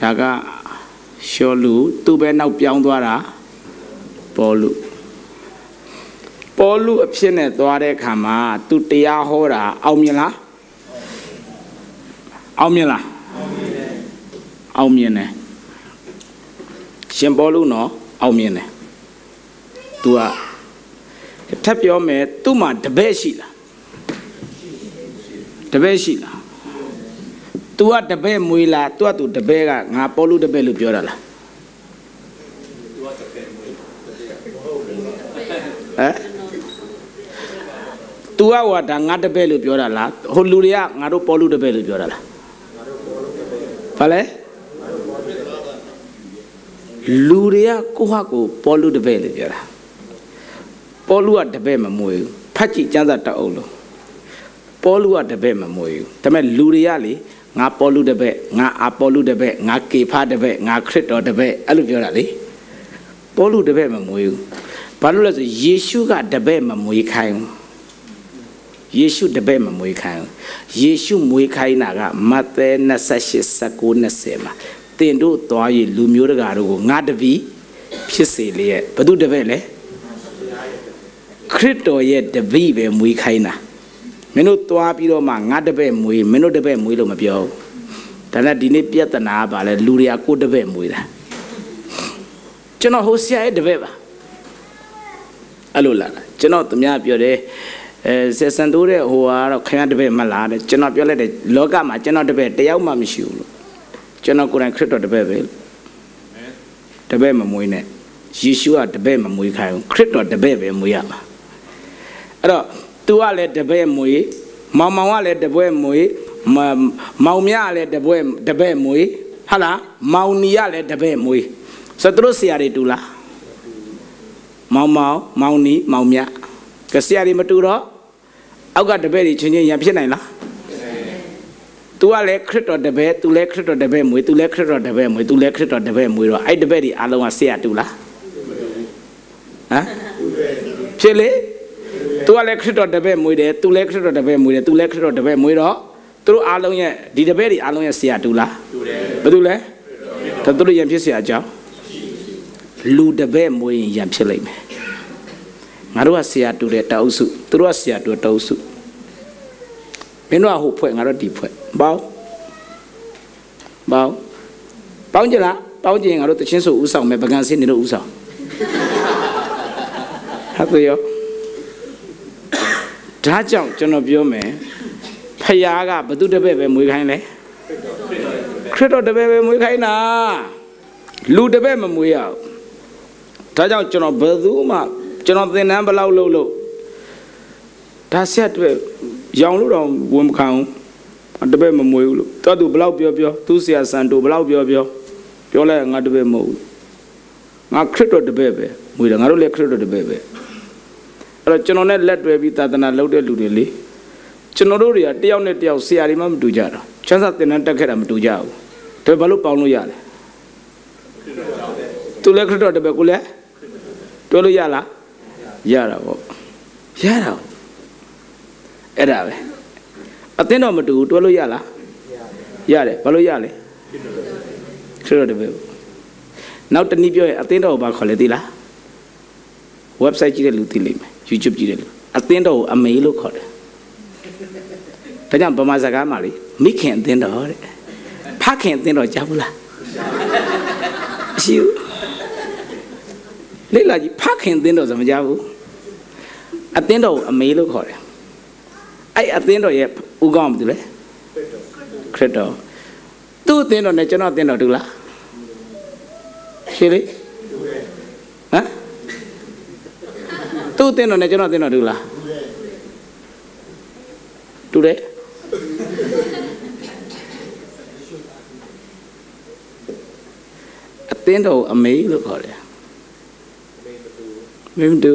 ဒါကရှောလူသူ့ပဲနောက်ပြောင်းသွားတာပေါ်လူပေါ်လူအဖြစ်နဲ့သွားတဲ့ခါမှာသူတရားဟောတာအောင်မြင်လားအောင်မြင်လားအောင်မြင်တယ်ရှင်ပေါ်လူနော်အောင်မြင်တယ် तू ကထပ်ပြောမယ်သူ့မှာတပည့်ရှိလားတပည့်ရှိလား तू ကတပည့်မွေးလား तू က तू တပည့်ကငါပေါ်လူတပည့်လို့ပြောတာလားဟမ် तू ကဟိုဒါငါတပည့်လို့ပြောတာလားဟိုလူတွေကငါတို့ပေါ်လူတပည့်လို့ပြောတာလားဘာလဲလူတွေကကိုဟာကိုပေါ်လူတပည့်လို့ပြောတာပေါ်လူကတပည့်မမွေဘူးဖတ်ကြည့်ကျမ်းစာတအုပ်လို့ပေါ်လူကတပည့်မမွေဘူးဒါပေမဲ့လူတွေကလေ ငါပေါ်လူတပည့်ငါအပေါ်လူတပည့်ငါကေဖာတပည့်ငါခရစ်တော်တပည့်အဲ့လိုပြောတာလေပေါ်လူတပည့်မမွေဘူးဘာလို့လဲဆိုယေရှုကတပည့်မမွေခိုင်းဘူးယေရှုတပည့်မမွေးခိုင်းဘူးယေရှုမွေးခိုင်းတာကမဿဲ28 19 20မှာတင်တို့သွားရလူမျိုးတကာတို့ကိုငါတပည့်ဖြစ်စေလျက်ဘု து တပည့်လဲခရစ်တော်ရဲ့တပည့်ပဲမွေးခိုင်းတာ မင်းတို့သွားပြီးတော့မှငါတပည့်မွေးမင်းတို့တပည့်မွေးလို့မပြောဘူးဒါနဲ့ဒီနေ့ပြဿနာကပါလဲလူတွေကကိုယ်တပည့်မွေးတာကျွန်တော်ဟိုဆရာရဲ့တပည့်ပါအဲ့လိုလာတာကျွန်တော်သူများပြောတယ်အဲဆက်ဆန်တိုးတဲ့ဟိုကတော့ခင်ဗျားတပည့်မလားတဲ့ကျွန်တော်ပြောလိုက်တယ်လောကမှာကျွန်တော်တပည့်တယောက်မှမရှိဘူးလို့ကျွန်တော်ကိုယ်တိုင်ခရစ်တော်တပည့်ပဲတပည့်မမွေးနဲ့ယေရှုကတပည့်မမွေးခိုင်းဘူးခရစ်တော်တပည့်ပဲမွေးရမှာအဲ့တော့ तू ကလည်းတပည့်မွေးမောင်မောင်ကလည်းတပည့်မွေးမမောင်မြကလည်းတပည့်တပည့်မွေးဟာလားမောင်နီကလည်းတပည့်မွေးဆိုတော့သူတို့ဆရာတွေတူလားမောင်မောင်မောင်နီမောင်မြကဆရာတွေမတူတော့အောက်ကတပည့်တွေချင်းချင်းရံဖြစ်နိုင်လား तू ကလည်းခရစ်တော်တပည့် तू လည်းခရစ်တော်တပည့်မွေး तू လည်းခရစ်တော်တပည့်မွေး तू လည်းခရစ်တော်တပည့်မွေးတော့အဲ့တပည့်တွေအားလုံးကဆရာတူလားဟမ်ဖြစ်လေ သူကလည်းခရစ်တော်တပည့်မွေးတယ်သူလည်းခရစ်တော်တပည့်မွေးတယ်သူလည်းခရစ်တော်တပည့်မွေးတော့သူတို့အားလုံးရဲ့ဒီတပည့်တွေအားလုံးရဲ့ဆရာတူလားတူတယ်ဘယ်သူလဲဒါသူတို့ယံဖြစ်ဆရာအကြောင်းလူတပည့်မွေးရင်ယံဖြစ်လိမ့်မယ်ငါတို့ကဆရာတူတယ်တအုပ်စုသူတို့ကဆရာတူတအုပ်စုမင်းတို့ကဟိုဖွဲ့ငါတို့ဒီဖွဲ့ဘောင်းဘောင်းပေါင်းကြလားပေါင်းကြရင်ငါတို့တချင်းဆိုဥဆောင်မယ်ပကံစင်းနေတို့ဥဆောင်ဟုတ်တယ်ရော ဒါကြောင့်ကျွန်တော်ပြောမယ်ဖယားကဘသူတပည့်ပဲမွေးခိုင်းလဲခရစ်တော်တပည့်ပဲမွေးခိုင်းတာလူတပည့်မမွေးရဘူးဒါကြောင့်ကျွန်တော်ဘယ်သူမှကျွန်တော်သင်တန်းဘလောက်လုပ်လို့ဒါဆက်တပည့်ရောင်လို့တော့ဝန်မခံဘူးတပည့်မမွေးဘူးလို့တော်သူဘလောက်ပြောပြောသူဆရာစံတူဘလောက်ပြောပြောပြောလိုက်ငါတပည့်မဟုတ်ဘူးငါခရစ်တော်တပည့်ပဲမွေးတယ်ငါတို့လည်းခရစ်တော်တပည့်ပဲ အဲ့တော့ကျွန်တော်နဲ့လက်တွဲပြီးသာသနာလုပ်တဲ့လူတွေလေကျွန်တော်တို့တွေကတယောက်နဲ့တယောက်ဆရာတွေမှမတူကြတော့ချမ်းသာသင်တန်းတက်ခဲ့တာမတူကြဘူးဒါဘာလို့ပေါင်းလို့ရလဲသူလည်းခရစ်တော်တပည့်ကိုလည်းတွဲလို့ရလားရတာပေါ့ရတာပေါ့အဲ့ဒါပဲအသင်းတော်မတူဘူးတွဲလို့ရလားရတယ်ဘာလို့ရလဲခရစ်တော်တပည့်ပေါ့နောက်တနည်းပြောရင်အသင်းတော်ကိုဘာခေါ်လဲသိလား website ကြည့်တဲ့လူသိလိမ့်မယ် YouTube ကြည့်တဲ့လူအသင်းတော်ကိုအမေလို့ခေါ်တယ်ဒါကြောင့်ဗမာစကားမှာလေမိခင်အသင်းတော်တဲ့ဖခင်အသင်းတော်ကြားဘူးလားရှိဘူးလေ့လာကြည့်ဖခင်အသင်းတော်ဆိုမကြားဘူးအသင်းတော်ကိုအမေလို့ခေါ်တယ်အဲ့အသင်းတော်ရဲ့ဥကောင်းမသိလဲခရစ်တော်သူ့အသင်းတော်နဲ့ကျွန်တော်အသင်းတော်တူလားရှိလေဟမ် သူ့အသင်းတော်နဲ့ကျွန်တော်အသင်းတော်တူလားတူတယ်အသင်းတော်ကိုအမေလို့ခေါ်တယ်မင်းတူ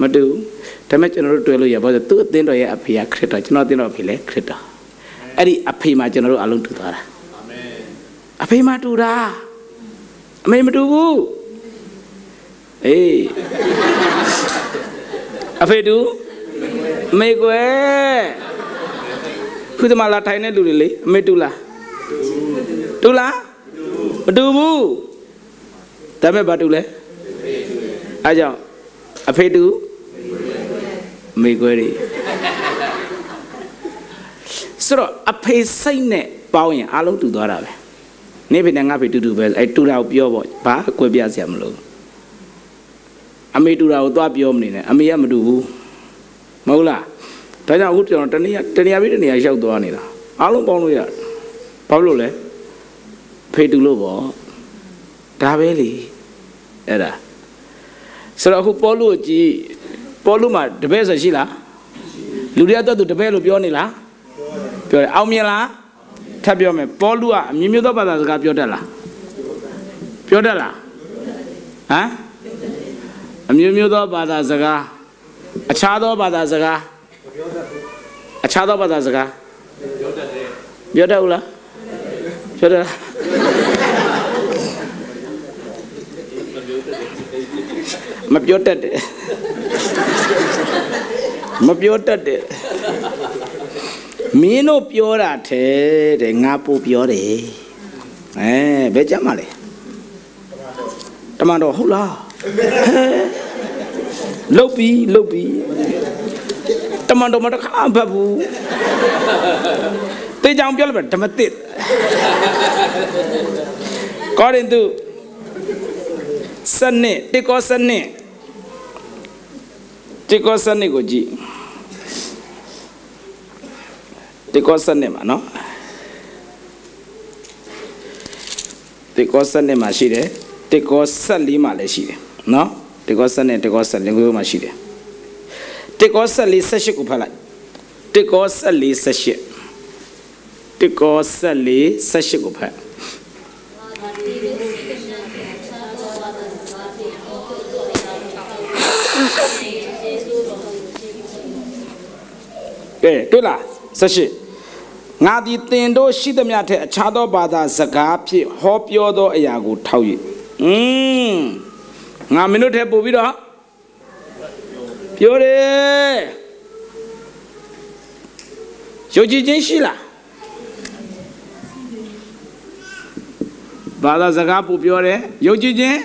မတူဒါပေမဲ့ကျွန်တော်တို့တွေ့လို့ရပါဘူးသူ့အသင်းတော်ရဲ့အဖေကခရစ်တော်ကျွန်တော်အသင်းတော်အဖေလည်းခရစ်တော်အဲ့ဒီအဖေမှာကျွန်တော်တို့အလုံးတူသွားတာအာမင်အဖေမှာတူတာအမေမတူဘူး အေးအဖေတူအမေကွယ်ခုဒီမှာလာထိုင်တဲ့လူတွေလေအမေတူလားတူလားမတူဘူးဒါမဲ့ဘာတူလဲအဲကြောင့်အဖေတူမိခွဲတွေဆိုတော့အဖေစိတ်နဲ့ပေါင်းရင်အလုံးတူသွားတာပဲနေဖေနဲ့ငါဖေတူတူပဲအဲတူတာကိုပြောပေါ့ဘာအကွဲပြားစရာမလို အမေတူတာကိုသွားပြောမနေနဲ့အမေကမတူဘူးမဟုတ်လားဒါကြောင့်အခုကျွန်တော်တနည်းတနည်းပြီးတနည်းရောက်သွားနေတာအားလုံးပေါင်းလို့ရတယ်ဘာလို့လဲဖေတူလို့ပေါ့ဒါပဲလေအဲ့ဒါဆိုတော့အခုပေါ်လို့ကြည့်ပေါ်လို့မှာတပည့်ဆိုရှိလားလူတွေကတော့သူတပည့်လို့ပြောနေလားပြောတယ်အောင်မြင်လားထပ်ပြောမယ်ပေါ်လူကအမျိုးမျိုးသောဘာသာစကားပြောတတ်လားပြောတတ်လားဟမ် အမျိုးမျိုးသောဘာသာစကားအခြားသောဘာသာစကားအခြားသောဘာသာစကားပြောတတ်တယ်ပြောတတ်ဘူးလားပြောတတ်မပြောတတ်တယ်မပြောတတ်တယ်မင်းတို့ပြောတာထဲတဲ့ငါပို့ပြောတယ်အဲဘယ်ကြမှာလဲတမန်တော်ဟုတ်လား လုတ်ပြီလုတ်ပြီတမန်တော်မတခါဖတ်ဘူးတေချောင်ပြောလိုက်ဓမ္မတစ်ကောရင်သူစနစ်တေကောစနစ်တေကောစနစ်ကိုကြည့်တေကောစနစ်မှာနော်တေကောစနစ်မှာရှိတယ်တေကောဆက်လေးမှာလည်းရှိတယ် နော်တေကောစနစ်တေကောဆက်လေးကိုမှာရှိတယ်တေကောဆက်လေးဆက်ရှိကိုဖတ်လိုက်တေကောဆက်လေးဆက်ရှိတေကောဆက်လေးဆက်ရှိကိုဖတ်ကဲတွေ့လားဆက်ရှိငါသည်တင်တို့ရှိသမျှထက်အခြားသောဘာသာစကားဖြင့်ဟောပြောသောအရာကိုထောက်၍อืม ငါမင်းတို့ထက်ပို့ပြီးတော့ပြောတယ်ယုံကြည်ခြင်းရှိလားဘာသာစကားပို့ပြောတယ်ယုံကြည်ခြင်း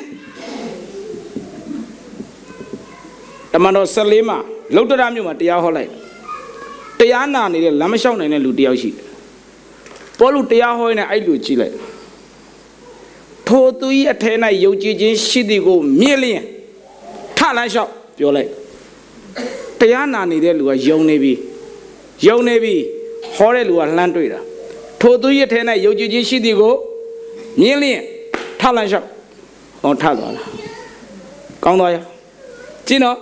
တမန်တော်14မှာလုတ္တရမြို့မှာတရားဟောလိုက်တရားနာနေတဲ့လမ်းမလျှောက်နိုင်တဲ့လူတယောက်ရှိတယ်ပေါလုတရားဟောနေအဲ့လူကြည့်လိုက် ထိုသူ၏အထဲ၌ယုံကြည်ခြင်းရှိသည်ကိုမြင်လျင်ထလန်းလျှောက်ပြောလိုက်တရားနာနေတဲ့လူကယုံနေပြီယုံနေပြီဟောတဲ့လူကလှမ်းတွေ့တာထိုသူ၏အထဲ၌ယုံကြည်ခြင်းရှိသည်ကိုမြင်လျင်ထလန်းလျှောက်ဟောထသွားတာကောင်းသွားရကျင်းတော့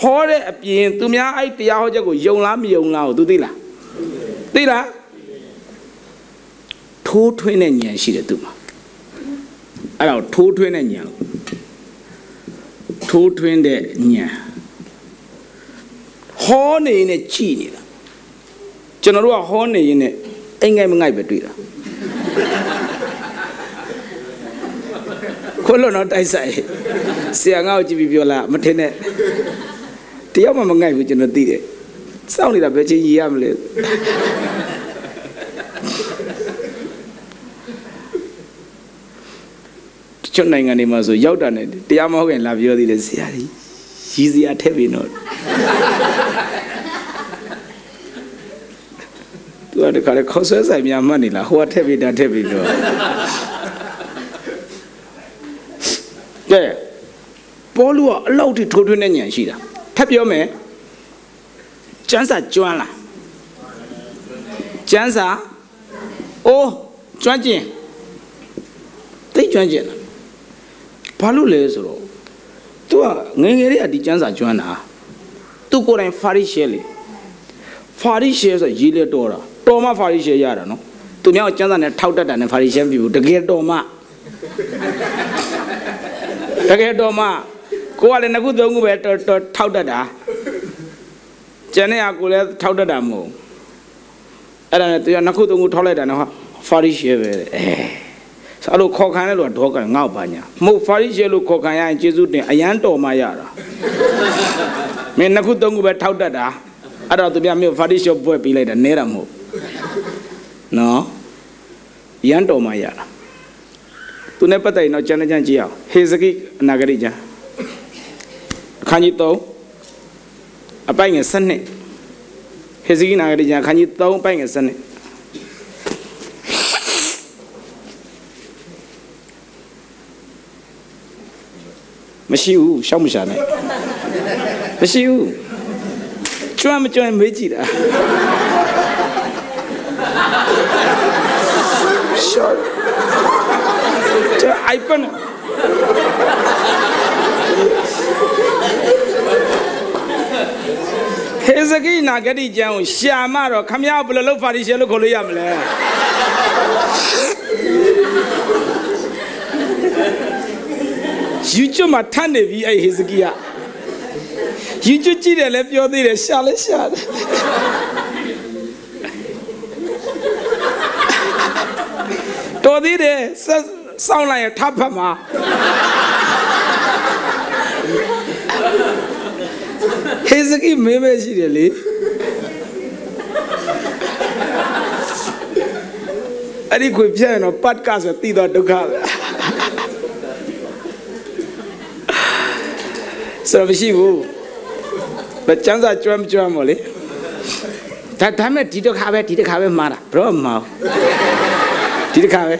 ဟောတဲ့အပြင်သူများအဲ့တရားဟောချက်ကိုယုံလားမယုံလားကိုသူသိလားသိလားထိုးထွင်းတဲ့ဉာဏ်ရှိတယ်သူမှာ အဲ့ဒါထိုးထွင်းတဲ့ဉာဏ်ထိုးထွင်းတဲ့ဉာဏ်ဟောနေနေကြည်နေတာကျွန်တော်တို့ကဟောနေရင်နဲ့အိမ်ငိုက်မငိုက်ပဲတွေ့တာခွလို့တော့တိုက်ဆိုင်ဆရာငါ့ကိုကြည့်ပြီးပြောလားမထင်နဲ့တယောက်မှမငိုက်ဘူးကျွန်တော်သိတယ်စောင့်နေတာဘယ်ချင်းရည်ရမလဲ ကျွတ်နိုင်ငံတွေမှာဆိုရောက်တာနဲ့တရားမဟုတ်ခင်လာပြောသေးတယ်ဆရာကြီးရည်စရာထည့်ပြီတော့သူကတခါလေခေါက်ဆွဲဆိုင်များမှတ်နေလားဟိုကထည့်ပြီဒါထည့်ပြီတော့ကဲပေါ်လူကအလောက်ထိထိုးထွင်းတဲ့ညံရှိတာထပ်ပြောမယ်ကျန်းစာကျွမ်းလားကျန်းစာအိုးကျွမ်းကျင်သိကျွမ်းကျင်လား ဘာလို့လဲဆိုတော့ तू ကငယ်ငယ်လေးကဒီကျန်းစာကျွမ်းတာ तू ကိုယ်တိုင်ဖာရီရှဲလေဖာရီရှဲဆိုရေးလက်တော်တာတော်မှဖာရီရှဲရတာနော်သူများကျန်းစာနဲ့ထောက်တတ်တာနဲ့ဖာရီရှဲပြီဘူးတကယ်တော်မှတကယ်တော်မှကိုကလည်းနှစ်ခုသုံးခုပဲတော်တော်ထောက်တတ်တာကျန်တဲ့ဟာကိုလည်းထောက်တတ်တာမဟုတ်အဲ့ဒါနဲ့သူကနှစ်ခုသုံးခုထောက်လိုက်တာနော်ဟာဖာရီရှဲပဲအဲ အဲ့လိုခေါ်ခံတဲ့လူကဒေါကငေါ့ပါညာမဟုတ်ဖာရိရှဲလို့ခေါ်ခံရရင်ကျေးဇူးတင်အယမ်းတော်မှရတာမင်းနှစ်ခုသုံးခုပဲထောက်တတ်တာအဲ့တော့သူများမျိုးဖာရိရှဲဘွဲ့ပြီးလိုက်တာနဲတာမဟုတ်နော်ရန်တော်မှရတာသူနဲ့ပတ်သက်ရင်တော့ကျန်တဲ့ကျန်ကြည့်အောင်ဟေဇကိအနာဂရိကျမ်းအခန်းကြီး3အပိုင်ငယ်7ဟေဇကိအနာဂရိကျမ်းအခန်းကြီး3အပိုင်ငယ်7 မရှိဘူးရှောက်မရှာနဲ့မရှိဘူးကျွမ်းမကျွမ်းမေးကြည့်တာရှောက်ကျအိုက်ပန်ဟေဇကိနာဂတိကျမ်းကိုရှာမတော့ခမရဘယ်လိုလုပ်ဖာရီရှယ်လို့ခေါ်လို့ရမလဲ ယူချွတ်မှာထမ်းနေပြီအဲ့ဟေဇကိကယူချွတ်ကြည့်တယ်လည်းပြောသေးတယ်ရှာလည်းရှာတယ်တော်သေးတယ်ဆက်စောင်းလိုက်ရထပ်ဖတ်မှာဟေဇကိမေးမဲရှိတယ်လေအဲ့ဒီကိုပြည့်ရင်တော့ပတ်ကဆိုတည်တော့ဒုက္ခပဲ ဆိုတော့မရှိဘူးဘယ်ချမ်းသာကြွမ်းကြွမ်းမို့လေဒါဒါမဲ့ဒီတစ်ခါပဲဒီတစ်ခါပဲမှားတာဘရောမအောင်ဒီတစ်ခါပဲ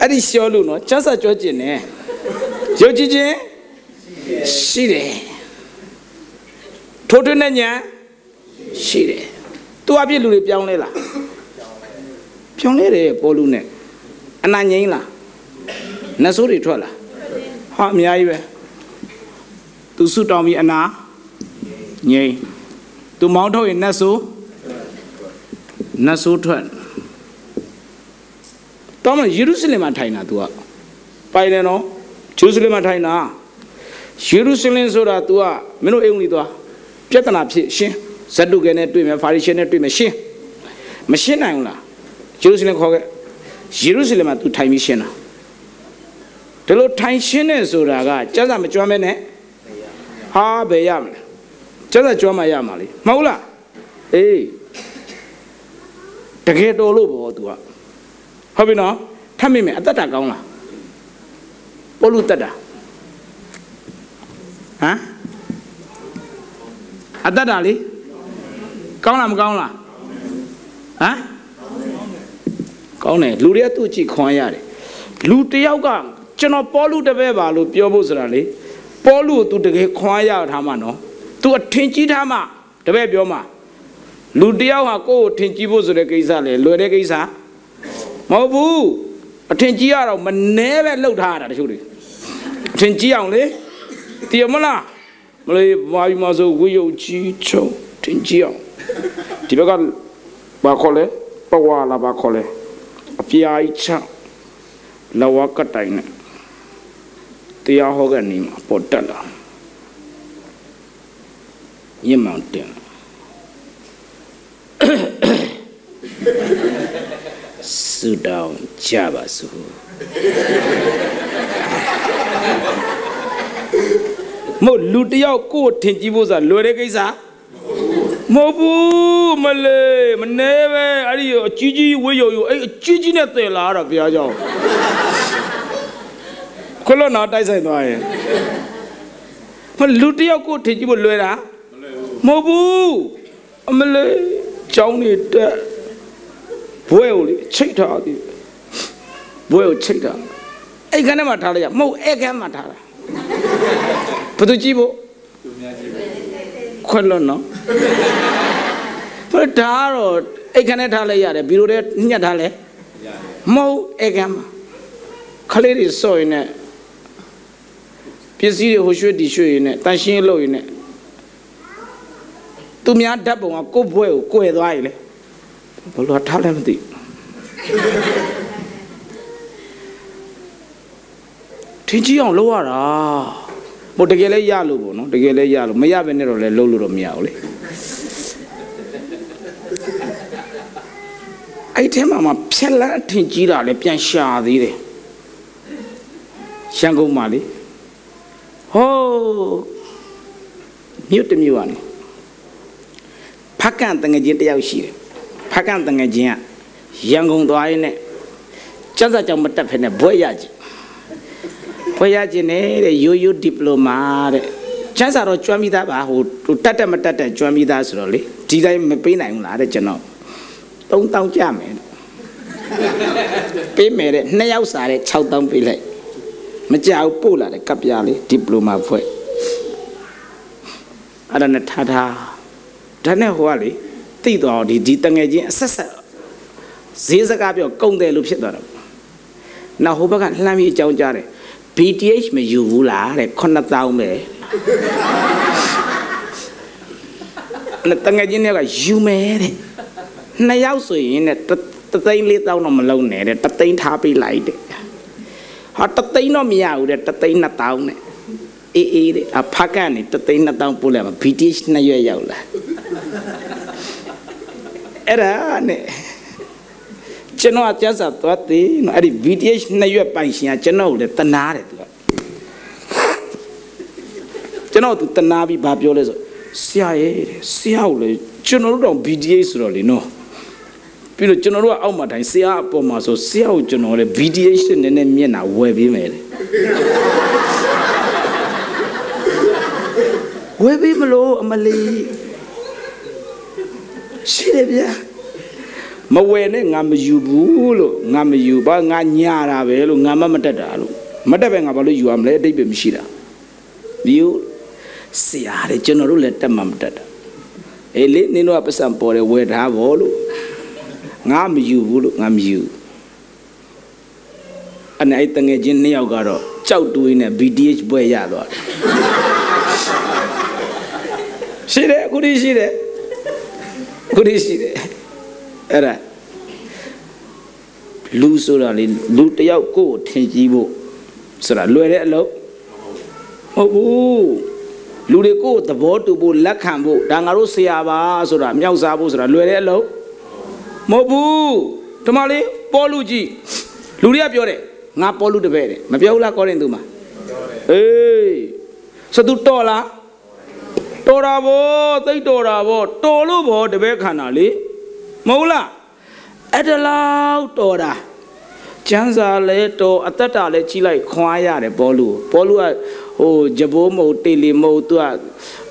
အဲ့ဒီရှောလို့နော်ချမ်းသာကြွကျင်တယ်ယုံကြည်ခြင်းရှိတယ်ထိုးထွင်းတဲ့ညာရှိတယ်သူအပြစ်လူတွေပြောင်းလဲလားပြောင်းလဲတယ်ပေါ်လူနဲ့အနာငိမ့်လား နတ်ဆိုးတွေထွက်လာဟာအများကြီးပဲသူဆုတောင်းပြီးအနာငြိမ်သူမောင်းထုတ်ရင်နတ်ဆိုးနတ်ဆိုးထွက်တော့မယေရုရှလင်မှာထိုင်တာ तू ကပိုင်တယ်နော်ဂျေရုဆလင်မှာထိုင်တာယေရုရှလင်ဆိုတာ तू ကမင်းတို့အိမ်ဝင်သွားပြဿနာဖြစ်ရှင်းဇတ်တုကဲနဲ့တွေ့မယ်ဖာရိရှဲနဲ့တွေ့မယ်ရှင်းမရှင်းနိုင်ဘူးလားယေရုရှလင်ခေါ်ခဲ့ယေရုရှလင်မှာ तू ထိုင်ပြီးရှင်းတာ ဒီလိုထိုင်ရှင်းနေဆိုတာကကျမ်းစာမကြွမ်းမဲနဲ့ဟာဘယ်ရမလဲကျမ်းစာကြွမ်းမှရမှာလေမဟုတ်လားအေးတကယ်တော်လို့ပေါ့ तू ကဟုတ်ပြီနော်ထပ်မိမယ်အသက်တာကောင်းလားပေါလုတက်တာဟမ်အသက်တာလေကောင်းလားမကောင်းလားဟမ်ကောင်းတယ်လူတွေကသူ့ကြည့်ခွန်ရတယ်လူတယောက်က ကျွန်တော်ပေါလုတပည့်ပါလို့ပြောဖို့ဆိုတာလေပေါလုကို तू တကယ်ခွန်ရထားမှာနော် तू အထင်ကြီးထားမှာတပည့်ပြောမှာလူတယောက်ဟာကိုယ့်ကိုထင်ကြီးဖို့ဆိုတဲ့ကိစ္စလေလွယ်တဲ့ကိစ္စမဟုတ်ဘူးအထင်ကြီးရတော့မနှဲပဲလှုပ်ထားရတာတချို့တွေအထင်ကြီးအောင်လေတည်မလားမလေးဘာပြီးမှဆိုဝိယုတ်ကြီးချုံထင်ကြီးအောင်ဒီဘက်ကဘာခေါ်လဲပဝါလာဘာခေါ်လဲအပြာကြီးချလဝကတိုင်နဲ့ တရားဟောကနေမှာပေါ်တက်လာညင်မောင်တင်ဆူတောင်းကြပါစို့မို့လူတယောက်ကိုယ်ထင်ကြည့်ဖို့ဆိုတာလွယ်တဲ့ကိစ္စမဟုတ်ဘူးမလေးမနေပဲအဲ့ဒီအကြီးကြီးဝေးရုံရုံအဲ့အကြီးကြီးနဲ့တည်လာတော့ဘုရားကြောင့် ခလုံးနာတိုက်ဆိုင်သွားရင်မလူတယောက်ကိုထင်ကြည့်ဖို့လွယ်တာမဟုတ်ဘူးအမလေးကြောင်းနေတက်ဘွဲကိုလေချိတ်ထားသည်ဘွဲကိုချိတ်ထားအဲ့ခန်းထဲမှာထားလိုက်ရမဟုတ်အဲ့ခန်းမှာထားတာဘယ်သူကြည့်ဖို့ခွက်လွတ်နော်ဘယ်ဒါတော့အဲ့ခန်းထဲထားလိုက်ရတယ်ဘီလိုတဲ့ညှက်ထားလဲမဟုတ်အဲ့ခန်းမှာခလေးတွေစော့ရင်နဲ့ ပစ္စည်းတွေဟိုရွှေ့တီရွှေ့ရင်နဲ့တန်ရှင်းလုပ်ရင်နဲ့သူများဓာတ်ပုံကကိုယ့်ဘွဲကိုကိုယ်သွားရည်လေဘလို့ထားလဲမသိထင်းကြီးအောင်လုပ်ရတာဟိုတကယ်လဲရလို့ပေါ့နော်တကယ်လဲရလို့မရဘဲနဲ့တော့လဲလုပ်လို့တော့မရဘူးလေအဲ့ထဲမှာမှဖြက်လက်အထင်ကြီးတာလဲပြန်ရှာသေးတယ်ရှမ်းကုန်းမှာလေ ဟိုးမြို့တစ်မြို့ကနေဖက်ကန်တငယ်ချင်းတယောက်ရှိတယ်ဖက်ကန်တငယ်ချင်းကရန်ကုန်သွားရင်နဲ့ကျန်းစာကြောင့်မတက်ဖ ೇನೆ ဘွဲရကြီးဘွဲရကြီးနေတဲ့ရိုးရိုးဒီပလိုမာတဲ့ကျန်းစာတော့ကျွမ်းပြီးသားပါဟိုဟိုတက်တက်မတက်တက်ကျွမ်းပြီးသားဆိုတော့လေဒီတိုင်းမပေးနိုင်ဘူးလားတဲ့ကျွန်တော်3000ကြမယ်တဲ့ပေးမယ်တဲ့နှစ်ယောက်စားတဲ့6000ပေးလိုက် မကြောက်ပို့လာတဲ့ကပ်ပြားလေးဒီပလိုမာဖွဲ့အဲ့ဒါနဲ့ထားထားဒါနဲ့ဟိုကလေတိတော်ဒီဒီတငယ်ချင်းအဆက်ဆက်ဈေးစကားပြောကုန်တယ်လို့ဖြစ်သွားတော့နောက်ဟိုဘက်ကလှမ်းပြီးအကြောင်းကြားတယ် BTH မယူဘူးလားတဲ့9000ပဲနဲ့တငယ်ချင်းတွေကယူမယ်တဲ့နှစ်ယောက်ဆိုရင်တဲ့တသိန်းလေးတောင်းတော့မလုံးနဲ့တဲ့တသိန်းထားပေးလိုက်တဲ့ ဟာတသိန်းတော့မရဘူးတဲ့တသိန်းနှစ်တောင်းနဲ့အေးအေးတဲ့အဖက်ကနေတသိန်းနှစ်တောင်းပို့လိုက်မှာ BTH နှစ်ရွက်ရောက်လာအဲ့ဒါနဲ့ကျွန်တော်အကျဉ်းစာသွားသေးနော်အဲ့ဒီ VTH နှစ်ရွက်ပိုင်ရှင်ကကျွန်တော်ကိုလည်းတနာတယ်သူကကျွန်တော်သူတနာပြီးဘာပြောလဲဆိုဆရာရဲ့တဲ့ဆရာကိုလေကျွန်တော်တို့တော့ VTH ဆိုတော့လေနော် ပြီးတော့ကျွန်တော်တို့ကအောက်မှာတိုင်းဆရာအပေါ်မှာဆိုဆရာကိုကျွန်တော်လည်း VTH နဲ့နည်းနည်းမျက်နှာဝယ်ပေးမယ်တဲ့ဝယ်ပေးမလို့အမလီရှိတယ်ဗျာမဝယ်နဲ့ငါမယူဘူးလို့ငါမယူပါငါညာတာပဲလို့ငါမမတက်တာလို့မတက်ပဲငါဘာလို့ယူရမလဲအတိတ်ပဲမရှိတာဒီဆရာတဲ့ကျွန်တော်တို့လည်းတက်မှမတက်တာအေးလေနင်တို့ကပတ်စံပေါ်တယ်ဝယ်ထားဘောလို့ ငါမယူဘူးလို့ငါမယူအဲ့အဲ့တငယ်ချင်းနှစ်ယောက်ကတော့ကြောက်တွေးနဲ့ BTH ပွဲရသွားတယ်ရှိတယ်အခုဒီရှိတယ်အခုဒီရှိတယ်အဲ့ဒါလူဆိုတာလေလူတယောက်ကိုယ်ထင်ကြီးဖို့ဆိုတာလွယ်တဲ့အလုပ်မဟုတ်ဘူးလူတွေကိုယ်သဘောတူဖို့လက်ခံဖို့ဒါငါတို့ဆရာပါဆိုတာမြောက်စားဖို့ဆိုတာလွယ်တဲ့အလုပ် မဟုတ်ဘူးဒီမှာလေပေါ်လူကြီးလူတွေကပြောတယ်ငါပေါ်လူတပည့်တယ်မပြောဘူးလားကောရင်သူမှာအေးဆိုသူတော်လားတော်တာဗောသိတော်တာဗောတော်လို့ဗောတပည့်ခန္ဓာလေမဟုတ်လားအဲ့ဒါလောက်တော်တာကျန်းစာလဲတော်အသက်တာလဲကြီးလိုက်ခွာရတယ်ဘောလူဘောလူကဟိုဂျဘိုးမဟုတ်တေလီမဟုတ်သူက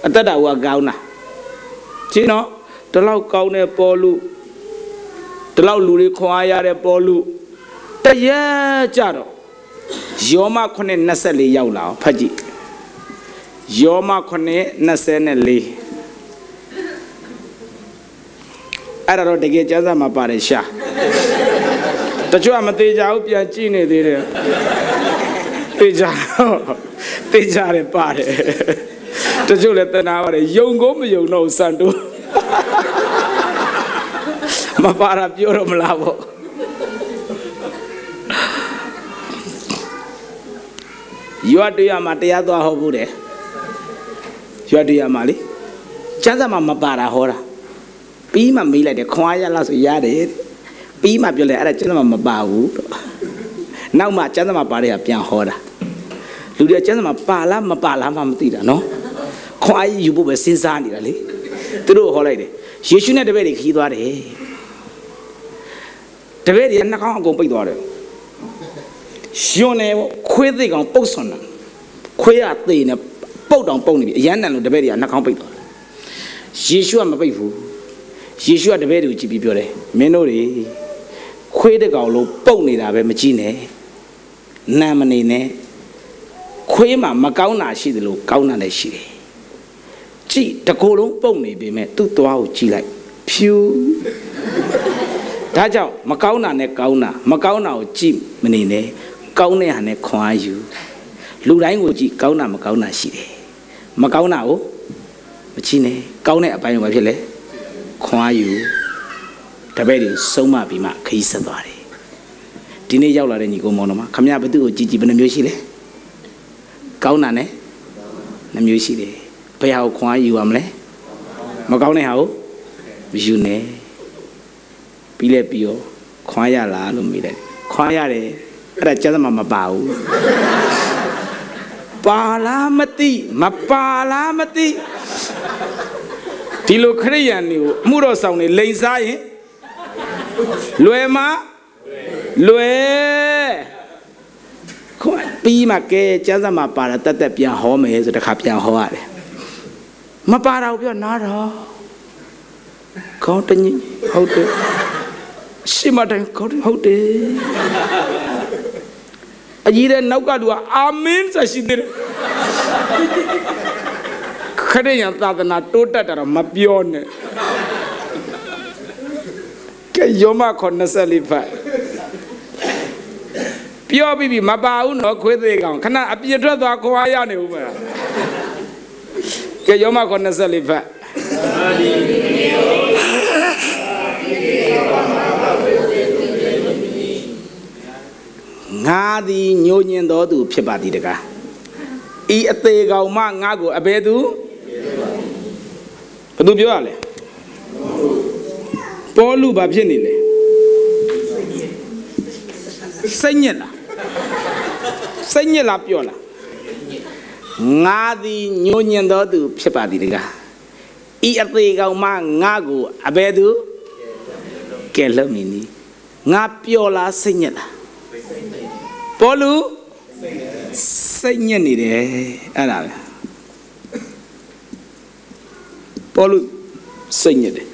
အသက်တာကကောင်းတာရှင်းနော်ဒီလောက်ကောင်းတဲ့ဘောလူ ဒီလောက်လူတွေခွာရတဲ့ဘောလူတရက်ကြတော့ယောမ9 24ရောက်လာဖတ်ကြည့်ယောမ9 24အဲ့ဒါတော့တကယ်ကျမ်းစာမှာပါတယ်ရှာတချို့ကမသေးကြဘူးပြန်ကြည့်နေသေးတယ်သေချာသေချာတယ်ပါတယ်တချို့လည်းတနာပါတယ်ယုံကိုမယုံတော့စံတိုး မပါတာပြောတော့မလားပေါ့ရွတ်တရားမှာတရားသွားဟောဘူးတယ်ရွတ်တရားမှာလေကျမ်းစာမှာမပါတာဟောတာပြီးမှမေးလိုက်တယ်ခွန်အားရလားဆိုရတယ်ပြီးမှပြောလိုက်အဲ့ဒါကျမ်းစာမှာမပါဘူးတော့နောက်မှကျမ်းစာမှာပါတဲ့ကပြန်ဟောတာလူတွေကျမ်းစာမှာပါလားမပါလားမှမသိတာနော်ခွန်အားယူဖို့ပဲစဉ်းစားနေတာလေသူတို့ဟောလိုက်တယ်ယေရှုနဲ့တပည့်တွေခီးသွားတယ် တပည့်တွေနှာခေါင်းအကုန်ပိတ်သွားတယ်ယွန်းနေခွေးသိကောင်ပုတ်ဆွန်တာခွေးရသေးနေပုတ်တောင်ပုတ်နေပြီအရန်တန်လို့တပည့်တွေကနှာခေါင်းပိတ်သွားတယ်ယေရှုကမပိတ်ဘူးယေရှုကတပည့်တွေကိုကြည့်ပြီးပြောတယ်မင်းတို့တွေခွေးတကောင်လုံးပုတ်နေတာပဲမကြည့်နဲ့နာမနေနဲ့ခွေးမှာမကောင်းတာရှိတယ်လို့ကောင်းတာလည်းရှိတယ်ကြည့်တကိုယ်လုံးပုတ်နေပေမဲ့သူ့သွားကိုကြည့်လိုက်ဖြူ ဒါကြောင့်မကောင်းတာနဲ့ကောင်းတာမကောင်းတာကိုကြည့်မနေနဲ့ကောင်းတဲ့ဟာနဲ့ခွန်အားယူလူတိုင်းကိုကြည့်ကောင်းတာမကောင်းတာရှိတယ်မကောင်းတာကိုမကြည့်နဲ့ကောင်းတဲ့အပိုင်းကိုဖြစ်လေခွန်အားယူတပည့်တွေဆုံးမပြီးမှခရီးဆက်သွားတယ်ဒီနေ့ရောက်လာတဲ့ညီကိုမောင်တော်မှာခမရဘသူ့ကိုကြည်ကြည်ဘယ်နှမျိုးရှိလဲကောင်းတာနဲ့နှမျိုးရှိတယ်ဘယ်ဟာကိုခွန်အားယူရမလဲမကောင်းတဲ့ဟာကိုမယူနဲ့ ပြီးလဲပြီးရောခွန်အားရလားလို့မေးတယ်ခွန်အားရတယ်အဲ့ဒါကျမ်းစာမှာမပါဘူးပါလားမသိမပါလားမသိဒီလိုခရိယန်တွေကိုအမှုတော်ဆောင်နေလိန်စားရင်လွယ်မှာလွယ်ခွန်ပြီးမှကဲကျမ်းစာမှာပါတာတက်တက်ပြန်ဟောမယ်ဆိုတခါပြန်ဟောရတယ်မပါတော့ပြောနားတော့ခေါင်းတညဟုတ်တယ် ရှိမတိုင်းခေါင်းဟုတ်တယ်အကြီးတဲ့နောက်ကလူကအာမင်ဆိုရှိတယ်ခရစ်ယာန်သာသနာတိုးတက်တာတော့မပြောနဲ့ကဲယောမ94ဖတ်ပြောပြီးပြီမပါဘူးနော်ခွေးသေးကောင်ခဏအပြစ်ထွက်သွားခွာရနေဦးမလားကဲယောမ94ဖတ်ငါ သည်ညိုညင်တော်သူ ဖြစ်ပါသည်တကားဤအသေးကောင်မှငါကိုအဘယ်သူဘယ်သူပြောရလဲပေါ်လူဘာဖြစ်နေလဲစိတ်ညစ်လားစိတ်ညစ်လားပြောလားငါသည်ညိုညင်တော်သူ ဖြစ်ပါသည်တကားဤအသေးကောင်မှငါကိုအဘယ်သူကဲလို့မင်းနီငါပျော်လားစိတ်ညစ်လား ပေါ်လူစိတ်ညစ်နေတယ်အဲ့ဒါပဲပေါ်လူစိတ်ညစ်တယ်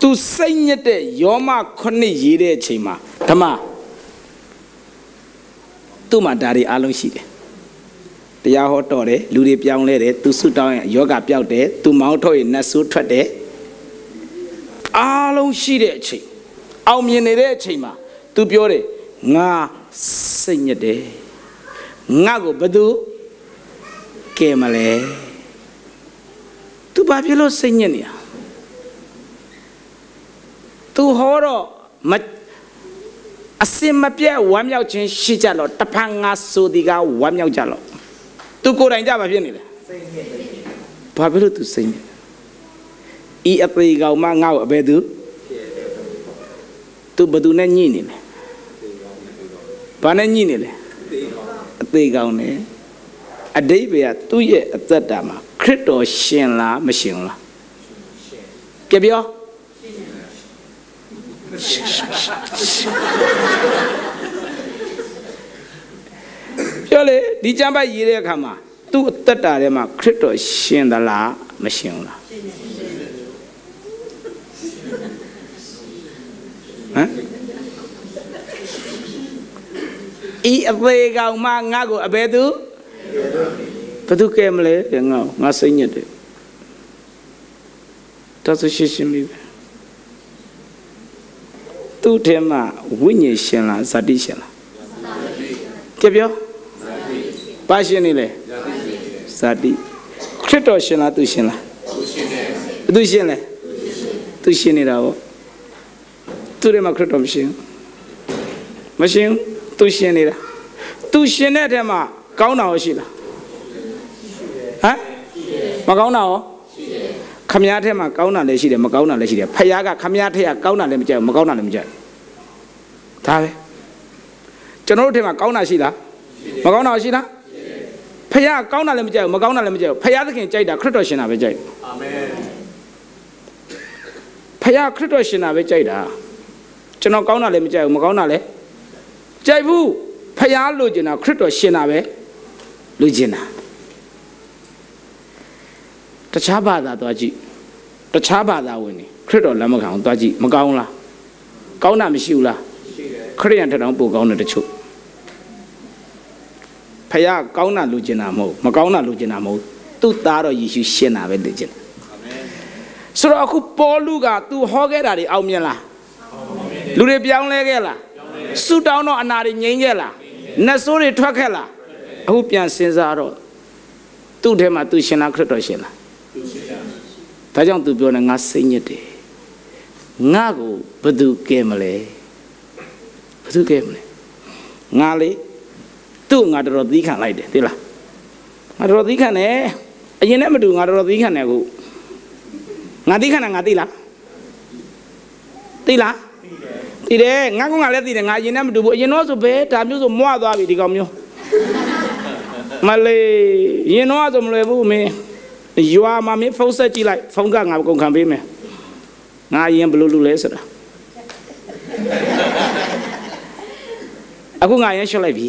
သူစိတ်ညစ်တဲ့ယောမခုနှစ်ရေးတဲ့အချိန်မှာဓမ္မသူ့မှာဒါတွေအလုံးရှိတယ်တရားဟောတော်တယ်လူတွေပြောင်းလဲတယ်သူဆုတောင်းရင်ယောဂပျောက်တယ်သူမောင်းထုတ်ရင်နတ်ဆိုးထွက်တယ်အားလုံးရှိတဲ့အချိန်အောင်မြင်နေတဲ့အချိန်မှာသူပြောတယ် ငါစိတ်ညစ်တယ်ငါကိုဘသူကဲမလဲသူဘာဖြစ်လို့စိတ်ညစ်နေရသူဟောတော့မအစင်မပြတ်ဝမ်းမြောက်ခြင်းရှိကြတော့တဖန်ငါဆိုဒီကဝမ်းမြောက်ကြတော့သူကိုယ်တိုင်ကြမှာဖြစ်နေလေစိတ်ညစ်တယ်ဘာဖြစ်လို့သူစိတ်ညစ်ဤအသေးကောင်မငါ့ကိုအဘယ်သူသူဘသူနဲ့ညှိနေလဲ ဘာနဲ့ညှိနေလဲအသေးကောင်းတယ်အတိတ်ပဲကသူ့ရဲ့အသက်တာမှာခရစ်တော်ရှင်လားမရှင်လားကြပြောပြောလေဒီကျမ်းပိုက်ရေးတဲ့အခါမှာသူ့အသက်တာထဲမှာခရစ်တော်ရှင်သလားမရှင်ဘူးလားဟမ် ဤအသေးကောင်မှငါ့ကိုအဘယ်သူဘယ်သူကဲမလဲငါငါစိတ်ညစ်တယ်ဒါဆိုရှင်းရှင်းလေးပဲသူ့ထဲမှာဝိညာဉ်ရှင်လားဇာတိရှင်လားကြပြောဘာရှင်နေလဲဇာတိခရစ်တော်ရှင်လားသူရှင်လားသူရှင်လဲသူရှင်နေတာပေါ့သူထဲမှာခရစ်တော်မရှင်မရှင် သူရှင်နေတာသူရှင်တဲ့အထက်မှာကောင်းတာရောရှိလားဟမ်မကောင်းတာရောခမည်းထက်မှာကောင်းတာလည်းရှိတယ်မကောင်းတာလည်းရှိတယ်ဖယားကခမည်းထက်ကကောင်းတာလည်းမကြိုက်ဘူးမကောင်းတာလည်းမကြိုက်ဘူးဒါပဲကျွန်တော်တို့ထက်မှာကောင်းတာရှိလားမကောင်းတာရှိလားဖယားကောင်းတာလည်းမကြိုက်ဘူးမကောင်းတာလည်းမကြိုက်ဘူးဖယားသခင်ကြိုက်တာခရစ်တော်ရှင်တာပဲကြိုက်တယ်အာမင်ဖယားခရစ်တော်ရှင်တာပဲကြိုက်တာကျွန်တော်ကောင်းတာလည်းမကြိုက်ဘူးမကောင်းတာလည်း ကြိုက်ဘူးဖယားလိုချင်တာခရစ်တော်ရှင်တာပဲလိုချင်တာတခြားဘာသာသွားကြည့်တခြားဘာသာဝင်နေခရစ်တော်လက်မခံအောင်သွားကြည့်မကောင်းလားကောင်းတာမရှိဘူးလားခရစ်ယာန်ထက်တောင်ပိုကောင်းတယ်တချို့ဖခင်ကောင်းတာလိုချင်တာမဟုတ်မကောင်းတာလိုချင်တာမဟုတ်သူ့သားတော်ယေရှုရှင်းတာပဲလိုချင်တယ်ဆိုတော့အခုပေါလုက तू ဟောခဲ့တာတွေအောင်မြင်လားလူတွေပြောင်းလဲခဲ့လား ဆူတောင်းတော့အနာတွေငြိမ်းခဲ့လားနတ်ဆိုးတွေထွက်ခဲ့လားအခုပြန်စဉ်းစားတော့သူ့ထဲမှာ तू ရှင်လားခရစ်တော်ရှင်လားဒါကြောင့် तू ပြောနေငါစိတ်ညစ်တယ်ငါကိုဘယ်သူကဲမလဲဘယ်သူကဲမလဲငါလေသူ့ငါတော်တော်သီးခံလိုက်တယ်သိလားငါတော်တော်သီးခံတယ်အရင်နဲ့မတူငါတော်တော်သီးခံတယ်အခုငါသီးခံတာငါသိလားသိလား သိတယ်ငါကငါလည်းသိတယ်ငါအရင်နဲ့မတူဘူးအရင်တော့ဆိုဘဲဒါမျိုးဆိုမွသွားပြီဒီကောင်မျိုးမလေးရင်တော့ဆိုမလွယ်ဘူးမင်းရွာမှာမင်းဖုန်းဆက်ကြည့်လိုက်ဖုန်းကငါကုန်ခံပေးမယ်ငါအရင်ဘယ်လိုလုပ်လဲဆိုတာအခုငါရင်ရှော့လိုက်ပြီ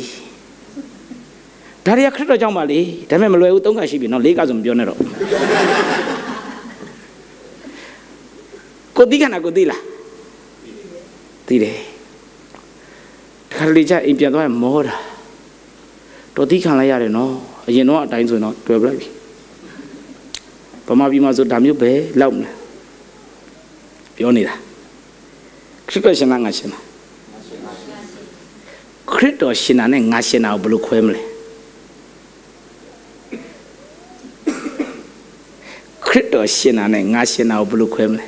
ဒါတွေကခရစ်တော်ကြောင့်ပါလေဒါပေမဲ့မလွယ်ဘူးသုံးခါရှိပြီနော်လေးခါဆိုမပြောနဲ့တော့ကိုတိခဏကိုတိလား တိတယ်ခါလေးချအိမ်ပြန်သွားရင်မောတာတော်တိခံလိုက်ရတယ်နော်အရင်တော့အတိုင်းဆိုရင်တော့တွေ့ပြလိုက်ပြီဗမာပြည်မှာဆိုဒါမျိုးပဲလောက်မလားပြောနေတာခရစ်တော်ရှင်လားငါရှင်လားခရစ်တော်ရှင်တာနဲ့ငါရှင်တာကိုဘယ်လိုခွဲမလဲခရစ်တော်ရှင်တာနဲ့ငါရှင်တာကိုဘယ်လိုခွဲမလဲ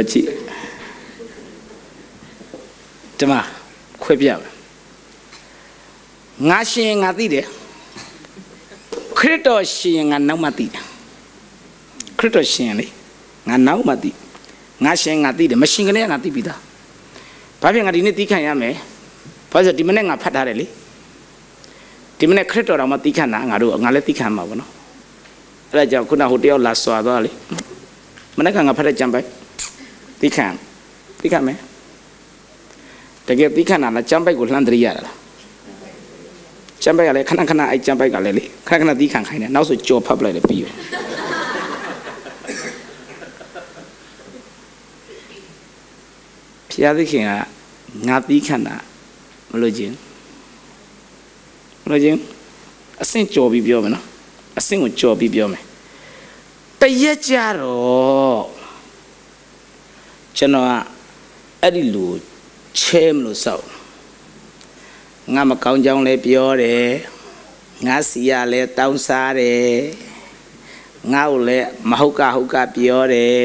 တော်ကြည့်ဒီမှာခွဲပြမယ်ငါရှင်ငါသိတယ်ခရစ်တော်ရှင်ငါနောက်မှသိတယ်ခရစ်တော်ရှင်လေငါနောက်မှသိငါရှင်ငါသိတယ်မရှင်ကလေးကငါသိပြီသားဘာဖြစ်ငါဒီနေ့သိခံရမယ်ဘာလို့ဒီမနေ့ငါဖတ်ထားတယ်လေဒီမနေ့ခရစ်တော်တော်မှသိခံတာငါတို့ငါလည်းသိခံမှာပေါ့နော်အဲ့ဒါကြောင့်ခုနဟိုတယောက်လာစွာသွားလေမနေ့ကငါဖတ်တဲ့ကြံပိုက် သိခံသိခံမယ်တကယ်သိခံတာလားကြံပိုက်ကိုလှမ်းတရိရတာလားကျမ်းပိုက်ကလည်းခဏခဏအဲ့ကျမ်းပိုက်ကလည်းလေခဏခဏသီးခံခိုင်းတယ်နောက်ဆိုကြော်ဖတ်ပလိုက်တယ်ပြီးရောဖျားသခင်ကငါသီးခံတာမလို့ချင်းမလို့ချင်းအဆင့်ကြော်ပြီးပြောမယ်နော်အဆင့်ကိုကြော်ပြီးပြောမယ်တရက်ကြတော့ ကျွန်တော်ကအဲ့ဒီလူချဲမလို့စောက်ငါမကောင်းကြောင်းလဲပြောတယ်ငါစီရလဲတောင်းစားတယ်ငါ့ကိုလည်းမဟုတ်ကဟုတ်ကပြောတယ်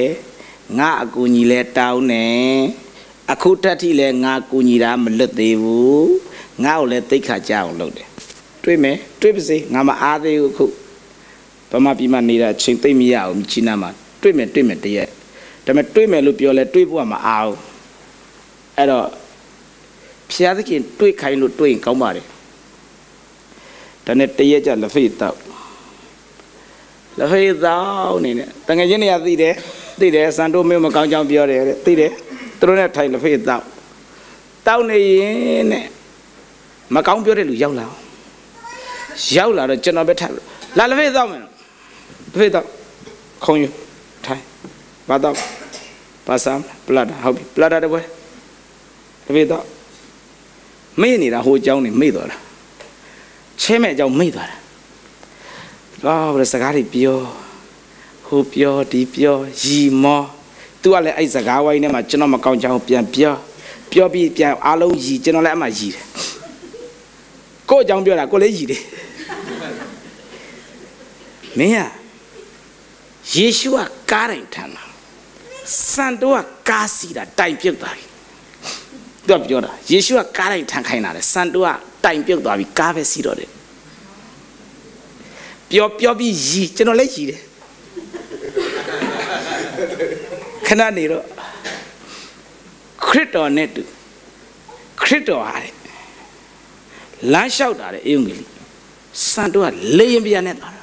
ငါအကူညီလဲတောင်းတယ်အခုတက်ထိလဲငါကူညီတာမလွတ်သေးဘူးငါ့ကိုလည်းတိတ်ခါကြအောင်လုပ်တယ်တွေ့မယ်တွေ့ပါစေငါမအားသေးဘူးအခုဗမာပြည်မှာနေတာချိန်သိမ့်မရအောင်ချီနာမှာတွေ့မယ်တွေ့မယ်တရက် ဒါပေမဲ့တွေ့မယ်လို့ပြောလဲတွေ့ဖို့ကမအားဘူးအဲ့တော့ဖျားသခင်တွေးခိုင်းလို့တွေးရင်ကောင်းပါတယ်ဒါနဲ့တရက်ကြလက်ဖေးတောက်လက်ဖေးတောက်နေနဲ့တငယ်ချင်းတွေကသိတယ်သိတယ်စံတိုးမင်းမကောင်းကြောင်းပြောတယ်တဲ့သိတယ်သူတို့နဲ့ထိုင်လက်ဖေးတောက်တောက်နေရင်နဲ့မကောင်းပြောတဲ့လူရောက်လာရောက်လာတော့ကျွန်တော်ပဲထိုင်လာလက်ဖေးတောက်မယ်လက်ဖေးတောက်ခုံယူထိုင်ဘာတောက် ပါစမ်ပလာတာဟုတ်ပြီပလာတာတပွဲလက်ဖေးတောက်မေ့နေတာဟိုအကြောင်းနေမေ့သွားတာချဲမဲ့အကြောင်းမေ့သွားတာတော့ဘယ်စကားတွေပြောဟိုပြောဒီပြောရီမောသူကလည်းအဲ့စကားဝိုင်းထဲမှာကျွန်တော်မကောင်းချောင်းပြန်ပြောပြောပြီးပြန်အားလုံးရီကျွန်တော်လည်းအမှရီတယ်ကို့အကြောင်းပြောတာကိုလည်းရီတယ်မင်းကယေရှုကကားတိုင်းထမ်းတာ စံတော့ကကားစီတာတိုင်ပြုတ်သွားပြီသူကပြောတာယေရှုကကားလိုက်ထန်ခိုင်းတာလေစံတိုးကတိုင်ပြုတ်သွားပြီကားပဲစီးတော့တယ်ပြောပြောပြီးရီကျွန်တော်လည်းရီတယ်ခဏနေတော့ခရစ်တော်နဲ့တူခရစ်တော်ဟာလမ်းလျှောက်တာလေအေယုံကြီးစံတိုးကလေရင်ပြန်နဲ့သွားတာ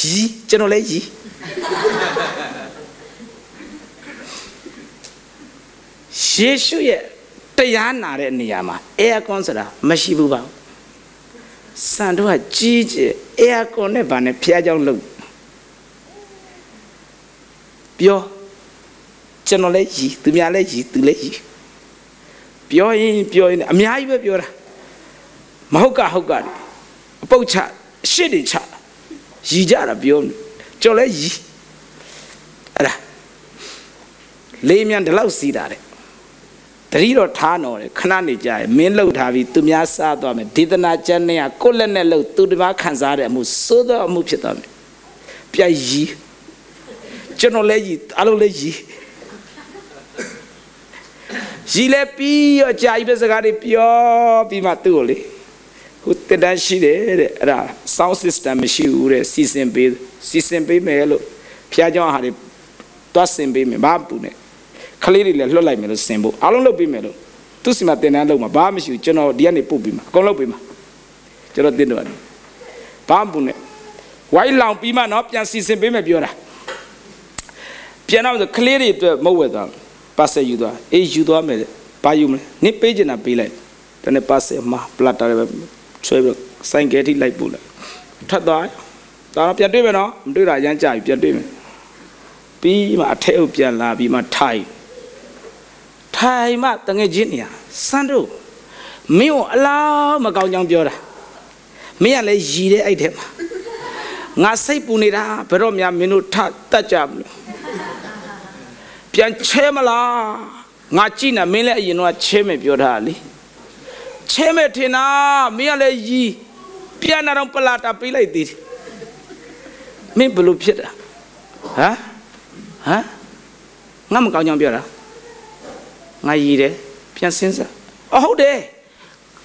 ရီကျွန်တော်လည်းရီ ယေရှုရဲ့တရားနာတဲ့နေရာမှာအဲယာကွန်ဆိုတာမရှိဘူးပါဘူးစံတော့ကြီးကြီးအဲယာကွန်နဲ့ဗာနဲ့ဖျားကြောင်းလုပ်ပြောကျွန်တော်လည်းရီသူများလည်းရီသူလည်းရီပြောရင်ပြောရင်အများကြီးပဲပြောတာမဟုတ်ကဟုတ်ကအပုတ်ချရှစ်တွေချရီကြတာပြောကျွန် တော်လည်းရီအဲ့ဒါလေးမြန်ဒီလောက်စီးတာတဲ့တတိတော့ထားတော်တယ်ခဏနေကြရင်မင်းလှုပ်ထားပြီးသူများစားသွားမယ်ဒေသနာကျမ်းနဲ့ကကိုယ့်လက်နဲ့လှုပ်သူတပါးခံစားတဲ့အမှုစိုးသောအမှုဖြစ်သွားမယ်ပြိုက်ရီကျွန်တော်လည်းရီအားလုံးလည်းရီရီလည်းပြီးရောကြာကြီးပဲစကားတွေပြောပြီးမှသူ့ကိုလေဟိုတက်တန်းရှိတယ်တဲ့အဲ့ဒါ sound system မရှိဘူးတဲ့စီစဉ်ပေး စီစဉ်ပေးမယ်လို့ဖျားကြောင်းဟာတွေတွားဆင်ပေးမယ်ဘာမှပူနဲ့ခလေးတွေလည်းလွတ်လိုက်မယ်လို့ဆင်ဖို့အားလုံးလုပ်ပေးမယ်လို့သူစီမှာတင်တန်းလုပ်မှာဘာမှမရှိဘူးကျွန်တော်ဒီကနေပုတ်ပြီးမှာအကုန်လုပ်ပေးမှာကျွန်တော်တင်တော့တယ်ဘာမှမပူနဲ့ဝိုင်းလောင်ပြီးမှနော်ပြန်စီစဉ်ပေးမယ်ပြောတာပြန်တော့ဆိုကလေးတွေအတွက်မဟုတ်ဝဲသွားပါဆယ်ယူသွားအေးယူသွားမယ်ဘာယူမလဲနင့်ပေးချင်တာပေးလိုက်တနေ့ပါဆယ်မှာပလတ်တာပဲဆွဲပြီးဆိုင်ကဲထိလိုက်ပို့လိုက်ထွက်သွား ဒါတော့ပြန်တွေ့မယ်နော်မတွေ့တာရမ်းကြပြီပြန်တွေ့မယ်ပြီးမှအထက်ကိုပြန်လာပြီးမှထိုင်ထိုင်မှတငယ်ချင်းနေရစန်းတို့မင်းကိုအလားမကောင်းကြောင်ပြောတာမင်းကလည်းရည်တဲ့အဲ့ထဲမှာငါစိတ်ပူနေတာဘယ်တော့မှမင်းတို့ထတတ်ကြမလို့ပြန်ချဲမလားငါကြည့်နေမင်းလည်းအရင်တော့ချဲမယ်ပြောထားလေချဲမယ်ထင်တာမင်းကလည်းရည်ပြန်လာတော့ပလာတာပေးလိုက်သေးတယ် မင်းဘလို့ဖြစ်တာဟမ်ဟမ်ငါမကောင်းကြောင်ပြောတာငါရည်တယ်ပြန်စဉ်းစားအဟုတ်တယ်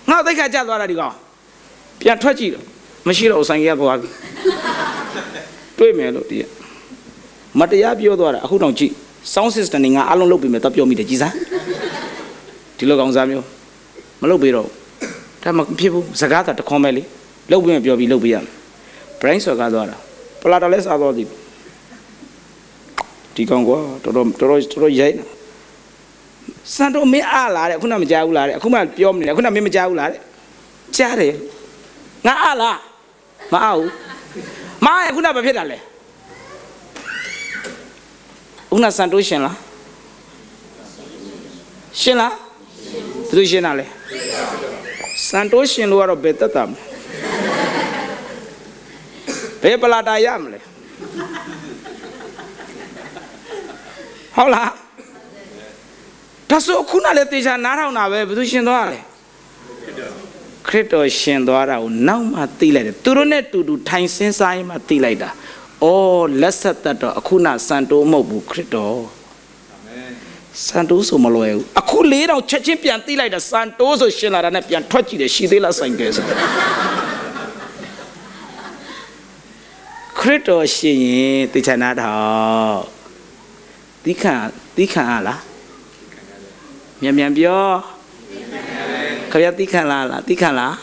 ငါသိခါကြသွားတာဒီကောင်ပြန်ထွက်ကြည့်တော့မရှိတော့ဆိုင်ရသွားပြီတွေ့မယ်လို့ဒီမတရားပြောသွားတာအခုတောင်ကြည့် sound system တွေငါအလုံးလုပ်ပြီးမယ်တော့ပြောမိတယ်ကြည်စမ်းဒီလိုကောင်စားမျိုးမလုပ်ပြီးတော့ဒါမှမဖြစ်ဘူးစကားသာတခွန်ပဲလေလုပ်ပြီးမှပြောပြီးလုပ်ပြီးရမယ် brain ဆော်ကားသွားတာပ လာတာလဲစားသွားသည်ဒီကောင်ကွာတော်တော်တော်တော်တော်ရိုက်နေစံတော်မင်းအားလာတဲ့ခုနမကြားဘူးလားတဲ့အခုမှပြောမနေတယ်ခုနမင်းမကြားဘူးလားတဲ့ကြားတယ်ငါအားလားမအားဘူးမအားရခုနဘာဖြစ်တာလဲဦးနာစံတိုးရှင်လားရှင်လားဘယ်သူရှင်တာလဲစံတိုးရှင်လို့ကတော့ဘယ်သက်တာမလဲ ဘယ်ပလာတာရမလဲဟုတ်လားဒါဆိုခုနလည်းတေချာနားထောင်တာပဲဘယ်သူရှင်သွားလဲခရစ်တော်ရှင်သွားတာကိုနောက်မှသိလိုက်တယ်သူတို့နဲ့တူတူထိုင်စင်းစားရင်မှသိလိုက်တာအော်လက်ဆက်သက်တော့အခုနစံတိုးမဟုတ်ဘူးခရစ်တော်စံတိုးဆိုမလွယ်ဘူးအခုလေးတော့ချက်ချင်းပြန်သိလိုက်တာစံတိုးဆိုရှင်လာတာနဲ့ပြန်ထွက်ကြည့်တယ်ရှိသေးလားဆိုင်ကဲဆိုခရ စ်တော်ရှင်ရင်တေချာနာတော့တိခန့်တိခန့်လားမြန်မြန်ပြောခရတိခန့်လားလားတိခန့်လား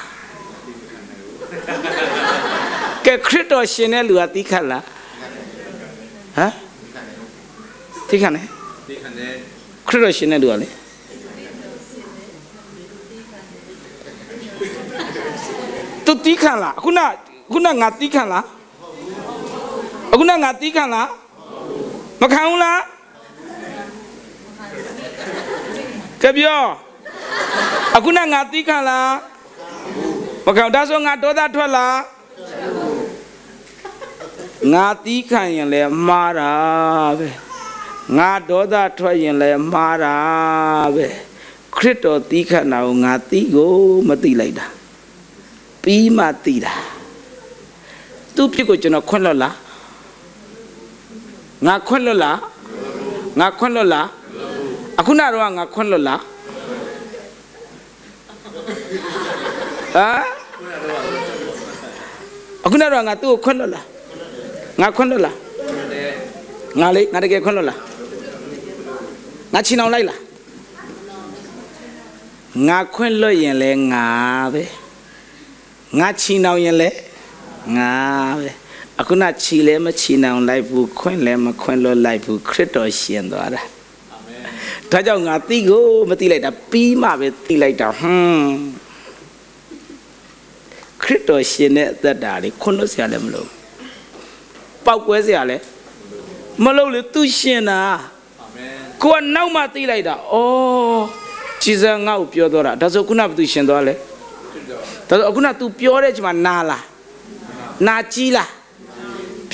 ကဲခရစ်တော်ရှင်တဲ့လူကတိခန့်လားဟမ်တိခန့်နဲ့တိခန့်နဲ့ခရစ်တော်ရှင်တဲ့လူကလေသူတိခန့်လားအခုနခုနငါတိခန့်လား အခုနငါတိခန့်လားမခံဘူးလားကပြောအခုနငါတိခံလားမခံဒါဆိုငါဒေါသထွက်လားငါတိခံရင်လည်းမှားတာပဲငါဒေါသထွက်ရင်လည်းမှားတာပဲခရစ်တော်တိခံတာကိုငါတိကိုမတိလိုက်တာပြီးမှတိတာသူ့ဖြစ်ကိုကျွန်တော်ခွင့်လွတ်လား ငါခွင့်လွတ်လားငါခွင့်လွတ်လားအခုနတော့ငါခွင့်လွတ်လားဟမ်အခုနတော့ငါသူ့ကိုခွင့်လွတ်လားငါခွင့်လွတ်လားငါလေငါတကယ်ခွင့်လွတ်လားငါချီနှောင်လိုက်လားငါခွင့်လွတ်ရင်လဲငါပဲငါချီနှောင်ရင်လဲငါပဲ အခုနချီလဲမချီနှောင်လိုက်ဘူးခွင့်လဲမခွင့်လွတ်လိုက်ဘူးခရစ်တော်ရှင်သွားတာဒါကြောင့်ငါသိကိုမသိလိုက်တာပြီးမှပဲသိလိုက်တာဟွန်းခရစ်တော်ရှင်တဲ့အသက်တာလေခွန်းလို့ဆရာလည်းမလို့ပောက်ကွဲဆရာလည်းမလို့လေသူရှင်တာအာမင်ကိုကနောက်မှသိလိုက်တာဩဂျေဇငါ့ကိုပြောတော့တာဒါဆိုခုနကသူရှင်သွားလဲဒါဆိုခုန तू ပြောတဲ့ချိန်မှာနာလားနာကြီးလား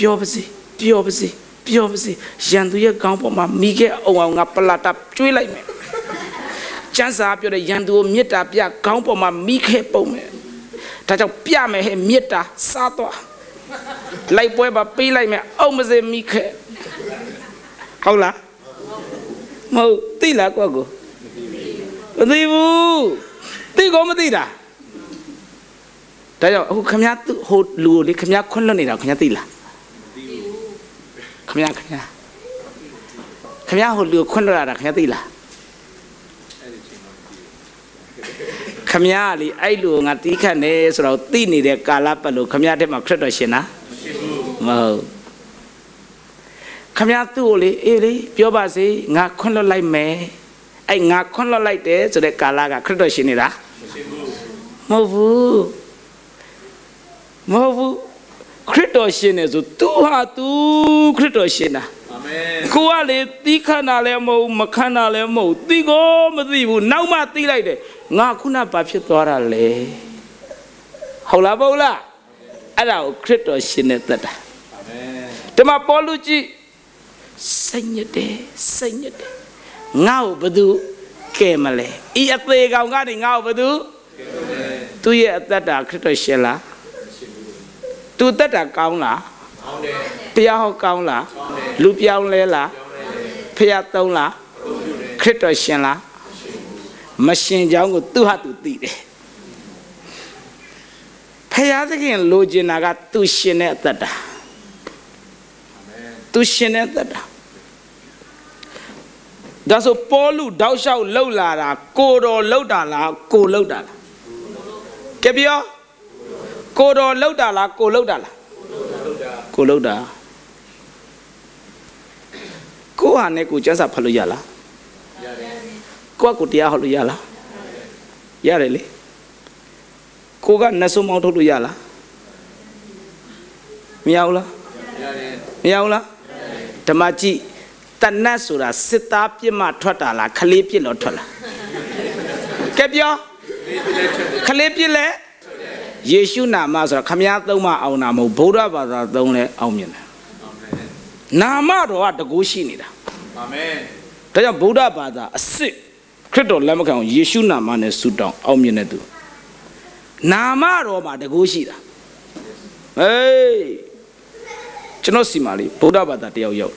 ပြောပါစေပြောပါစေပြောပါစေရန်သူရဲ့ခေါင်းပေါ်မှာမိခဲ့အောင်အောင်ငါပလာတာကျွေးလိုက်မယ်ကျန်းစာပြောတဲ့ရန်သူကိုမေတ္တာပြခေါင်းပေါ်မှာမိခဲ့ပုံမယ်ဒါကြောင့်ပြမယ်ဟဲ့မေတ္တာစားတော့လိုက်ပွဲပါပေးလိုက်မယ်အုံမစေမိခဲ့ဟုတ်လားမဟုတ်သိလားကွက်ကိုမသိဘူးသိကောမသိတာဒါကြောင့်အခုခမရဟိုလူကိုလေခမရခွန်းလွတ်နေတာခမရသိလား ခမရခမရခမရဟိုလူကိုခွန်းလွတ်လာတာခမရသိလားခခမည်းကလေအဲ့လိုငါတီးခတ်နေဆိုတော့သိနေတဲ့ကာလပတ်လို့ခမည်းတဲ့မှာခရစ်တော်ရှင်လားမဟုတ်ခမည်းသူ့ကိုလေအေးလေပြောပါစေငါခွန့်လွတ်လိုက်မယ်အဲ့ငါခွန့်လွတ်လိုက်တယ်ဆိုတဲ့ကာလကခရစ်တော်ရှင်နေတာမဟုတ်ဘူးမဟုတ်ဘူး ခရစ်တော်ရှင်နေဆိုသူဟာသူခရစ်တော်ရှင်တာအာမင်ကိုကလေတီးခဏလည်းမဟုတ်မခဏလည်းမဟုတ်တီးကိုမသိဘူးနောက်မှတီးလိုက်တယ်ငါခုနဘာဖြစ်သွားတာလဲဟုတ်လားပေါ့လားအဲ့ဒါကိုခရစ်တော်ရှင်နဲ့သက်တာအာမင်ဒီမှာပေါ်လူကြည့်စိတ်ညစ်တယ်စိတ်ညစ်တယ်ငါ့ကိုဘယ်သူကဲမလဲဤအသေးကောင်ကနေငါ့ကိုဘယ်သူသူရဲ့အသက်တာခရစ်တော်ရှင်လား သူတက်တာကောင်းလားကောင်းတယ်တရားဟောကောင်းလားလူပြောင်းလဲလားဖះသုံးလားခရစ်တော်ရှင်လားမရှင်ကြောင်းကိုသူဟာသူသိတယ်ဖះသခင်လိုချင်တာကသူရှင်တဲ့အသက်တာသူရှင်တဲ့အသက်တာဒါဆိုပေါ်လူတောက်လျှောက်လှုပ်လာတာကိုတော်လှုပ်တာလားကိုလှုပ်တာလားကြပြော ကိုတော်လှုပ်တာလားကိုလှုပ်တာလားကိုလှုပ်တာကိုဟာနဲ့ကိုကျန်းစာဖတ်လို့ရလားရတယ်ကိုကကိုတရားဟောလို့ရလားရတယ်လေကိုကနှဆုံမောင်းထုတ်လို့ရလားမရဘူးလားရတယ်မရဘူးလားဓမ္မကြည့်တဏတ်ဆိုတာစစ်သားပြစ်မှထွက်တာလားခလေးပြစ်လို့ထွက်လားကဲပြောခလေးပြစ်လဲ ယေရှုနာမဆိုတာခမည်းသုံးမအောင်နာမဟုတ်ဗုဒ္ဓဘာသာသုံးလဲအောင်မြင်တယ်နာမတော်ကတကူရှိနေတာအာမင်ဒါကြောင့်ဗုဒ္ဓဘာသာအစ်စ်ခရစ်တော်လက်မခံအောင်ယေရှုနာမနဲ့ဆုတောင်းအောင်မြင်တဲ့သူနာမတော်မှာတကူရှိတာဟေးကျွန်တော်စီမာလေးဗုဒ္ဓဘာသာတယောက်ရောက်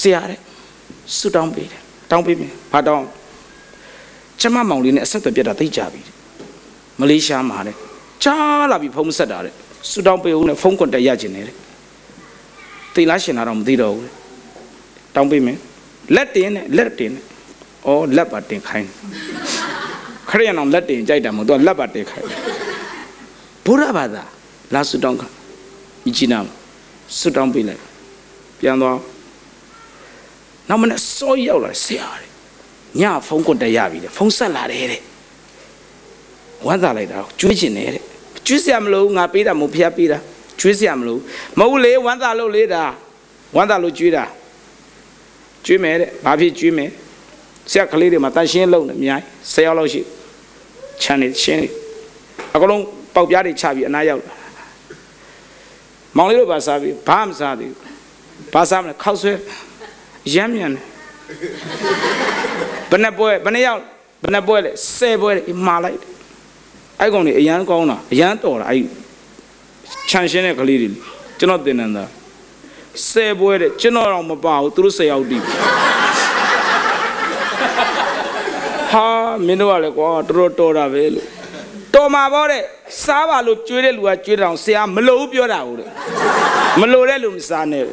ဆရာတဲ့ဆုတောင်းပေးတယ်တောင်းပေးမယ်ဘာတောင်းကျမမောင်လေးနဲ့အဆက်အသွယ်ပြတ်တာသိကြပြီမလေးရှားမှာတဲ့ ချားလာပြီးဖုန်းဆက်တာတဲ့ဆူတောင်းပေးဦးနဲ့ဖုန်းကွန်တက်ရကျင်တယ်တဲ့သိလားရှင်လာတော့မသိတော့ဘူးတောင်းပေးမယ်လက်တင်နဲ့လက်တင်နဲ့ဩလက်ပါတင်ခိုင်းခရစ်ယာန်အောင်လက်တင်ကြိုက်တာမဟုတ်သူကလက်ပါတင်ခိုင်းဘုရားဘာသာလာဆူတောင်းခါအကြီးနာဆူတောင်းပေးလိုက်ပြန်သွားနောက်မနေ့စောရောက်လာဆရာတဲ့ညဖုန်းကွန်တက်ရပြီတဲ့ဖုန်းဆက်လာတယ်တဲ့ဝမ်းသာလိုက်တာကျွေးချင်တယ်တဲ့ ကျွေးစရာမလိုငါပေးတာမဟုတ်ဖျားပေးတာကျွေးစရာမလိုမဟုတ်လေဝမ်းသာလို့လေတာဝမ်းသာလို့ကျွေးတာကျွေးမယ်တဲ့ဘာဖြစ်ကျွေးမယ်ဆရာကလေးတွေမှာတန်ရှင်းလုံးနေအများဆယ်ယောက်လောက်ရှိချမ်းနေရှင်းနေအကလုံးပေါက်ပြားတွေချပြီးအနားရောက်လာမောင်လေးတို့ဘာစားပြီးဘာမှမစားသေးဘူးဘာစားမလဲခောက်ဆွဲရမ်းမြန်တယ်ဘယ်နှပွဲဘယ်နှယောက်ဘယ်နှပွဲလဲဆယ်ပွဲလေမှားလိုက်တယ် အဲ့ကောင်တွေအရန်ကောင်းတာအရန်တော်တာအဲ့ခြံရှင်းတဲ့ကလေးတွေကျွန်တော်တင်နန်းသားဆယ်ပွဲတဲ့ကျွန်တော်တော့မပါဘူးသူတို့ဆယ်ယောက်တီးဟာမင်းတို့ကလည်းကွာတော်တော်တော်တာပဲလို့တော်မှာပေါ့တဲ့စားပါလို့ကြွေးတဲ့လူကကြွေးတောင်ဆရာမလို့ပြောတာဟုတ်တဲ့မလို့တဲ့လူမစားနဲ့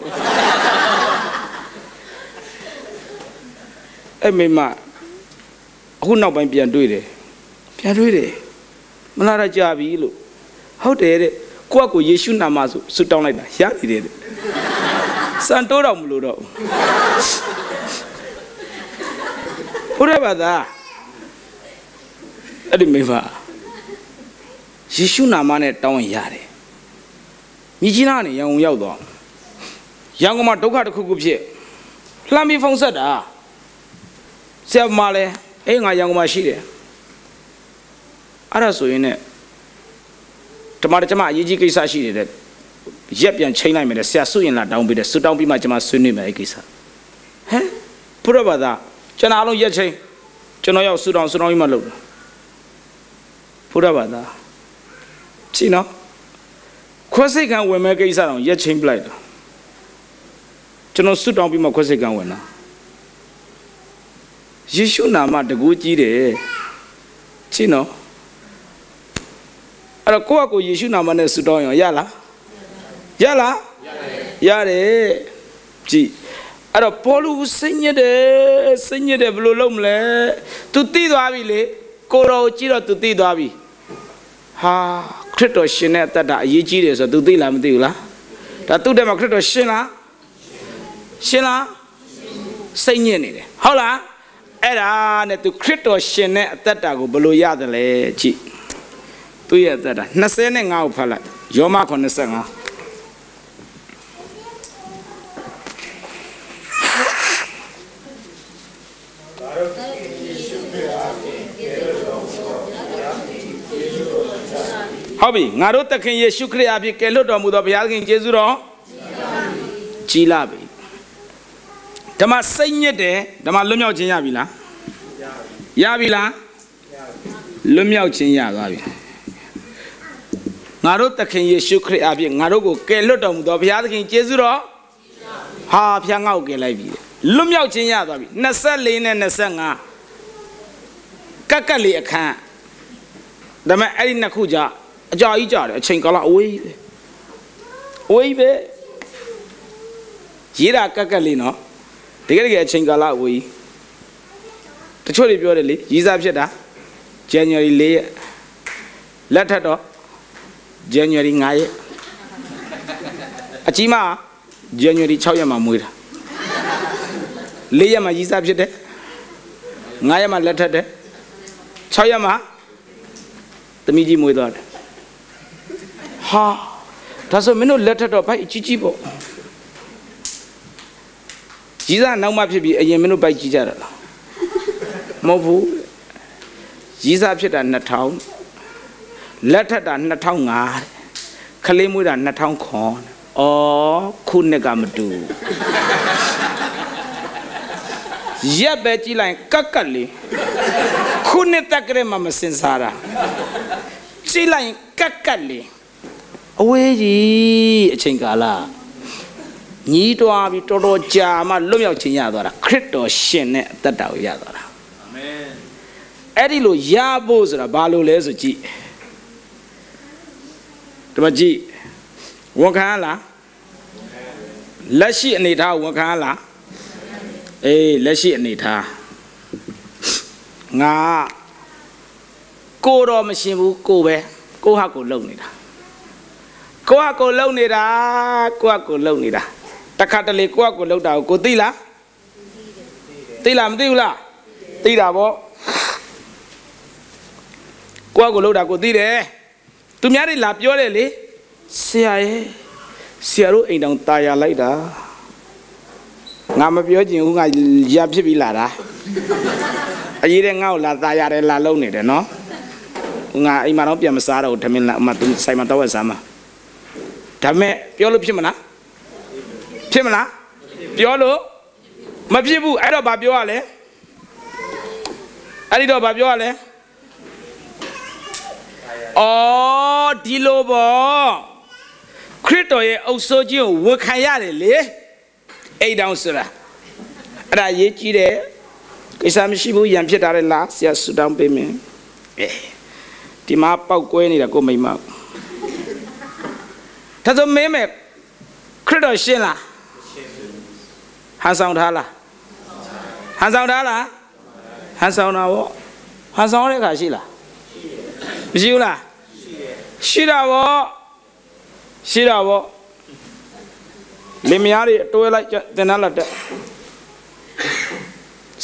အဲ့မိမအခုနောက်ပိုင်းပြန်တွေ့တယ်ပြန်တွေ့တယ် မလာရကြပြီလို့ဟုတ်တယ်တဲ့ကိုကကိုယေရှုနာမဆိုဆုတောင်းလိုက်တာရနေတယ်တဲ့စံတိုးတော့မလို့တော့ဘုရားဘာသာအဲ့ဒီမိမယေရှုနာမနဲ့တောင်းရင်ရတယ်မြကြီးနားကနေရန်ကုန်ရောက်သွားရန်ကုန်မှာဒုက္ခတစ်ခုခုဖြစ်လှမ်းပြီးဖုန်းဆက်တာဆရာမလဲအေးငါရန်ကုန်မှာရှိတယ် အဲ့ဒါဆိုရင်ねဓမ္မတကျမအရေးကြီးကိစ္စရှိနေတဲ့ရက်ပြန်ချိန်လိုက်မယ်တဲ့ဆရာစွရင်လာတောင်းပြီးတဲ့စွတောင်းပြီးမှကျမဆွေးနွေးမယ်အဲ့ကိစ္စဟမ်ဘုရားဘာသာကျွန်တော်အလုံးရက်ချိန်ကျွန်တော်ရောက်စွတောင်းစွတောင်းပြီးမှလုပ်တာဘုရားဘာသာကြည့်နော်ခွဲစိတ်ကံဝင်မဲ့ကိစ္စတော့ရက်ချိန်ပလိုက်တာကျွန်တော်စွတောင်းပြီးမှခွဲစိတ်ကံဝင်တာယေရှုနာမတကူကြီးတယ်ကြည့်နော် အဲ့တော့ကိုယ့်အကိုယေရှုနာမနဲ့ဆုတောင်းရင်ရလားရလားရတယ်ကြည်အဲ့တော့ပေါ်လူစိတ်ညစ်တယ်စိတ်ညစ်တယ်ဘယ်လိုလုပ်မလဲ तू သိသွားပြီလေ ကိုတော်ကိုကြည့်တော့ तू သိသွားပြီဟာခရစ်တော်ရှင်တဲ့အသက်တာအရေးကြီးတယ်ဆိုတော့ तू သိလားမသိဘူးလားဒါသူ့တဲ့မှာခရစ်တော်ရှင်လားရှင်လားစိတ်ညစ်နေတယ်ဟုတ်လားအဲ့ဒါနဲ့ तू ခရစ်တော်ရှင်တဲ့အသက်တာကိုဘယ်လိုရတယ်လဲကြည့် သူ့ရဲ့အသက်တာ25ကိုဖတ်လိုက်ယောမ95ဟုတ်ပြီငါတို့သခင်ယေရှုခရစ်အဖြစ်ကယ်လွတ်တော်မူသောဘုရားသခင်ယေရှုတော်ကြီးလာပြီဓမ္မစိတ်ညစ်တယ်ဓမ္မလွတ်မြောက်ခြင်းရပြီလားရပြီလားလွတ်မြောက်ခြင်းရသွားပြီ ငါတို့သခင်ယေရှုခရစ်အဖြစ်ငါတို့ကိုကယ်လွတ်တော်မူသောဘုရားသခင်ယေရှုတော်ဟာဖျားငါ့ကိုကယ်လိုက်ပြီလွတ်မြောက်ခြင်းရသွားပြီ24နဲ့25ကက်ကက်လေးအခန်းဒါပေမဲ့အဲ့ဒီနှစ်ခုကြာအကြာကြီးကြာတယ်အချိန်ကာလအဝေးပဲအဝေးပဲရေးတာကက်ကက်လေးနော်တကယ်တကယ်အချိန်ကာလအဝေးတချို့တွေပြောတယ်လေရီးစားဖြစ်တာ January 4ရက်လက်ထက်တော့ January 5ရက်အကြီးမ January 6ရက်မှာမွေးတာ4ရက်မှာရီးစားဖြစ်တယ်5ရက်မှာလက်ထက်တယ်6ရက်မှာသမီးကြီးမွေးသွားတယ်ဟာဒါဆိုမင်းတို့လက်ထက်တော့ဘိုက်အကြီးကြီးပေါ့ကြီးစားနောက်မှဖြစ်ပြီးအရင်မင်းတို့ဘိုက်ကြီးကြတာလားမဟုတ်ဘူးကြီးစားဖြစ်တာ2000 လက်ထက်တာ2005ခလေးမွေးတာ2000ခွန်ဩခုနှစ်ကမတူရက်ပဲကြည့်လိုက်ကက်ကက်လေးခုနှစ်တက်ကလေးမှမစင်စားတာကြည့်လိုက်ကက်ကက်လေးအဝေးကြီးအချိန်ကာလညီးတွားပြီးတော်တော်ကြာမှလွတ်မြောက်ခြင်းရသွားတာခရစ်တော်ရှင်နဲ့အသက်တာကိုရသွားတာအာမင်အဲ့ဒီလိုရဖို့ဆိုတာဘာလို့လဲဆိုကြည့် ဒီမှာကြည့်ဝန်ခံလားလက်ရှိအနေထားဝန်ခံလားအေးလက်ရှိအနေထားငါကိုတော့မရှင်ဘူးကိုပဲကိုဟာကိုလုံနေတာကိုကကိုလုံနေတာကိုကကိုလုံနေတာတခါတလေကိုကကိုလုံတာကိုကိုသိလားသိလားမသိဘူးလားသိတာဗောကိုကကိုလုံတာကိုသိတယ် သူများတွေလာပြောတယ်လေဆရာရဲ့ဆရာတို့အိမ်တောင်ตายရလိုက်တာငါမပြောချင်ဘူးငါရဖြစ်ပြီးလာတာအရေးတဲ့ငါ့ကိုလာตายရတယ်လာလုံနေတယ်နော်ငါအိမ်မှာတော့ပြန်မစားတော့ဓမင်းလာအမသူဆိုင်မှာတော့ဝက်စားမှာဒါပေမဲ့ပြောလို့ဖြစ်မလားဖြစ်မလားပြောလို့မဖြစ်ဘူးအဲ့တော့ဘာပြောရလဲအဲ့ဒီတော့ဘာပြောရလဲ အော်ဒီလိုပေါ့ခရစ်တော်ရဲ့အုပ်စိုးခြင်းကိုဝန်ခံရတယ်လေအိတ်တောင်ဆိုတာအဲ့ဒါရေးကြည့်တယ်ကိစ္စမရှိဘူးရံဖြစ်တာလေလားဆရာဆူတောင်းပေးမယ်အဲဒီမှာပောက်ကွဲနေတာကိုမိမဒါဆိုမင်းမဲ့ခရစ်တော်ရှင်းလားဟန်ဆောင်ထားလားဟန်ဆောင်ထားလားဟန်ဆောင်တာဗောဟန်ဆောင်တဲ့ခါရှိလား မရှိဘူးလားရှိတာဗောရှိတာဗောလင်မယားတွေတွဲလိုက်တင်လာတက်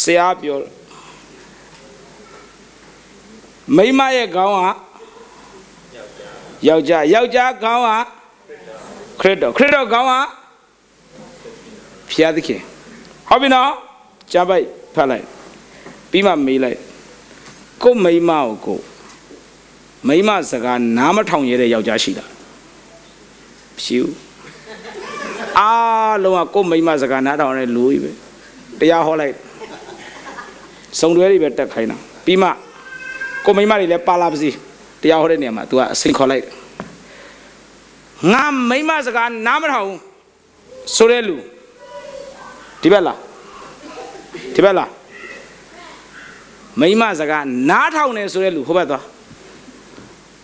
ဆရာပြောမိမရဲ့ခေါင်းကယောက်ျားယောက်ျားခေါင်းကခရစ်တော်ခရစ်တော်ခေါင်းကဖျားသခင်ဟုတ်ပြီနော်ကြားပိုက်ဖတ်လိုက်ပြီးမှမေးလိုက်ကိုမိမကိုကို မိမစကားနားမထောင်ရတဲ့ယောက်ျားရှိတာရှိဘူးအားလုံးကကိုမိမစကားနားထောင်ရတဲ့လူကြီးပဲတရားဟောလိုက်စုံတွဲတွေပဲတက်ခိုင်းတာပြီးမှကိုမိမတွေလည်းပါလာပါစီတရားဟောတဲ့နေရာမှာ तू ကအစိန်ခေါ်လိုက်ငါမိမစကားနားမထောင်ဆိုတဲ့လူဒီဘက်လားဒီဘက်လားမိမစကားနားထောင်နေဆိုတဲ့လူဟိုဘက်သွား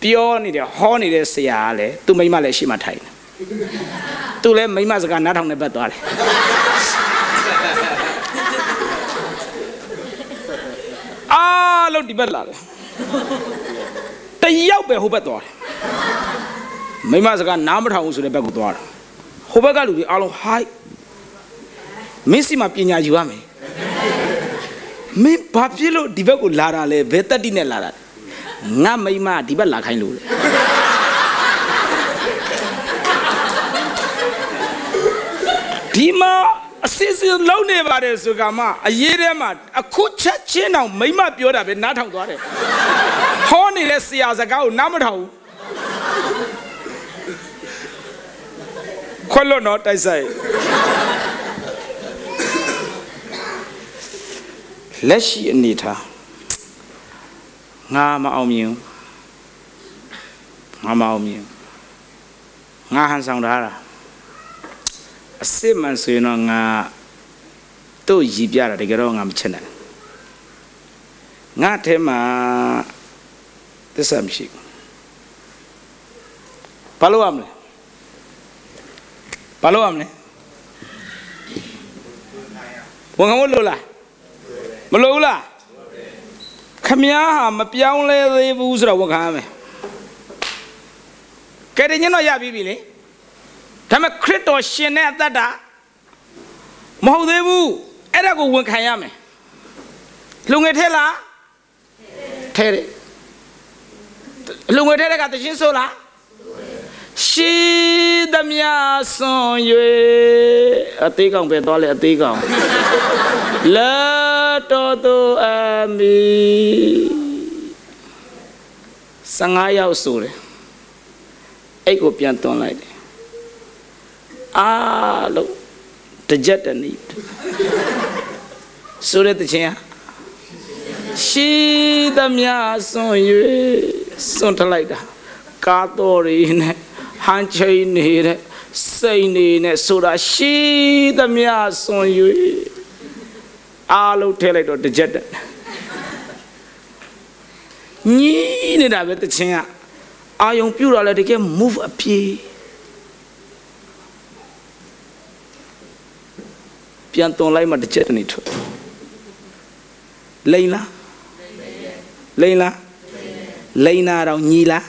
ပြောနေတယ်ဟောနေတဲ့ဆရာကလည်းသူ့မိမလည်းရှိမှထိုင်တယ်သူလည်းမိမစကားနားထောင်နေဘက်သွားတယ်အားလုံးဒီဘက်လာတယ်တယောက်ပဲဟိုဘက်သွားတယ်မိမစကားနားမထောင်ဘူးဆိုတဲ့ဘက်ကိုသွားတာဟိုဘက်ကလူတွေအားလုံးဟိုက်မင်းစီမှာပညာယူရမယ်မင်းဘာဖြစ်လို့ဒီဘက်ကိုလာတာလဲဘယ်တက်တိနဲ့လာတာ ငါမိမဒီဘက်လာခိုင်းလို့လေဒီမှာအစစ်စစ်လုံးနေပါတယ်ဆိုကမှအရေးထဲမှာအခုချက်ချင်းအောင်မိမပြောတာပဲနားထောင်သွားတယ်ဟောနေတဲ့ဆရာစကားကိုနားမထောင်ဘူးခွလွတ်တော့တိုက်ဆိုင်လက်ရှိအနေထား ငါမအောင်မြင်ငါမအောင်မြင်ငါဟန်ဆောင်ထားတာအစ်စ်မှန်ဆိုရင်တော့ငါတို့ရည်ပြတာတကယ်တော့ငါမချင်နိုင်ငါထဲမှာသစ္စာမရှိဘူးဘာလို့ရမလဲဘာလို့ရမလဲဝန်ခံမလို့လားမလို့ဘူးလား ခမည်းဟာမပြောင်းလဲသေးဘူးဆိုတော့ဝန်ခံရမယ်ကဲတင်ညတော့ရပြီပြီလေဒါပေမဲ့ခရစ်တော်ရှင်တဲ့အသက်တာမဟုတ်သေးဘူးအဲ့ဒါကိုဝန်ခံရမယ်လူငယ်ထဲလားထဲတယ်လူငယ်ထဲကတရှင်းဆိုလား ရှိသမျှဆွန်၍အသေးကောင်ပဲသွားလေအသေးကောင်လာတော်သူအမီ15ယောက်ဆိုတယ်အဲ့ကိုပြန်တွန်းလိုက်တယ်အားလုံးတကြက်တနည်းဆိုတဲ့တခြင်းရှိသမျှဆွန်၍ဆွန်ထလိုက်တာကားတော်ရင်းနဲ့ ဟန်ချိန်နေတဲ့စိတ်နေနဲ့ဆိုတာရှိသမျှဆွန်၍အားလုံးထဲလိုက်တော့တကြက်တက်ညီးနေတာပဲတခြင်းကအာယုံပြူတာလဲတကယ် move အပြေးပြန်သွန်လိုက်မှတစ်ချက်တနေ့ထွက်လိန်လားလိန်လားလိန်နာတော့ညီလား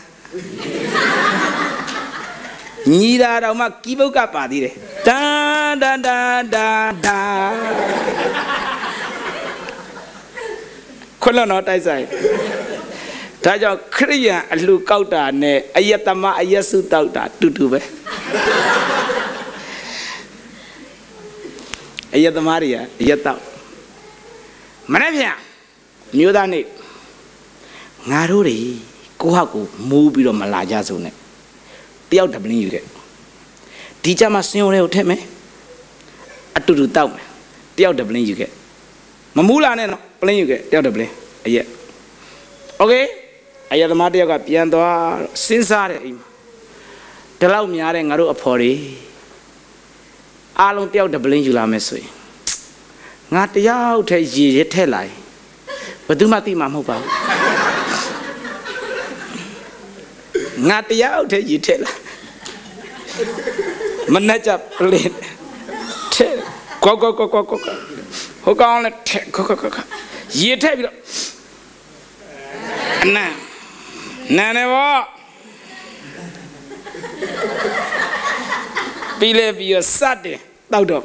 ညီတာတော့မှကိပုတ်ကပါသေးတယ်တန်တန်တန်တန်တန်ခွလနော်တိုက်ဆိုင်ဒါကြောင့်ခရိယံအလှကောက်တာနဲ့အယတမအယဆုတောက်တာတူတူပဲအယက်သမားတွေကအယက်တော့မနေ့ပြန်မျိုးသားနေ့ငါတို့တွေကိုဟောက်ကိုမိုးပြီးတော့မလာကြစုံနဲ့ တယောက်တပလင်းယူခဲ့ဒီကြမှာစင်ရုံလေးကိုထည့်မယ်အတူတူတောက်မယ်တယောက်တပလင်းယူခဲ့မမူးလာနဲ့နော်ပလင်းယူခဲ့တယောက်တပလင်းအယက်โอเคအယက်သမားတယောက်ကပြန်သွားစဉ်းစားတယ်အိမ်ဒီလောက်များတဲ့ငါတို့အဖော်တွေအားလုံးတယောက်တပလင်းယူလာမယ်ဆိုရင်ငါတယောက်ထဲရေရထက်လိုက်ဘယ်သူမှသိမှာမဟုတ်ပါဘူး ငါတယောက်ထဲရေထက်လာမနှက်ကြပလင်းထဲကောကောကောကောကောဟိုကောင်လည်းထဲကောကောကောရေထက်ပြီးတော့အနန်နန်နေဘောပြီးလဲပြီးတော့စတယ်တောက်တော့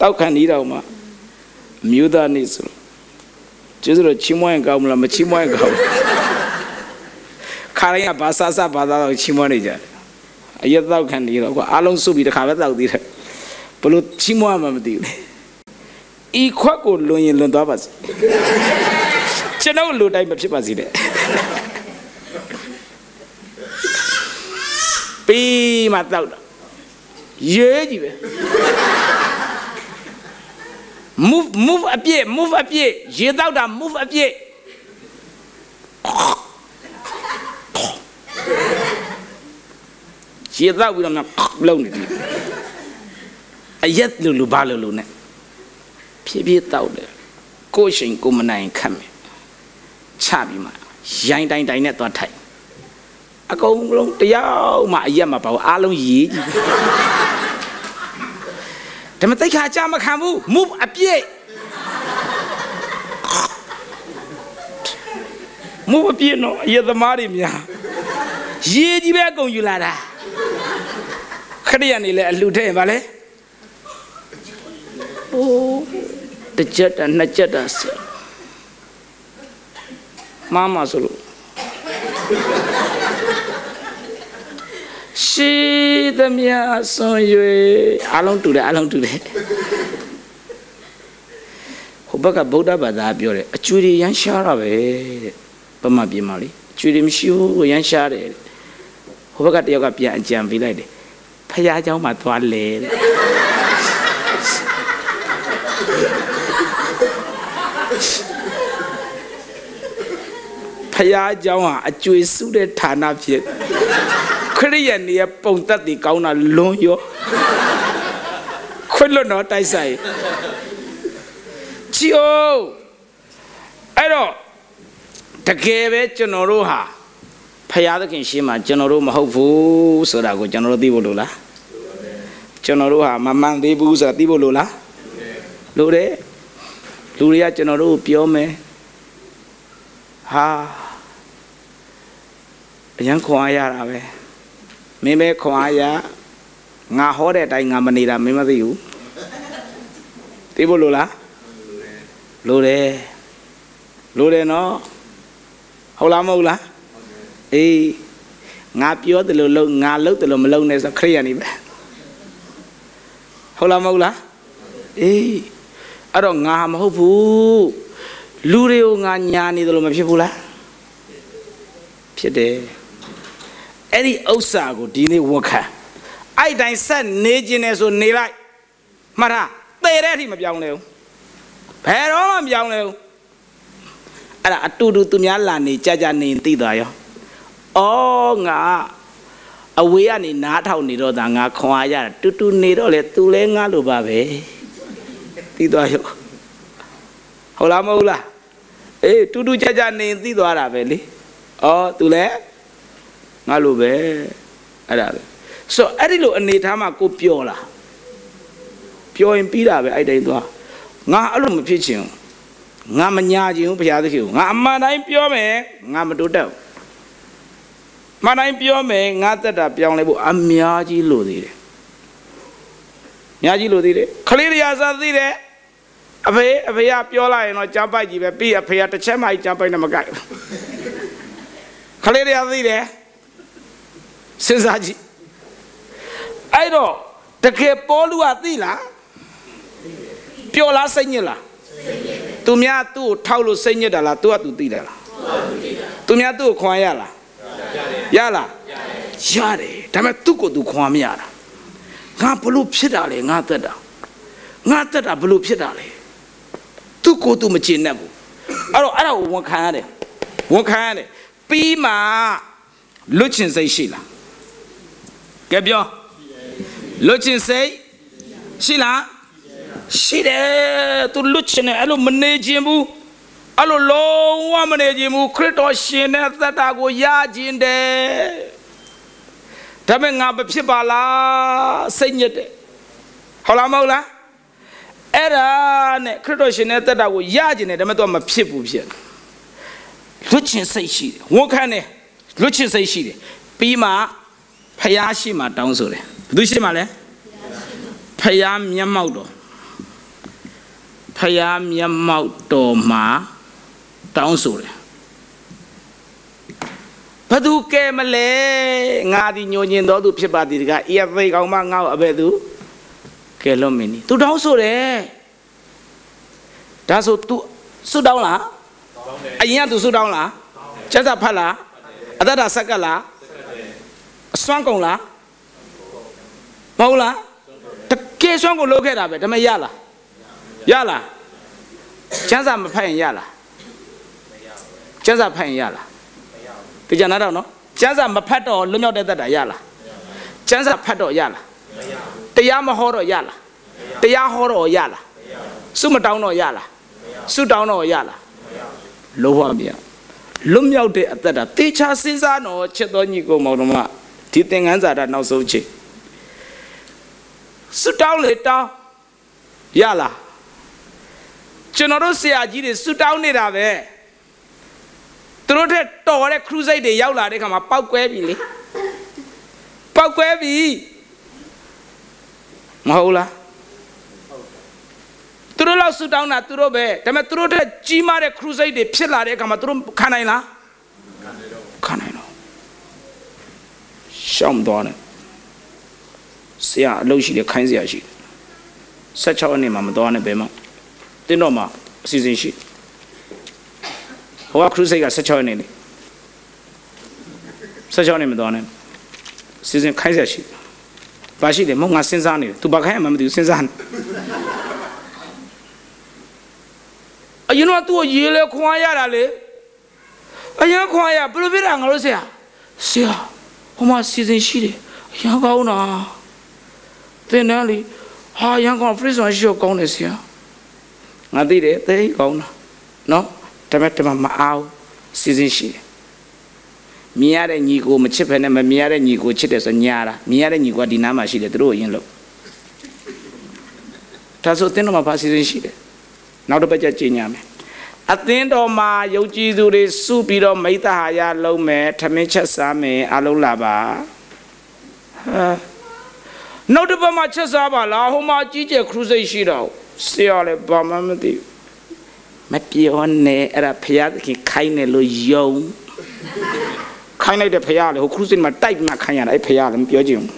တောက်ခံနေတော့မှမြို့သားနေဆိုကျေးဇူးတော်ချီးမွမ်းရင်ကောင်းမလားမချီးမွမ်းရင်ကောင်း ခါရရင်ဘာသာစဘာသာတော့ချီးမွမ်းနေကြတယ်အရက်တောက်ခံနေတော့ကွာအားလုံးစုပြီးတခါပဲတောက်သေးတယ်ဘလို့ချီးမွမ်းမှမသိဘူးလေဤခွက်ကိုလွန်ရင်လွန်သွားပါစေကျွန်တော်လူတိုင်းမဖြစ်ပါစေတဲ့ပြီးမှတောက်တော့ရေးကြည့်ပဲ move move အပြည့် move အပြည့်ရေတောက်တာ move အပြည့် ရေတောက်ပြီးတော့မှလုံးနေတယ်အရက်လူလူဘာလူလူနဲ့ဖြည်းဖြည်းတောက်တယ်ကိုယ်ရှင်ကိုမနိုင်ခတ်မယ်ချပြီးမှရိုင်းတိုင်းတိုင်းနဲ့သွားထိုက်အကုန်လုံးတယောက်မှအရက်မပါဘူးအားလုံးရေးကြည့်ဒါမတိတ်ခါကြမခံဘူး move အပြည့်မိုးမပြည့်တော့အယသမားတွေများ ရေကြီးပဲအကုန်ယူလာတာခရိယန်နေလဲအလှထဲ့ပါလေအိုးတစ်ချက်တာနှစ်ချက်တာဆက်မမဆိုလို့ရှိသမျှဆွန်၍အလုံးတူတယ်အလုံးတူတယ်ဟိုဘက်ကဗုဒ္ဓဘာသာပြောတယ်အကျွေတွေရမ်းရှားတာပဲတဲ့ပမပြေမလေးအကျွေတွေမရှိဘူးရမ်းရှားတယ် ဟိုဘက်ကတယောက်ကပြန်အကြံပေးလိုက်တယ်ဖះเจ้าမှာသွားလဲတဲ့ဖះเจ้าဟာအကျွေစုတဲ့ဌာနဖြစ်ခရိယန်ရဲ့ပုံသက်တွေကောင်းတာလွန်ရောခွတ်လွတ်တော့တိုက်ဆိုင်ချီအိုအဲ့တော့တကယ်ပဲကျွန်တော်တို့ဟာ ဖရာသခင်ရှင်းမှာကျွန်တော်တို့မဟုတ်ဘူးဆိုတာကိုကျွန်တော်တို့သိဖို့လိုလားကျွန်တော်တို့ဟာမမှန်သေးဘူးဆိုတာသိဖို့လိုလားလိုတယ်လူတွေကကျွန်တော်တို့ပြောမယ်ဟာအရန်ခွန်အားရတာပဲမင်းပဲခွန်အားရငါဟောတဲ့အတိုင်းငါမနေတာမင်းမသိဘူးသိဖို့လိုလားလိုတယ်လိုတယ်နော်ဟုတ်လားမဟုတ်လား အေးငါပြောတယ်လို့လုံးငါလုပ်တယ်လို့မလုပ်နဲ့ဆိုခရိယာနေပဲဟုတ်လားမဟုတ်လားအေးအဲ့တော့ငါမဟုတ်ဘူးလူတွေကိုငါညာနေတယ်လို့မဖြစ်ဘူးလားဖြစ်တယ်အဲ့ဒီဥစ္စာကိုဒီနေ့ဝန်ခံအဲ့တိုင်းဆက်နေခြင်းနဲ့ဆိုနေလိုက်မှတ်ထားသေတဲ့အထိမပြောင်းလဲဘူးဘယ်တော့မှမပြောင်းလဲဘူးအဲ့ဒါအတူတူသူများလာနေကြကြနေသိသွားရော အော်ငါအဝေးကနေနားထောင်နေတော့ဒါငါခွန်အားရတာတူတူနေတော့လေသူလဲငါလိုပါပဲသိသွားရောဟုတ်လားမဟုတ်လားအေးတူတူကြကြနေသိသွားတာပဲလေအော်သူလဲငါလိုပဲအဲ့ဒါပဲဆိုအဲ့ဒီလိုအနေထားမှာကိုပြောလားပြောရင်ပြီးတာပဲအဲ့တိုင်းသွားငါအဲ့လိုမဖြစ်ချင်ဘူးငါမညာချင်ဘူးဘုရားသခင်ငါအမှန်တိုင်းပြောမယ်ငါမတိုးတက်ဘူး မှန်တိုင်းပြောမယ်ငါသက်တာပြောင်းလဲဖို့အများကြီးလိုသေးတယ်အများကြီးလိုသေးတယ်ခလေးရစာသိတယ်အဖေအဖေကပြောလိုက်ရင်တော့ကြမ်းပိုက်ကြီးပဲပြီးအဖေကတစ်ချက်မှကြမ်းပိုက်နဲ့မကြိုက်ဘူးခလေးရသိတယ်စဉ်းစားကြည့်အဲ့တော့တကယ်ပေါ်လူကသိလားပျော်လားစိတ်ညစ်လားသူများသူ့ကိုထောက်လို့စိတ်ညစ်တာလားသူကသူသိတယ်လားသူများသူ့ကိုခွန်ရလား ရလားရတယ်ဒါပေမဲ့သူ့ကိုသူခွန်မရတာငါဘလို့ဖြစ်တာလဲငါသက်တာငါသက်တာဘလို့ဖြစ်တာလဲသူ့ကိုသူမကျင်တတ်ဘူးအဲ့တော့အဲ့ဒါကိုဝန်ခံရတယ်ဝန်ခံရတယ်ပြီးမှလွတ်ချင်စိတ်ရှိလားကဲပြောလွတ်ချင်စိတ်ရှိလားရှိတယ်သူလွတ်ချင်တယ်အဲ့လိုမနေခြင်းဘူး အဲ့လိုလုံးဝမနေခြင်းဘူးခရစ်တော်ရှင်တဲ့သက်တာကိုရခြင်းတယ်ဒါပေမဲ့ငါမဖြစ်ပါလားစိတ်ညစ်တယ်ဟုတ်လားမဟုတ်လားအဲ့ဒါနဲ့ခရစ်တော်ရှင်တဲ့သက်တာကိုရခြင်းတယ်ဒါပေမဲ့သူကမဖြစ်ဘူးဖြစ်လွတ်ချင်စိတ်ရှိတယ်ဝန်ခံတယ်လွတ်ချင်စိတ်ရှိတယ်ပြီးမှဖျားရှိမှတောင်းဆိုတယ်ဘယ်သူရှိမှလဲဖျားမျက်မှောက်တော်ဖျားမျက်မှောက်တော်မှာ တောင်းဆိုတယ်ဘသူကဲမလဲငါဒီညိုညင်တော်သူဖြစ်ပါသည်တကားဤအသိကောင်မငါ့ကိုအဘယ်သူကဲလွတ်မင်းနီသူတောင်းဆိုတယ်ဒါဆို तू စွတောင်းလားအရင်က तू စွတောင်းလားကျက်စာဖတ်လားအသက်တာဆက်ကလားအစွမ်းကုန်လားမဟုတ်လားတကယ်စွမ်းကုန်လုပ်ခဲ့တာပဲဒါပေမဲ့ရလားရလားကျန်းစာမဖတ်ရင်ရလား ကျန်းစာဖတ်ရင်ရလားဒီကြနာတော့နော်ကျန်းစာမဖတ်တော့လွတ်မြောက်တဲ့သက်တာရလားကျန်းစာဖတ်တော့ရလားတရားမဟောတော့ရလားတရားဟောတော့ရလားစုမတောင်းတော့ရလားစုတောင်းတော့ရလားလုံးဝမရလွတ်မြောက်တဲ့အသက်တာတေချာစဉ်းစားတော့ချက်တော်ညီကိုမောင်တော်မဒီသင်္ကန်းစာတာနောက်ဆုံးချိန်စွတောင်းလေတောင်းရလားကျွန်တော်တို့ဆရာကြီးတွေစွတောင်းနေတာပဲ သူတို့တဲ့တော်တဲ့ခရုစိတ်တွေရောက်လာတဲ့ခါမှာပောက်ကွဲပြီလေပောက်ကွဲပြီမဟုတ်လားသူတို့လောက်ဆူတောင်းတာသူတို့ပဲဒါပေမဲ့သူတို့တဲ့ကြီးမားတဲ့ခရုစိတ်တွေဖြစ်လာတဲ့အခါမှာသူတို့ခံနိုင်လားခံနိုင်တော့ရှောင်းသွားတယ်ဆရာအလုပ်ရှိတယ်ခိုင်းဆရာရှိတယ်16နှစ်မှမတော်နဲ့ဘယ်မှတင်းတော့မှအစီအစဉ်ရှိ ဟိုကခရုစိတ်က16နှစ်လေ16နှစ်မတော်နဲ့အစီအစဉ်ခိုင်းဆရာရှိဘာရှိတယ်မဟုတ်ငါစဉ်းစားနေတယ်သူဘာခိုင်းရမှမသိဘူးစဉ်းစားနေအရင်ကသူ့ကိုရေးလဲခွန်အားရတာလေအရင်ခွန်အားရဘယ်လိုဖြစ်တာငါတို့ဆရာဆရာဟိုမှာစီစဉ်ရှိတယ်အရင်ကောင်းတာသင်တန်းလေဟာရန်ကောင်ဖရစ်ဆွန်ရှိတော့ကောင်းတယ်ဆရာငါသိတယ်သိကောင်းတာနော် ဒါပေမဲ့ဒီမှာမအားစီစဉ်ရှိတယ်မြင်ရတဲ့ညီကိုမချစ်ဖ ೇನೆ မမြင်ရတဲ့ညီကိုချစ်တယ်ဆိုညာတာမြင်ရတဲ့ညီကိုကဒီနားမှာရှိတယ်သူတို့အရင်လို့ဒါဆိုသင်တော့မှာဘာစီစဉ်ရှိတယ်နောက်တစ်ပတ်ကျကြင်ညာမယ်အသင်းတော်မှာယုံကြည်သူတွေစုပြီးတော့မိတ္တဟာယလုံးမယ်ထမင်းချက်စားမယ်အလုံးလာပါဟာနောက်တစ်ပတ်မှာချက်စားပါလားဟိုမှာကြီးကျယ်ခရုစိတ်ရှိတော့ဆရာလည်းဘာမှမသိ မပြောနဲ့အဲ့ဒါဖျားသခင်ခိုင်းတယ်လို့ယုံခိုင်းလိုက်တဲ့ဖျားလေဟိုခရုစိတ်မှာတိုက်မှခိုင်းရတာအဲ့ဖျားလည်းမပြောချင်ဘူး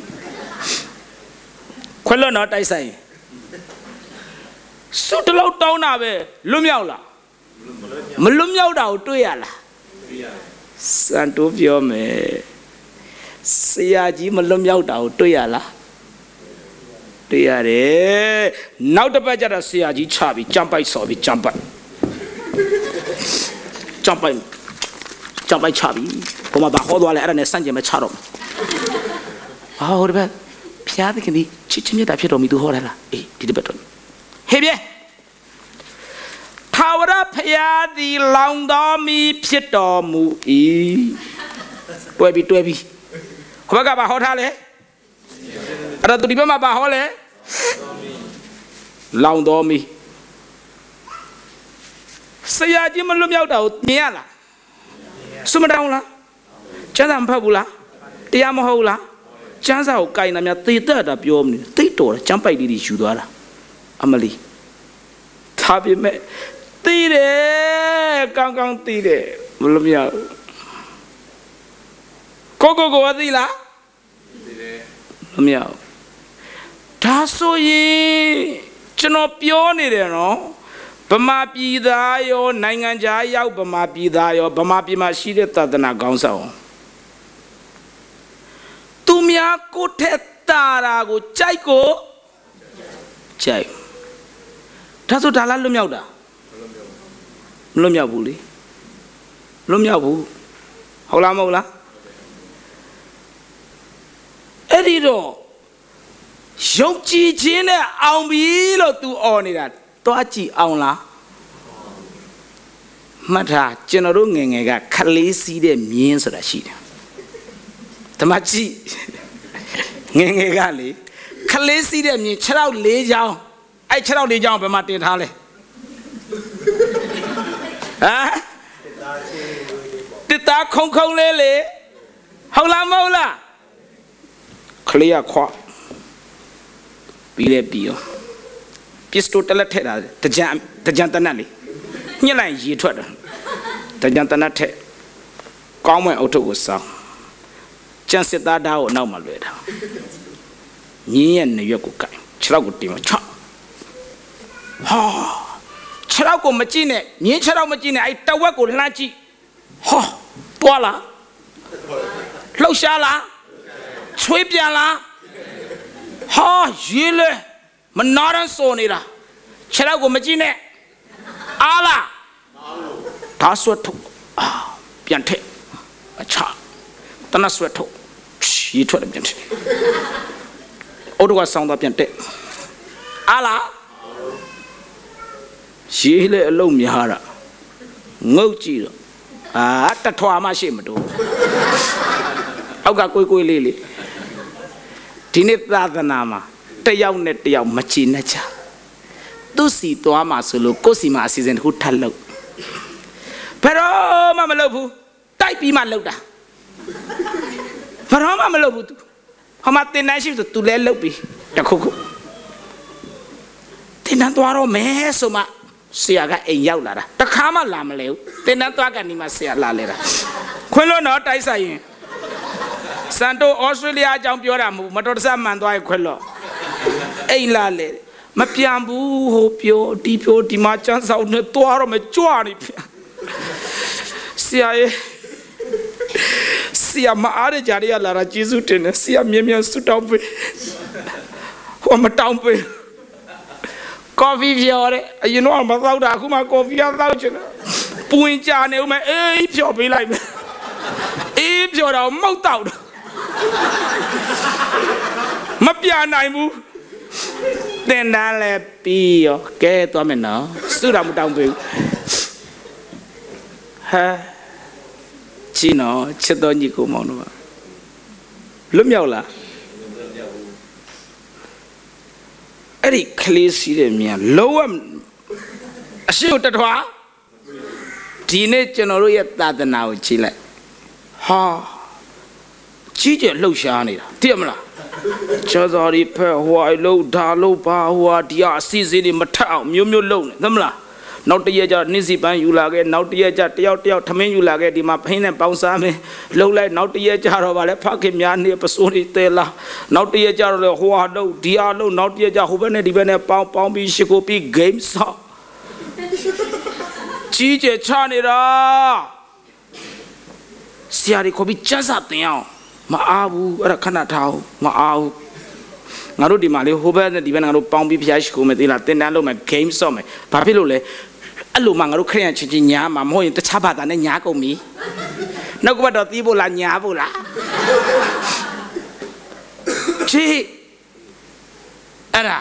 ခွဲလို့တော့တိုက်ဆိုင်စွတ်တလို့တောင်းတာပဲလွတ်မြောက်လားမလွတ်မြောက်တာကိုတွေ့ရလားစံတိုးပြောမယ်ဆရာကြီးမလွတ်မြောက်တာကိုတွေ့ရလားတွေ့ရတယ်နောက်တစ်ပတ်ကျတော့ဆရာကြီးချပြီးကြမ်းပိုက်ဆော်ပြီးကြမ်းပိုက် ကြမ်းပိုက်ကြမ်းပိုက်ချပြီးဘုမဘာဟောသွားလဲအဲ့ဒါနဲ့စန့်ကျင်မဲ့ချတော့ဟာဟိုတစ်ပတ်ဖျားသခင်ဒီချစ်ချင်းမြတ်တာဖြစ်တော်မူသူဟောတယ်လားအေးဒီတစ်ပတ်တော့ဟေးပြေထာဝရဖျားသည်လောင်တော်မီဖြစ်တော်မူ၏တွဲပြီးတွဲပြီးဟိုဘက်ကဘာဟောထားလဲအဲ့တော့သူဒီဘက်မှာဘာဟောလဲလောင်တော်မီ ဆရာကြီးမလွတ်မြောက်တာကိုမြင်ရလားစွမတောင်းလားကျမ်းစာမဖတ်ဘူးလားတရားမဟုတ်လားကျမ်းစာကိုကြိုင်တာများသေတတ်တာပြောမနေသိတော်တယ်ကျမ်းပိုက်လေးတွေယူသွားတာအမလီဒါပေမဲ့သိတယ်ကောင်းကောင်းသိတယ်မလွတ်မြောက်ကိုကိုကိုသိလားသိတယ်လွတ်မြောက်ဒါဆိုရင်ကျွန်တော်ပြောနေတယ်နော် ဗမာပြည်သားရောနိုင်ငံခြားရောက်ဗမာပြည်သားရောဗမာပြည်မှာရှိတဲ့သာသနာကောင်းဆောင်သူများကိုထက်တာတာကိုကြိုက်ကိုကြိုက်ဒါဆိုဒါလားလွတ်မြောက်တာမလွတ်မြောက်ဘူးလေလွတ်မြောက်ဘူးဟုတ်လားမဟုတ်လားအဲ့ဒီတော့ယုံကြည်ခြင်းနဲ့အောင်ပြီလို့ तू អော်နေတာ တွားကြည့်အောင်လားမှတ်ထားကျွန်တော်တို့ငယ်ငယ်ကခလေးစီးတဲ့မြင်းဆိုတာရှိတယ်ဓမ္မကြည့်ငယ်ငယ်ကလေခလေးစီးတဲ့မြင်း6ရောက်၄ချောင်းအဲ့6ရောက်၄ချောင်းဘယ်မှာတင်ထားလဲဟမ်တစ်သားခုံခုံလေးလေဟုတ်လားမဟုတ်လားခလေးကခွပြီးလဲပြီးရော ပစ္စတိုတလက်ထက်တာတကြံတကြံတနတ်လေညှက်လိုက်ရေထွက်တာတကြံတနတ်ထက်ကောင်းမွန်အုတ်ထုပ်ကိုစောင်းကြံစစ်သားဓာတ်ကိုအနောက်မှာလွှဲတာညင်းရဲ့နေရွက်ကိုကင်ခြေထောက်ကိုတင်မချောက်ဟာခြေထောက်ကိုမကြည့်နဲ့ညင်းခြေထောက်မကြည့်နဲ့အဲ့တဝက်ကိုလှမ်းကြည့်ဟောတွားလားလှုပ်ရှားလားချွေးပြန်လားဟာရေးလေ မနာရန်စောနေတာခြေထောက်ကိုမကြည့်နဲ့အားလားဒါဆွတ်ထုတ်အာပြန်ထက်အချတနဆွတ်ထုတ်ရေးထွက်တယ်ပြန်ထက်အော်တော့ဆောင်းတော့ပြန်တက်အားလားရေးလေအလုံးများတာငုတ်ကြည့်တော့အာတထွာမှရှိမတူအောက်ကကိုယ်ကိုယ်လေးလေးဒီနေ့သာသနာမှာ တယောက်နဲ့တယောက်မချေနဲ့ချသူ့စီသွားမှာဆိုလို့ကိုယ့်စီမှာအစီအစဉ်တစ်ခုထပ်လုပ်ဘယ်တော့မှမလုပ်ဘူးတိုက်ပြီးမှလှုပ်တာဘာမှမလုပ်ဘူး तू ဟောမတင်တန်းရှိဆို तू လဲလှုပ်ပြီးတခုခုတင်တန်းသွားတော့မဲဆိုမှဆရာကအိမ်ရောက်လာတာတခါမှလာမလဲဘူးတင်တန်းသွားကနေမှဆရာလာလဲတာခွင်းလို့တော့တိုက်ဆိုင်ရင် စန်တိုဩစတြေးလျအကြောင်းပြောတာမဟုတ်မတော်တဆမှန်သွားရင်ခွင်းလို့အိမ်လာလေမပြန်ဘူးဟိုပြောဒီပြောဒီမှာချမ်းဆောင်နဲ့သွားတော့မကြွနေပြန်ဆရာရဲ့ဆရာမအားရကြရလာတာကျေးဇူးတင်တယ်ဆရာမြင်မြန်ဆုတောင်းပေးဟိုမတောင်းပေးကော်ဖီဖြော်တယ်အရင်တော့မသောက်တာအခုမှကော်ဖီကသောက်ချင်တယ်ပူရင်ကြာနေဦးမယ်အေးဖြော်ပေးလိုက်မယ်အေးဖြော်တော့မုတ်တော့တော့ မပြနိုင်ဘူးတင်တန်းလဲပြီးရောကဲသွားမယ်နော်စုတော်မတောင်းပေးဘူးဟာကြည့်နော်ချစ်တော်ညီကိုမောင်တို့လွတ်မြောက်လားအဲ့ဒီကလေးစီးတဲ့မြန်လုံးဝအရှိတ်တထွားဒီနေ့ကျွန်တော်တို့ရဲ့သာသနာကိုကြည့်လိုက်ဟာ ကြီးကျယ်လှုပ်ရှားနေတာသိရမလားချောစော်ဒီဖက်ဟိုအလုံးဒါလုံးပါဟိုဒီအစီအစဉ်တွေမထအောင်မျိုးမျိုးလုပ်နေသိမလားနောက်တရက်ကျနှင်းစီပန်းယူလာခဲ့နောက်တရက်ကျတယောက်တယောက်ထမင်းယူလာခဲ့ဒီမှာဖင်းနဲ့ပေါင်းစားမယ်လှုပ်လိုက်နောက်တရက်ကျတော့ဗာလဲဖခင်များနေပစိုးတွေတဲလာနောက်တရက်ကျတော့လေဟိုဟာလှုပ်ဒီဟာလှုပ်နောက်တရက်ကျဟိုဘက်နဲ့ဒီဘက်နဲ့ပေါင်းပေါင်းပြီးရှစ်ကိုပြီး game ဆော့ကြီးကျယ်ချနေတာဆရာဒီကိုပြီးစက်စားတင်အောင် မအားဘူးအဲ့ဒါခဏထားအောင်မအားဘူးငါတို့ဒီမှာလေဟိုဘက်နဲ့ဒီဘက်ငါတို့ပေါင်းပြီးဖျားရှိကိုမယ်သေးလားတင်တန်းလုပ်မယ် game ဆော့မယ်ဘာဖြစ်လို့လဲအဲ့လိုမှငါတို့ခရစ်ယာန်ချင်းချင်းညားမှာမဟုတ်ရင်တခြားဘာသာနဲ့ညားကုန်ပြီနောက်ကဘက်တော့တီးဖို့လားညားဖို့လားချီအဲ့ဒါ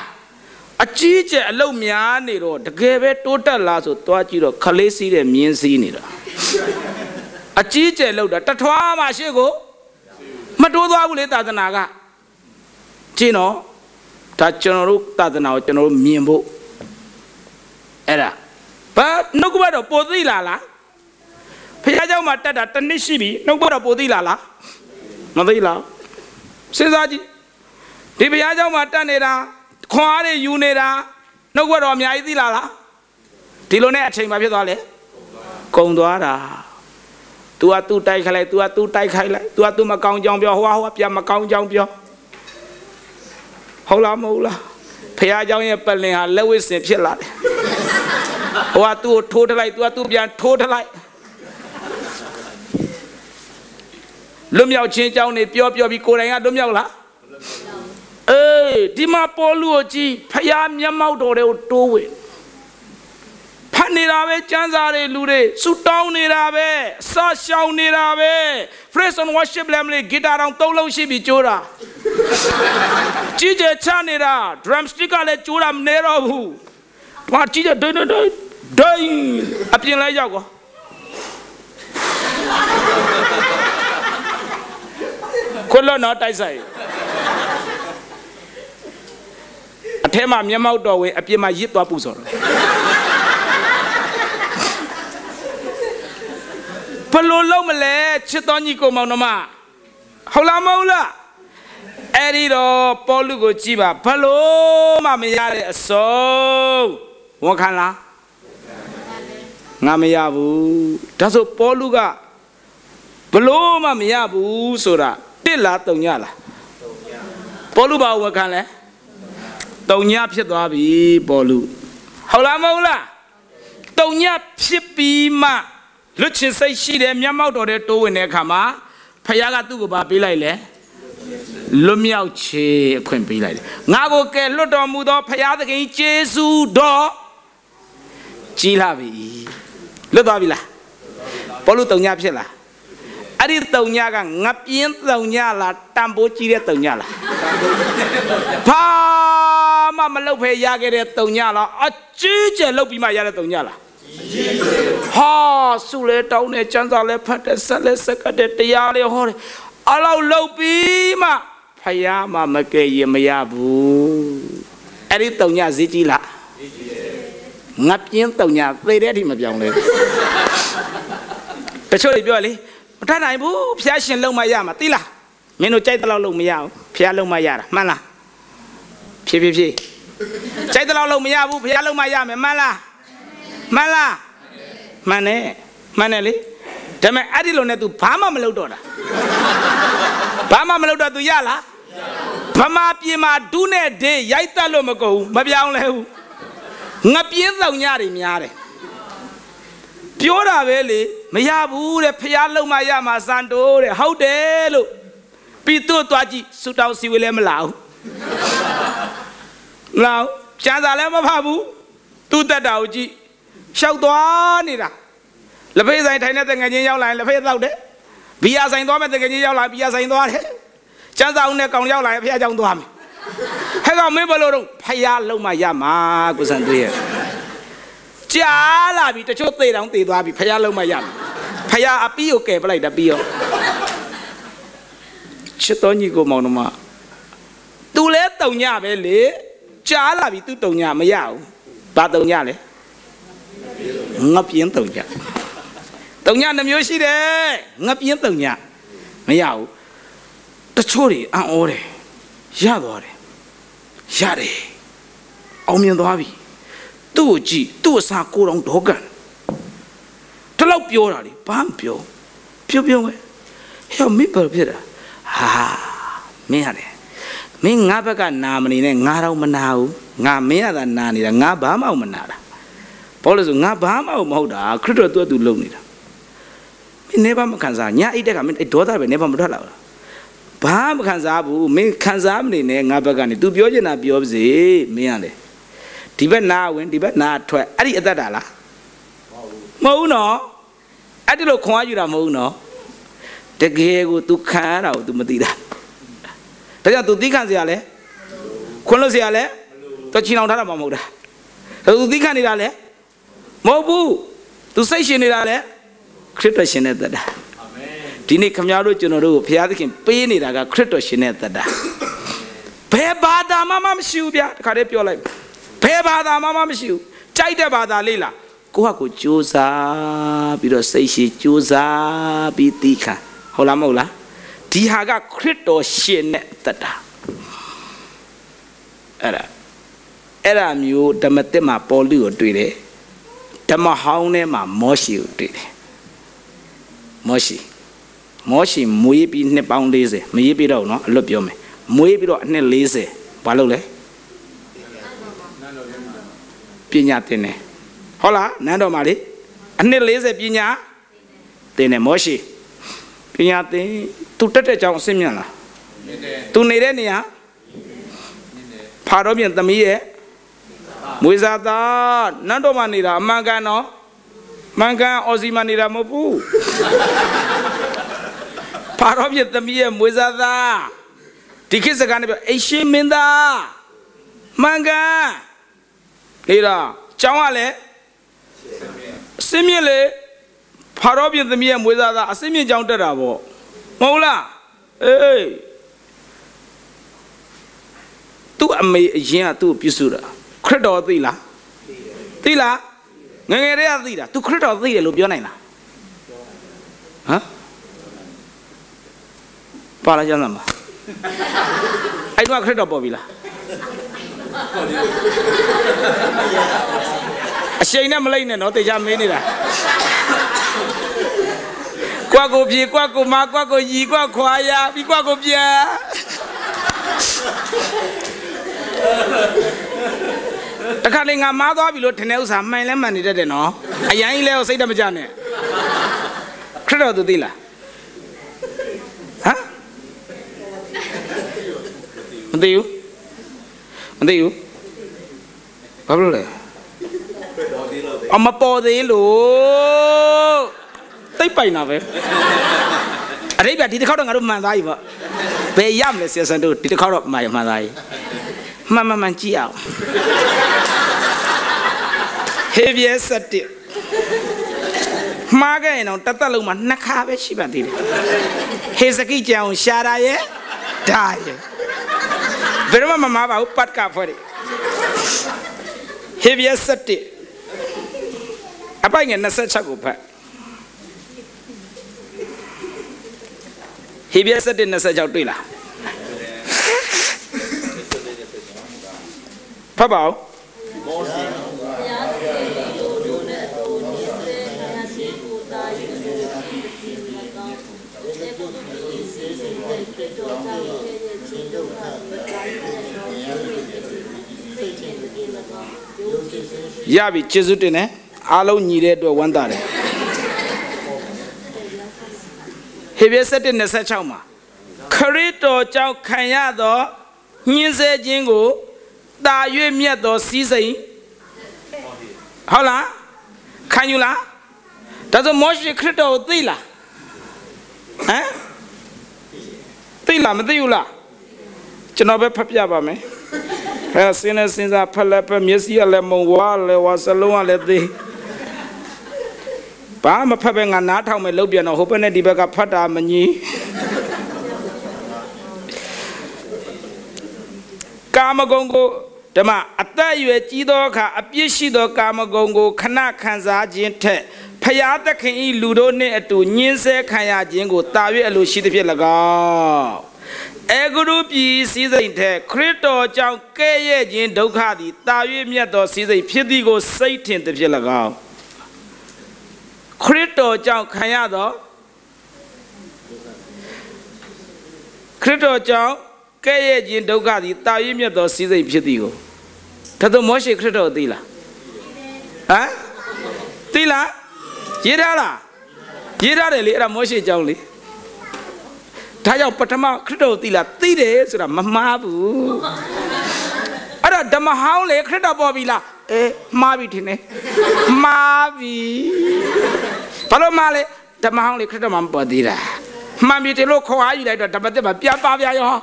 အကြီးကျယ်အလုတ်များနေတော့တကယ်ပဲတိုးတက်လားဆိုသွားကြည့်တော့ခလေးစီးတဲ့မြင်းစည်းနေတာအကြီးကျယ်လောက်တာတထွားမှရှေ့ကို မတိုးသွားဘူးလေသာသနာကကျင်းတော့ဒါကျွန်တော်တို့သာသနာကိုကျွန်တော်တို့မြင်ဖို့အဲ့ဒါဘာနှုတ်ကပတ်တော့ပိုသိလာလားဖခင်เจ้าမှာတက်တာတစ်နှစ်ရှိပြီနှုတ်ကပတ်တော့ပိုသိလာလားမသိလားစဉ်းစားကြည့်ဒီဖခင်เจ้าမှာတက်နေတာခွန်အားတွေယူနေတာနှုတ်ကပတ်တော့အများကြီးသိလာလားဒီလိုနဲ့အချိန်မှဖြစ်သွားလေကုံသွားတာ तू က तू တိုက်ခိုက်လိုက် तू က तू တိုက်ခိုက်လိုက် तू က तू မကောင်းကြောင်ပြောဟိုကဟိုကပြန်မကောင်းကြောင်ပြောဟုတ်လားမဟုတ်လားဖះเจ้าရဲ့ပလင်ဟာလက်ဝစ်စင်ဖြစ်လာတယ်ဟိုက तू ကိုထိုးထလိုက် तू က तू ပြန်ထိုးထလိုက်လွတ်မြောက်ခြင်းเจ้าနေပြောပြောပြီးကိုယ်တိုင်ကလွတ်မြောက်လားအေးဒီမှာပေါ်လူကိုကြည့်ဖះမျက်မှောက်တော်တွေကိုတိုးဝင်ဖတ် နေတာပဲစံစာတွေလူတွေဆူတောင်းနေတာပဲအစရှောင်နေတာပဲ Praise and worship လည်းမလေးဂီတာတောင်သုံးလုံးရှိပြီကြိုးတာကြီးကျယ်ချနေတာ drum stick ကလည်းကြိုးတာမနေတော့ဘူး။ဘာကြီးကျယ်ဒိုင်ဒိုင်ဒိုင်ဒိုင်အပြင်လိုက်ရောက်ကောခွလို့တော့တိုက်ဆိုင်အထဲမှာမျက်မှောက်တော်ဝင်အပြင်မှာရစ်သွားပူဆိုတော့ ဘလို့လုံးမလဲချစ်တော်ညီကိုမောင်နှမဟုတ်လားမဟုတ်လားအဲ့ဒီတော့ပေါလုကိုကြည့်ပါဘလို့မှမရတဲ့အစုံဝန်ခံလားငါမရဘူးဒါဆိုပေါလုကဘလို့မှမရဘူးဆိုတာတစ်လားတုံညလားပေါလုဘာဝန်ခံလဲတုံညဖြစ်သွားပြီပေါလုဟုတ်လားမဟုတ်လားတုံညဖြစ်ပြီးမှ လွတ်ချင်စိတ်ရှိတယ်မျက်မှောက်တော်တဲ့တိုးဝင်တဲ့အခါမှာဖခင်ကသူ့ကိုပါပေးလိုက်လေလွတ်မြောက်ချေအခွင့်ပေးလိုက်တယ်ငါကိုကယ်လွတ်တော်မူသောဖခင်သခင်ယေရှုတော်ကြီးလာပြီလွတ်သွားပြီလားဘောလို့တုံညဖြစ်လားအဲ့ဒီတုံညကငပြင်းတုံညလားတံပိုးကြီးတဲ့တုံညလားဘာမှမလုပ်ဖဲရခဲ့တဲ့တုံညလားအကြီးကျယ်လုပ်ပြီးမှရတဲ့တုံညလား ဟာစုလဲတောင်းနေစံစာလဲဖတ်တယ်ဆက်လဲစက်ကတ်တယ်တရားလဲဟောတယ်အလောက်လုပ်ပြီးမှဖယားမှမကယ်ရင်မရဘူးအဲ့ဒီတုံညဈေးကြီးလားငါပြင်းတုံညသေတဲ့အထိမပြောင်းလဲတချို့တွေပြောလေမထနိုင်ဘူးဖျားရှင်လုံမရမှာသိလားမင်းတို့ကြိုက်တဲ့လောက်လုံမရဘူးဖျားလုံမရတာမှန်လားဖြည်းဖြည်းဖြည်းကြိုက်တဲ့လောက်လုံမရဘူးဖျားလုံမရမယ်မှန်လား မှန်လားမှန်တယ်မှန်တယ်လေဒါပေမဲ့အဲ့ဒီလိုနဲ့ तू ဘာမှမလုပ်တော့တာဘာမှမလုပ်တော့ तू ရလားဗမာပြည်မှာဒုနဲ့ဒေးရိုက်တက်လို့မကုန်ဘူးမပြောင်းလဲဘူးငပြင်းဆောင်ညတွေများတယ်ပြောတာပဲလေမရဘူးတဲ့ဖះလုံးမရမှာစံတိုးတဲ့ဟုတ်တယ်လို့ပြီးတော့သွားကြည့်စူတောင်းစီဝေးလည်းမလာဘူးလာကျန်စာလည်းမဖတ်ဘူးသူ့တက်တာကိုကြည့် ရှောက်သွားနေတာလက်ဖေးဆိုင်ထိုင်တဲ့ငယ်ချင်းရောက်လာရင်လက်ဖေးတောက်တယ်ဘီယာဆိုင်သွားမဲ့ငယ်ချင်းရောက်လာဘီယာဆိုင်သွားတယ်ကျန်းစာဦးနဲ့ကောင်ရောက်လာရင်ဖះကြောင်သွားမယ်ဟဲ့ကောင်မင်းဘလို့တော့ဖះလုံးမရမှာကိုစံသွေးရဲ့ကြာလာပြီတချို့သေတောင်သေသွားပြီဖះလုံးမရမှာဖះအပီးကိုကယ်ပလိုက်တာပြီးရောချစ်တော်ညီကိုမောင်နှမသူလဲတုံညပဲလေကြာလာပြီသူတုံညမရဘူးဘာတုံညလဲ ငါပြင်းတုံညတုံညနှမျိုးရှိတယ်ငါပြင်းတုံညမရဘူးတချို့တွေအံ့ဩတယ်ရသွားတယ်ရတယ်အောင်မြင်သွားပြီသူ့ကိုကြည့်သူ့အစာကိုယ်တော်ဒေါကန်တလောက်ပြောတာလေဘာမှပြောပြောပြောပဲဟဲ့မင်းဘာဖြစ်တာဟာမင်းရတယ်မင်းငါဘက်ကနာမနေနဲ့ငါတော့မနာဘူးငါမင်းရတာနာနေတာငါဘာမှမနာတာ ဘာလို့လဲဆိုငါဘာမှမဟုတ်တာခရစ်တော်သူ့သူလုံနေတာမင်းနေပါမခံစားညအိတ်တက်ကမင်းဒေါသပဲနေပါမထွက်လာဘူးဘာမှခံစားဘူးမင်းခံစားမနေနဲ့ငါဘက်ကနေ तू ပြောချင်တာပြောပါစေမင်းရတယ်ဒီဘက်နာဝင်ဒီဘက်နာထွက်အဲ့ဒီအသက်တာလားမဟုတ်ဘူးနော်အဲ့ဒီလိုခွန်အားယူတာမဟုတ်ဘူးနော်တကယ်ကို तू ခံရတာကို तू မသိတာဒါကြောင့် तू သိခံစရာလဲခွန်းလို့စရာလဲတော့ချီနောင်ထားတာမှမဟုတ်တာဒါ तू သိခံနေတာလဲ မဟုတ်ဘူး तू စိတ်ရှင်နေတာလဲခရစ်တော်ရှင်တဲ့သက်တာဒီနေ့ခမများတို့ကျွန်တော်တို့ကိုဘုရားသခင်ပေးနေတာကခရစ်တော်ရှင်တဲ့သက်တာဘယ်ဘာသာမှမရှိဘူးဗျာတခါတည်းပြောလိုက်ဘယ်ဘာသာမှမရှိဘူးကြိုက်တဲ့ဘာသာလေးလားကိုယ့်ဟာကိုယ်စူးစမ်းပြီးတော့စိတ်ရှိစူးစမ်းပြီးသိခံဟုတ်လားမဟုတ်လားဒီဟာကခရစ်တော်ရှင်တဲ့သက်တာအဲ့ဒါအဲ့ဒါမျိုးဓမ္မသစ်မှာပေါ်လူကိုတွေ့တယ် ဓမ္မဟောင်းထဲမှာမောရှိကိုတွေ့တယ်မောရှိမောရှိမွေးပြီးနှစ်ပေါင်း40မရေးပြီးတော့နော်အလွတ်ပြောမယ်မွေးပြီးတော့အနှစ်40ဘာလို့လဲပညာသင်တယ်ဟုတ်လားနန်းတော်မှာလေအနှစ်40ပညာသင်တယ်မောရှိပညာသင်သူတက်တဲ့ကြောင်အစစ်မြတ်လားသူနေတဲ့နေရာဖာတော့ပြင်သမီးရဲ့ မွေစာသားနန်းတော်မှာနေတာအမှန်ကန်တော့မှန်ကန်အော်စီမှာနေတာမဟုတ်ဘူးဖာတော့ပြင်သမီးရဲ့မွေစာသားဒီခေတ်စကားနဲ့ပြောအိရှင်မင်းသားမှန်ကန်နေတာကျောင်းကလည်းအစင်းမြင့်လေဖာတော့ပြင်သမီးရဲ့မွေးစားသားအစင်းမြင့်ကျောင်းတက်တာပေါ့မဟုတ်လားအေးသူ့အမေအရင်ကသူ့ကိုပြုစုတာ ခရစ်တော်သိလားသိလားငငယ်တည်းကသိတာ तू ခရစ်တော်သိတယ်လို့ပြောနိုင်လားဟမ်ပါလာကြမ်းမှာအဲ့တော့ခရစ်တော်ပေါ်ပြီလားအရှိန်နဲ့မလိုက်နဲ့နော်တေချာမေးနေတာကွက်ကိုပြေကွက်ကိုမကွက်ကိုရီကွက်ခွာရပြီးကွက်ကိုပြန် တခါလေငါမားသွားပြီလို့ထင်တဲ့ဥစ္စာမှန်လဲမှန်နေတတ်တယ်နော်အရင်ကြီးလဲစိတ်တမကြနဲ့ခရစ်တော်သူသိလားဟမ်မသိဘူးမသိဘူးဘာလို့လဲအမပေါ်သေးလို့သိပ်ပိုင်တာပဲအရိပ်ပြဒီတစ်ခေါက်တော့ငါတို့မှန်သားပြီပေါ့ဘယ်ရမလဲဆရာစံတို့ဒီတစ်ခေါက်တော့မှန်မှန်သားပြီ မှန်မှန်မှန်ကြည့်အောင်ဟေဗီယစတစ်မှားခဲ့ရင်တော့တသက်လုံးမှာနှစ်ခါပဲရှိပါသေးတယ်ဟေစကိကြံအောင်ရှာတာရဲ့ဒါရဲ့ဘယ်တော့မှမမှားပါဘူးပတ်ကဖွဲ့တယ်ဟေဗီယစတစ်အပိုင်ငယ်26ကိုဖတ်ဟေပြဲ7 26တွေ့လား ဖတ်ပါဦးမောစီဘုရားသခင်ယိုတို့နဲ့အတူညီစေငါရှိကိုတာယူစေဒီမှာကောင်းဒီကုသိုလ်ကြီးစေစေတဲ့ခရစ်တော်ကြောင့်ရဲ့ခြင်းဒုက္ခပတိုင်းတဲ့တော်စိတ်ချင်းဒီမှာကောင်းရပြီကျေးဇူးတင်တယ်အားလုံးညီတဲ့အတွက်ဝမ်းသာတယ်ဟေဘဲ7 26မှာခရစ်တော်ကြောင့်ခံရသောညှင်းဆဲခြင်းကို တာ၍မြတ်သောစီးစိမ်ဟုတ်လားခံယူလားဒါဆိုမောရှေခရစ်တော်ကိုသိလားဟမ်သိလားမသိဘူးလားကျွန်တော်ပဲဖတ်ပြပါမယ်အဲစင်းနဲ့စင်းစားဖက်လက်ဖက်မျက်စိကလည်းမုံဝါလည်းဝါစလုံးကလည်းသိဘာမဖတ်ပဲငါနားထောင်မယ်လုပ်ပြန်တော့ဟိုဘက်နဲ့ဒီဘက်ကဖတ်တာမညီကာမဂုဏ်ကို ဓမ္မအသက်အရွယ်ကြီးသောအခါအပြစ်ရှိသောကာမဂုဏ်ကိုခဏခံစားခြင်းထက်ဖယားသခင်ဤလူတို့နှင့်အတူညှင်းဆဲခံရခြင်းကိုတာ၍အလိုရှိသဖြင့်၎င်းအေဂရုပြည်စည်းစိမ်ထက်ခရစ်တော်ကြောင့်ကဲ့ရဲ့ခြင်းဒုက္ခသည်တာ၍မြတ်သောစည်းစိမ်ဖြစ်သည်ကိုစိတ်ထင်သဖြင့်၎င်းခရစ်တော်ကြောင့်ခံရသောခရစ်တော်ကြောင့် ကဲ့ရဲ့ခြင်းဒုက္ခသည်တာ၍မြတ်သောစည်းစိမ်ဖြစ်သည်ကိုဒါဆိုမောရှေခရစ်တော်သိလားဟမ်သိလားရေးထားလားရေးထားတယ်လေအဲ့ဒါမောရှေကြောင့်လေဒါကြောင့်ပထမခရစ်တော်သိလားသိတယ်ဆိုတာမမှားဘူးအဲ့တော့ဓမ္မဟောင်းလေခရစ်တော်ပေါ်ပြီလားအေးမှားပြီထင်တယ်မှားပြီဘာလို့မှားလဲဓမ္မဟောင်းလေခရစ်တော်မှာမပေါ်သေးတာမှန်ပြီတယ်လို့ခေါ်အားယူလိုက်တော့ဓမ္မသစ်မှာပြန်ပါပြရော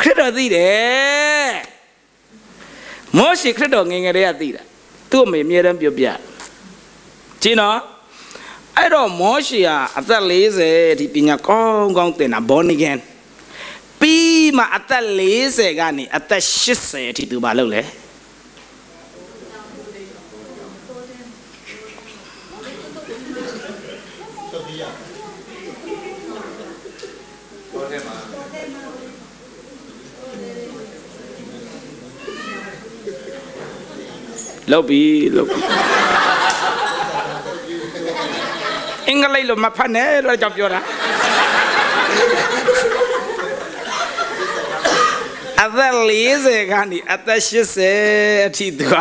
ခရစ်တော်သိတယ်မောရှေခရစ်တော်ငယ်ငယ်တည်းကသိတာသူ့အမေအမြဲတမ်းပြောပြကျင်းတော့အဲ့တော့မောရှေဟာအသက်40အထိပညာကောင်းကောင်းသင်တာ born again ပြီးမှအသက်40ကနေအသက်80အထိသူမလုပ်လဲ လောက်ပြီလောက်ပြီအင်္ဂလိပ်လိုမဖတ်နဲ့လို့ကြောင့်ပြောတာအသက်40ကနေအသက်80အထိသူက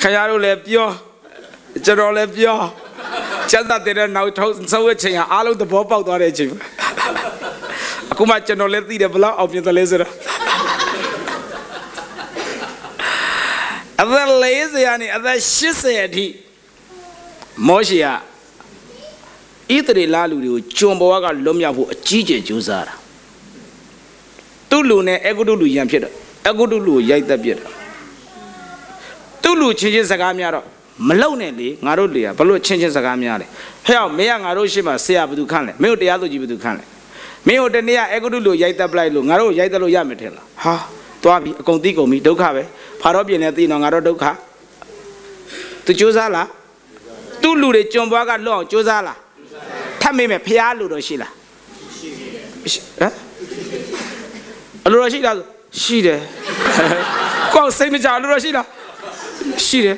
ခရတို့လည်းပြောကျွန်တော်လည်းပြောကျန်တဲ့နောက်ထုံးဆုံးအချိန်ကအားလုံးသဘောပေါက်သွားတဲ့အချိန်အခုမှကျွန်တော်လည်းသိတယ်ဘလောက်အောင်ပြတယ်လဲဆိုတော့ အသက်40ကနေအသက်80အထိမောရှေကဣသရေလလူတွေကိုကျွန်ဘဝကလွတ်မြောက်ဖို့အကြီးကျယ်ကြိုးစားတာသူ့လူနဲ့အဂုတုလူရန်ဖြစ်တော့အဂုတုလူကိုရိုက်သက်ပြစ်တာသူ့လူချင်းချင်းစကားများတော့မလုံနဲ့လေငါတို့လေဘလို့ချင်းချင်းစကားများလဲဟဲ့အောင်မင်းကငါတို့ရှိမှဆရာဘသူခန့်လဲမင်းတို့တရားသူကြီးဘသူခန့်လဲမင်းတို့တနေ့ကအဂုတုလူရိုက်သက်ပလိုက်လို့ငါတို့ရိုက်သက်လို့ရမယ်ထင်လားဟာ သွားပြီအကုန်သိကုန်ပြီဒုက္ခပဲဖာတော့ပြင်နေသိတော့ငါတော့ဒုက္ခသူကြိုးစားလားသူ့လူတွေကြုံပွားကလွတ်အောင်ကြိုးစားလားထပ်မေးမယ်ဖះလူတော့ရှိလားရှိဟမ်အလိုတော့ရှိလားရှိတယ်ကောက်စိတ်မကြလို့တော့ရှိလားရှိတယ်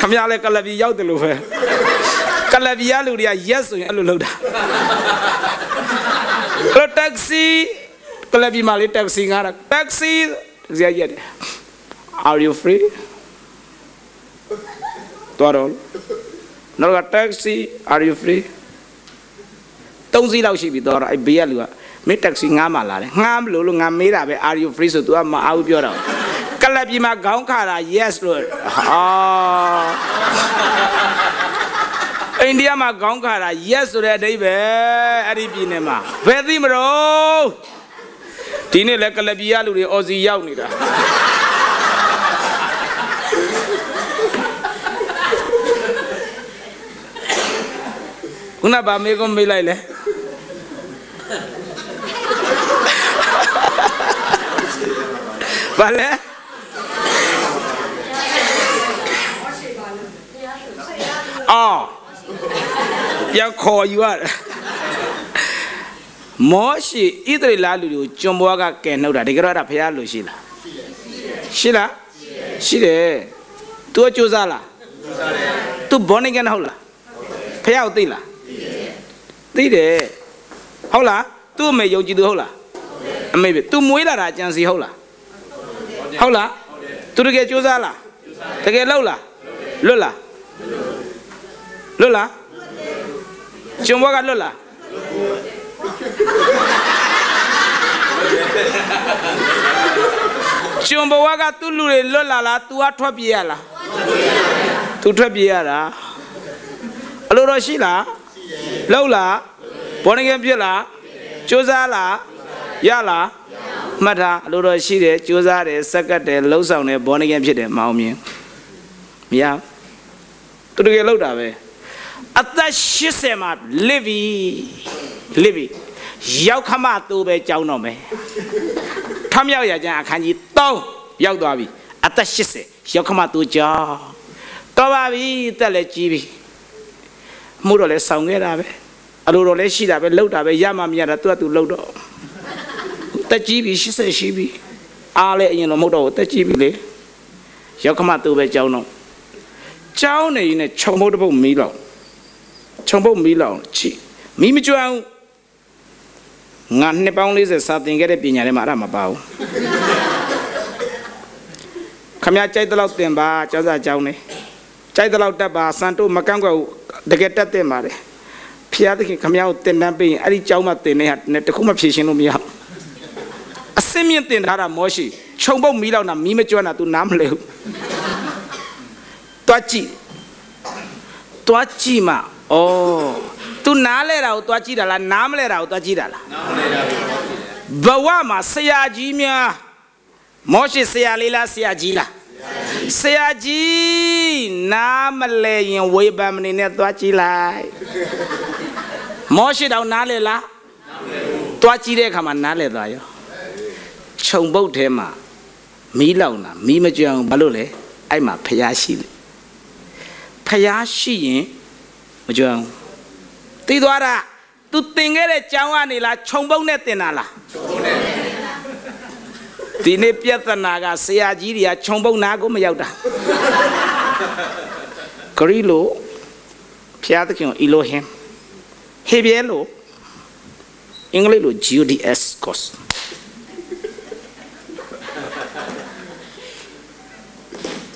ခမရလဲကလပ်ပြီးရောက်တယ်လို့ပဲကလပ်ပြီးရလူတွေက yes ဆိုရင်အဲ့လိုလုပ်တာအဲ့တော့ taxi ကလပ်ပြီးမှလေ taxi ငါတာ taxi ဇာရက်တယ် are you free တော်တော့နောက်က taxi are you free သုံးစီးလောက်ရှိပြီတော့အဲ့ဘေးကလူကမင်း taxi ငားမှလာတယ်ငားမလို့လို့ငါမေးတာပဲ are you free ဆိုသူကမအားဘူးပြောတော့ကလပ်ပြီးမှခေါင်းခါတာ yes လို့ဟာအိန္ဒိယမှာခေါင်းခါတာ yes ဆိုတဲ့အဓိပ္ပာယ်အဲ့ဒီပြည်နယ်မှာဘယ်သိမလို့ ဒီနေ့လဲကလပ်ပြည်ရလူတွေအော်စီရောက်နေတာခုနဗာမေကုမေးလိုက်လဲဘာလဲအော်ပြန်ခေါ်ယူရတယ် မောရှိဣသရေလလူတွေကိုကျွန်ဘွားကကယ်နှုတ်တာဒီကတော့အဲ့ဒါဖရားလူရှိလားရှိလားရှိတယ်သူကကြိုးစားလားသူဘောနေကန်ဟုတ်လားဖရားကိုသိလားသိတယ်ဟုတ်လားသူ့အမေယုံကြည်သူဟုတ်လားအမေပဲသူမွေးလာတာကြံစီဟုတ်လားဟုတ်လားသူတကယ်ကြိုးစားလားတကယ်လှုပ်လားလွတ်လားလွတ်လားကျွန်ဘွားကလွတ်လား ကျွန်ဘဝကသူ့လူတွေလွတ်လာလား तू ကထွက်ပြေးရလား तू ထွက်ပြေးရတာအလိုတော်ရှိလားလောက်လားဘောနေကပြစ်လားစူးစမ်းလားရလားမှတ်ထားအလိုတော်ရှိတယ်စူးစမ်းတယ်စက်ကတ်တယ်လှုပ်ဆောင်တယ်ဘောနေကဖြစ်တယ်မအောင်မြင်မရသူတကယ်လောက်တာပဲအသက်80မှာလစ်ပြီ လစ်ပြီရောက်ခမသူပဲကြောင်းတော့မယ်ထမြောက်ရကြအခန်းကြီး3ရောက်သွားပြီအသက်80ရောက်ခမသူကြောင်းတော်ပါပြီတက်လည်းကြီးပြီမှုတော့လည်းဆောင်ခဲ့တာပဲအလိုတော်လည်းရှိတာပဲလှုပ်တာပဲရမှမရတာသူကသူလှုပ်တော့တက်ကြီးပြီ80ရှိပြီအားလည်းအရင်တော့မဟုတ်တော့တက်ကြီးပြီလေရောက်ခမသူပဲကြောင်းတော့ကြောင်းနေရင်နဲ့ခြုံမုတ်တစ်ပုတ်မီးလောက်ခြုံပုတ်မီးလောက်ချိမီးမကျွမ်း ငါနှစ်ပေါင်း40စာသင်ခဲ့တဲ့ပညာထဲမှာအဲ့ဒါမပါဘူးခမရကြိုက်တဲ့လောက်သင်ပါကျောင်းစာကျောင်းနေကြိုက်တဲ့လောက်တက်ပါစံတို့မကန့်ကွက်ဘူးတကယ်တက်တဲ့ပါတယ်ဖျားသခင်ခမရကိုတင်တန်းပေးရင်အဲ့ဒီကျောင်းမှာသင်နေဟာတခုမှဖြေရှင်းလို့မရဘူးအစင်းမြင့်တင်ထားတာမောရှိခြုံပုတ်မီးလောက်တာမီးမကျွမ်းတာ तू နားမလဲဘူးတွားကြည့်တွားကြည့်မှာဩ तू နားလဲတာကိုတွားကြည့်တာလားနားမလဲတာကိုတွားကြည့်တာလားနားမလဲတာကိုတွားကြည့်တယ်ဘဝမှာဆရာကြီးများမောရှိဆရာလေးလားဆရာကြီးလားဆရာကြီးနားမလဲရင်ဝေဖန်မနေနဲ့တွားကြည့်လိုက်မောရှိတောင်နားလဲလားနားမလဲဘူးတွားကြည့်တဲ့အခါမှာနားလဲသွားရောခြုံပုတ်ထဲမှာမီးလောင်တာမီးမကြွအောင်ဘာလို့လဲအဲ့မှာဖျားရှိလေဖျားရှိရင်မကြွအောင် သိသွားတာ तू တင်ခဲ့တဲ့ကြောင်းကနေလားခြုံပုတ်နဲ့တင်တာလားခြုံပုတ်နဲ့ဒီနေ့ပြဿနာကဆရာကြီးတွေကခြုံပုတ်နာကိုမရောက်တာဂရီလိုဖျားသခင်အီလိုဟင်ဟေဘရဲလိုအင်္ဂလိပ်လို GODS course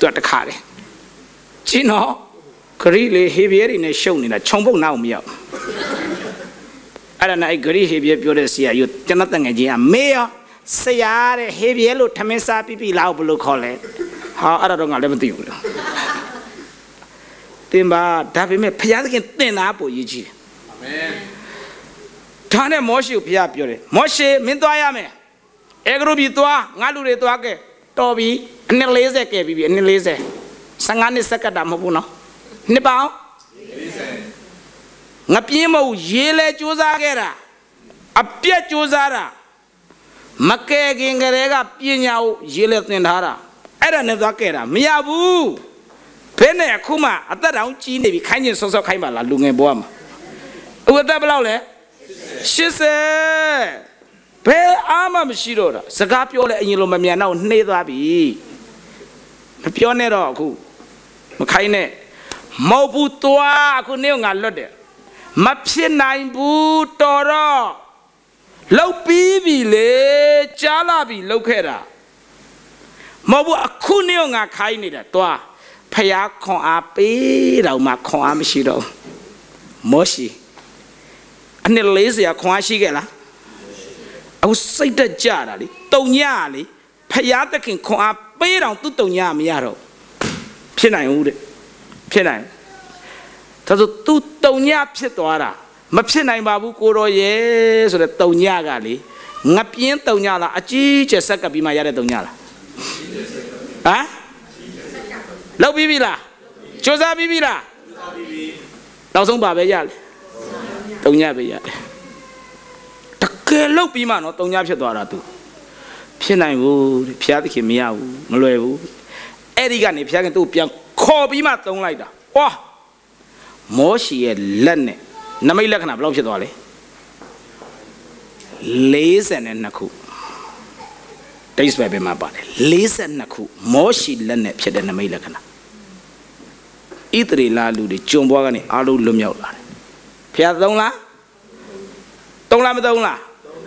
သူတခါတယ်ကျင်းတော့ ဂရိလေဟေဘရဲတွေနဲ့ရှုပ်နေတာခြုံပုတ်နာအောင်မရောက်အဲ့ဒါနဲ့အဲ့ဂရိဟေဘရဲပြောတဲ့ဆရာယူကျွန်တော်တငယ်ချင်းကမေးရောဆရာတဲ့ဟေဘရဲလို့ထမင်းစားပြီးပြီလားဘယ်လိုခေါ်လဲဟာအဲ့ဒါတော့ငါလည်းမသိဘူးလားတင်ပါဒါပေမဲ့ဘုရားသခင်တင်တာပို့ရေးကြည့်အာမင်ဒါနဲ့မောရှေကိုဘုရားပြောတယ်မောရှေမင်းသွားရမယ်အဲဂရုပြီသွားငါလူတွေသွားခဲ့တော်ပြီအနှစ်40ကဲပြီပြီအနှစ်40 15နှစ်စက္ကတာမဟုတ်ဘူးနော် နှစ်ပေါင်း40ငါပြင်းမဟုတ်ရေးလဲစူးစမ်းခဲ့တာအပြက်စူးစမ်းတာမကဲခင်ကလေးကပညာကိုရေးလဲသင်ထားတာအဲ့ဒါနဲ့သွားခဲ့တာမရဘူးဘယ်နဲ့အခုမှအသက်တောင်ကြီးနေပြီခိုင်းကျင်ဆော့ဆော့ခိုင်းပါလားလူငယ်ဘဝမှာအခုအသက်ဘယ်လောက်လဲ80ဘယ်အားမှမရှိတော့တာစကားပြောလဲအရင်လိုမမြန်တော့နှေးသွားပြီမပြောနဲ့တော့အခုမခိုင်းနဲ့ မဟုတ်ဘူးသွားအခုနေငါလွတ်တယ်မဖြစ်နိုင်ဘူးတော်တော့လောက်ပြီးပြီလေကြားလာပြီလောက်ခဲ့တာမဟုတ်ဘူးအခုနေငါခိုင်းနေတာသွားဖျားခွန်အားပေးတော့မှခွန်အားမရှိတော့မောရှိအနှစ်40ခွန်အားရှိခဲ့လားအခုစိတ်တက်ကြတာလေတုံညလေဖျားသခင်ခွန်အားပေးတော့သူတုံညမရတော့ဖြစ်နိုင်ဘူးတဲ့ ဖြစ်နိုင်ဒါဆိုသူတုံညဖြစ်သွားတာမဖြစ်နိုင်ပါဘူးကိုတော်ရဲ့ဆိုတဲ့တုံညကလေငပြင်းတုံညလားအကြီးကျယ်ဆက်ကပ်ပြီးမှရတဲ့တုံညလားဟမ်လောက်ပြီးပြီလားစူးစမ်းပြီးပြီလားနောက်ဆုံးပါပဲရလေတုံညပဲရတယ်တကယ်လောက်ပြီးမှနော်တုံညဖြစ်သွားတာ तू ဖြစ်နိုင်ဘူးတဲ့ဘုရားသခင်မရဘူးမလွယ်ဘူးအဲ့ဒီကနေဘုရားခင်သူ့ပြန် ခေါ်ပြီးမှတုံးလိုက်တာဟောမောရှိရဲ့လက်နဲ့နမိတ်လက္ခဏာဘယ်လောက်ဖြစ်သွားလဲ42ခုဒိတ်စပယ်ပဲမှာပါတယ်42ခုမောရှိလက်နဲ့ဖြစ်တဲ့နမိတ်လက္ခဏာဣသရေလလူတွေကျွံပွားကနေအားလုံးလွတ်မြောက်လာတယ်ဖျားသုံးလားသုံးလားမသုံးလား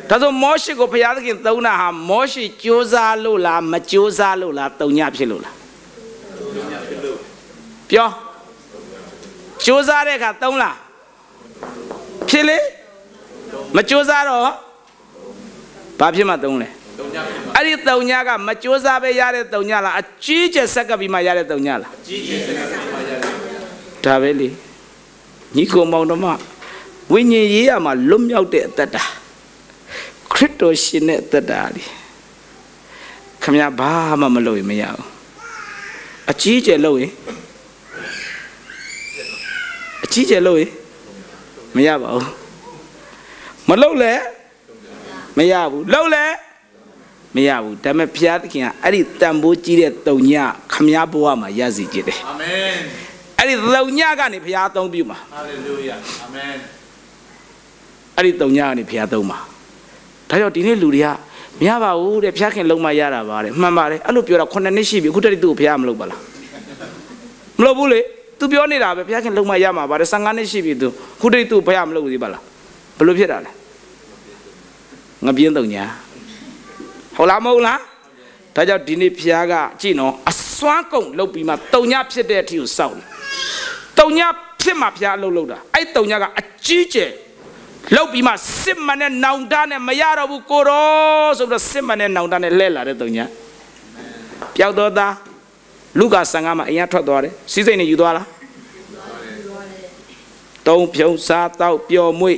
ဒါဆိုမောရှိကိုဘုရားသခင်သုံးတာဟာမောရှိကြိုးစားလို့လားမကြိုးစားလို့လားတုံညဖြစ်လို့လား ပြောကြိုးစားတဲ့အခါသုံးလားဖြစ်လေမကြိုးစားတော့ဘာဖြစ်မှသုံးလဲအဲ့ဒီတုံညကမကြိုးစားပဲရတဲ့တုံညလားအကြီးကျယ်ဆက်ကပ်ပြီးမှရတဲ့တုံညလားအကြီးကျယ်ဆက်ကပ်ပြီးမှရတဲ့ဒါပဲလေညီကိုမောင်တော်မဝိညာဉ်ရေးရမှာလွတ်မြောက်တဲ့အသက်တာခရစ်တော်ရှင်တဲ့အသက်တာလေခမရဘာမှမလုပ်ရင်မရဘူးအကြီးကျယ်လုပ်ရင် အကြီးကျယ်လုပ်ရင်မရပါဘူးမလုပ်လဲမရဘူးလုပ်လဲမရဘူးဒါပေမဲ့ဘုရားသခင်ကအဲ့ဒီတန်ဖိုးကြီးတဲ့တုံညခမည်းဘဝမှာရစီကြတယ်အာမင်အဲ့ဒီတုံညကနေဘုရားအသုံးပြုမှာဟာလေလုယာအာမင်အဲ့ဒီတုံညကနေဘုရားသုံးမှာဒါကြောင့်ဒီနေ့လူတွေကမရပါဘူးတဲ့ဘုရားခင်လုံးမရတာပါတဲ့မှန်ပါတယ်အဲ့လိုပြောတာ9နှစ်ရှိပြီအခုတည်းကသူ့ကိုဘုရားမလုပ်ပါလားမလုပ်ဘူးလေ သူပြောနေတာပဲဘုရားခင်လုံးမရမှာပါတယ်15နှစ်ရှိပြီသူခုတည်းကသူ့ဘုရားမလုပ်ဘူးဒီပါလားဘယ်လိုဖြစ်တာလဲငပြင်းတုံညာဟုတ်လားမဟုတ်လားဒါကြောင့်ဒီနေ့ဘုရားကကြည့်နော်အစွမ်းကုန်လုပ်ပြီးမှတုံညဖြစ်တဲ့အထီကိုစောင့်တယ်တုံညဖြစ်မှဘုရားအလုပ်လုပ်တာအဲ့တုံညကအကြီးကျယ်လောက်ပြီးမှစစ်မှန်တဲ့နောင်တနဲ့မရတော့ဘူးကိုရောဆိုပြီးတော့စစ်မှန်တဲ့နောင်တနဲ့လှဲလာတဲ့တုံညာပျောက်တော့သား လူက15မှာအရင်ထွက်သွားတယ်စီးစိမ်နေယူသွားလားတုံးဖြုံစားတောက်ပျော်မွေ့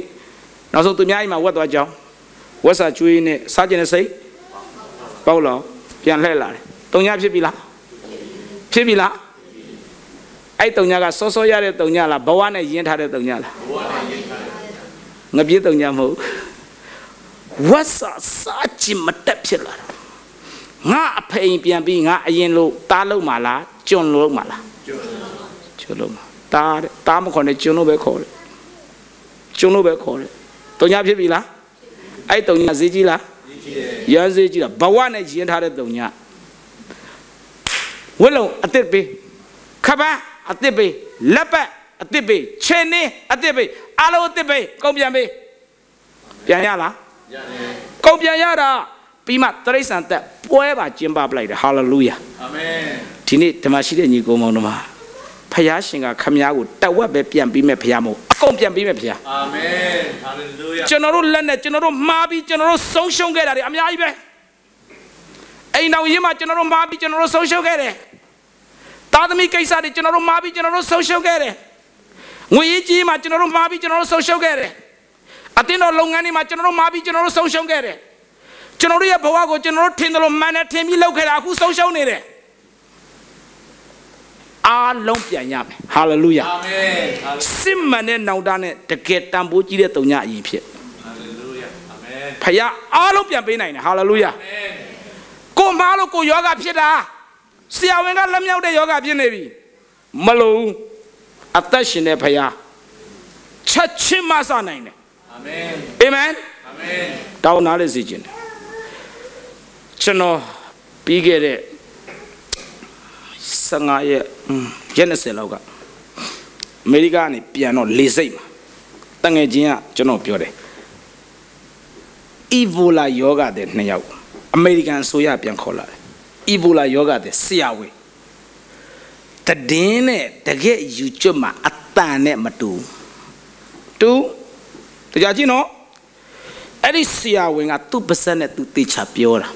နောက်ဆုံးသူများအိမ်မှာဝက်သွားကြောင်းဝက်စာကျွေးနဲ့စားကျင်တဲ့စိတ်ပေါက်တော့ပြန်လှဲလာတယ်တုံညာဖြစ်ပြီလားဖြစ်ပြီလားအဲ့တုံညာကစောစောရတဲ့တုံညာလားဘဝနဲ့ယဉ်ထားတဲ့တုံညာလားဘဝနဲ့ယဉ်ထားငပြည့်တုံညာမဟုတ်ဝတ်စာစားချင်မတက်ဖြစ်လာတာ ငါအဖေရင်ပြန်ပြီးငါအရင်လို့တားလို့မလားကျွန်းလို့မလားကျွန်းလို့မတားတဲ့တားမခေါ်နဲ့ကျွန်းလို့ပဲခေါ်တယ်ကျွန်းလို့ပဲခေါ်တယ်တုံညာဖြစ်ပြီလားအဲ့တုံညာဈေးကြီးလားရမ်းဈေးကြီးလားဘဝနဲ့ယဉ်ထားတဲ့တုံညာဝက်လုံးအစ်စ်ပေးခပန်းအစ်စ်ပေးလက်ပတ်အစ်စ်ပေးခြေနေအစ်စ်ပေးအားလုံးအစ်စ်ပေးကုန်ပြန်ပေးပြန်ရလားရတယ်ကုန်ပြန်ရတာပြီးမှတရိษံသက် ပွဲပါကျင်းပပလိုက်တယ်ဟာလေလုယာအာမင်ဒီနေ့ဓမ္မရှိတဲ့ညီကိုမောင်တို့မှာဖယားရှင်ကခမည်းကိုတဝက်ပဲပြန်ပြီးမဲ့ဖယားမို့အကုန်ပြန်ပြီးမဲ့ဖယားအာမင်ဟာလေလုယာကျွန်တော်တို့လက်နဲ့ကျွန်တော်တို့မှားပြီးကျွန်တော်တို့ဆုံးရှုံးခဲ့တာတွေအများကြီးပဲအိမ်တော်ရင်းမှာကျွန်တော်တို့မှားပြီးကျွန်တော်တို့ဆုံးရှုံးခဲ့တယ်သားသမီးကိစ္စတွေကျွန်တော်တို့မှားပြီးကျွန်တော်တို့ဆုံးရှုံးခဲ့တယ်ငွေရေးကြီးမှာကျွန်တော်တို့မှားပြီးကျွန်တော်တို့ဆုံးရှုံးခဲ့တယ်အတင်းတော်လုပ်ငန်းတွေမှာကျွန်တော်တို့မှားပြီးကျွန်တော်တို့ဆုံးရှုံးခဲ့တယ် ကျွန်တော်တို့ရဲ့ဘဝကိုကျွန်တော်တို့ထင်တယ်လို့မှန်တယ်ထင်ပြီးလုပ်ခဲ့တာအခုဆုံးရှုံးနေတယ်အားလုံးပြန်ရမယ်ဟာလေလုယာအာမင်ဟာလေစစ်မှန်တဲ့နောင်တနဲ့တကယ်တန်ဖိုးကြီးတဲ့တုံညအရင်ဖြစ်ဟာလေလုယာအာမင်ဖခင်အားလုံးပြန်ပေးနိုင်တယ်ဟာလေလုယာအာမင်ကိုမားလို့ကိုယောဂဖြစ်တာဆရာဝန်ကလက်မြောက်တဲ့ယောဂဖြစ်နေပြီမလုံးအသက်ရှင်တဲ့ဖခင်ချက်ချင်းမဆနိုင်တယ်အာမင်အာမင်အာမင်တောင်းနာလေးစီခြင်းတယ် ကျွန်တော်ပြီးခဲ့တဲ့15ရက်อืมရက်20လောက်ကအမေရိကန်ကနေပြန်တော့လေစိတ်မှာတငယ်ချင်းကကျွန်တော်ပြောတယ်အီဗိုလာယောဂတဲ့နှစ်ယောက်အမေရိကန်ဆိုရပြန်ခေါ်လာတယ်အီဗိုလာယောဂတဲ့ဆရာဝန်တည်င်းနဲ့တကယ်ယူကျွတ်မှာအတန်နဲ့မတူတူတရားကြည့်နော်အဲ့ဒီဆရာဝန်ကသူ့ပါစက်နဲ့သူတေချာပြောတာ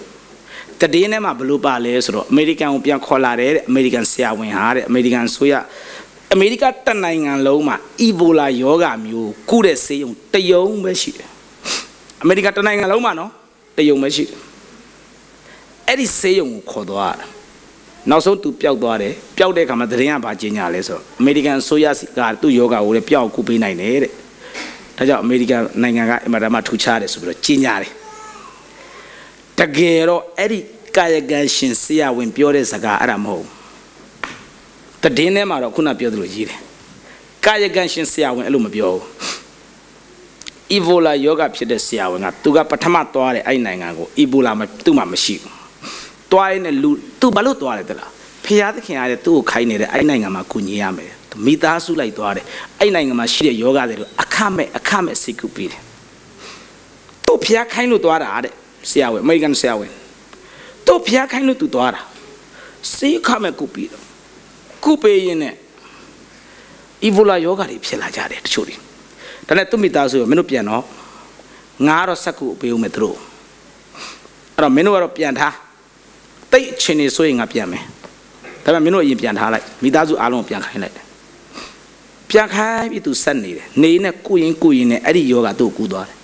တည်င်းထဲမှာဘလို့ပါလဲဆိုတော့အမေရိကန်ကိုပြန်ခေါ်လာတယ်တဲ့အမေရိကန်ဆရာဝန်ဟာတဲ့အမေရိကန်ဆိုရအမေရိကတနိုင်ငံလုံးမှာအီဘိုလာယောဂမျိုးကုတဲ့ဆေးရုံတယုံပဲရှိတယ်အမေရိကတနိုင်ငံလုံးမှာနော်တယုံပဲရှိတယ်အဲ့ဒီဆေးရုံကိုခေါ်သွားတာနောက်ဆုံးသူပျောက်သွားတယ်ပျောက်တဲ့အခါမှာသတင်းကဘာကျင်ညာလဲဆိုတော့အမေရိကန်ဆိုရကသူ့ယောဂကိုလည်းပျောက်ကုပေးနိုင်တယ်တဲ့ဒါကြောင့်အမေရိကန်နိုင်ငံကအင်မတန်မှထူခြားတယ်ဆိုပြီးတော့ကြီးညာတယ် တကယ်တော့အဲ့ဒီကာယကံရှင်ဆရာဝန်ပြောတဲ့စကားအဲ့ဒါမဟုတ်ဘူးတည်င်းထဲမှာတော့ခုနပြောသလိုရေးတယ်ကာယကံရှင်ဆရာဝန်အဲ့လိုမပြောဘူးအီဘိုလာယောဂဖြစ်တဲ့ဆရာဝန်ကသူကပထမသွားတယ်အဲ့နိုင်ငံကိုအီဘိုလာမသူ့မှာမရှိဘူးသွားရင်လည်းလူသူဘာလို့သွားလဲတလားဖျားသခင်ကလည်းသူ့ကိုခိုင်းနေတယ်အဲ့နိုင်ငံမှာကုညီရမယ်သူမိသားစုလိုက်သွားတယ်အဲ့နိုင်ငံမှာရှိတဲ့ယောဂတွေကိုအခမဲ့အခမဲ့စိတ်ကူပေးတယ်သူ့ဖျားခိုင်းလို့သွားတာတဲ့ ဆရာဝန်အမေရိကန်ဆရာဝန်သူ့ဖျားခိုင်းလို့သူသွားတာစိတ်အခမဲ့ကူပြီးတော့ကူပေးရင်နဲ့အီဘိုလာယောဂတွေဖြစ်လာကြတယ်တချို့တွေဒါနဲ့သူ့မိသားစုကမင်းတို့ပြန်တော့ငါကတော့စက်ကူပေးဦးမယ်သူတို့အဲ့တော့မင်းတို့ကတော့ပြန်ထားတိတ်အချင်းနေဆိုရင်ငါပြန်မယ်ဒါပေမဲ့မင်းတို့အရင်ပြန်ထားလိုက်မိသားစုအားလုံးကိုပြန်ခိုင်းလိုက်တယ်ပြန်ခိုင်းပြီးသူဆက်နေတယ်နေနဲ့ကုရင်ကုရင်နဲ့အဲ့ဒီယောဂသူ့ကိုကူသွားတယ်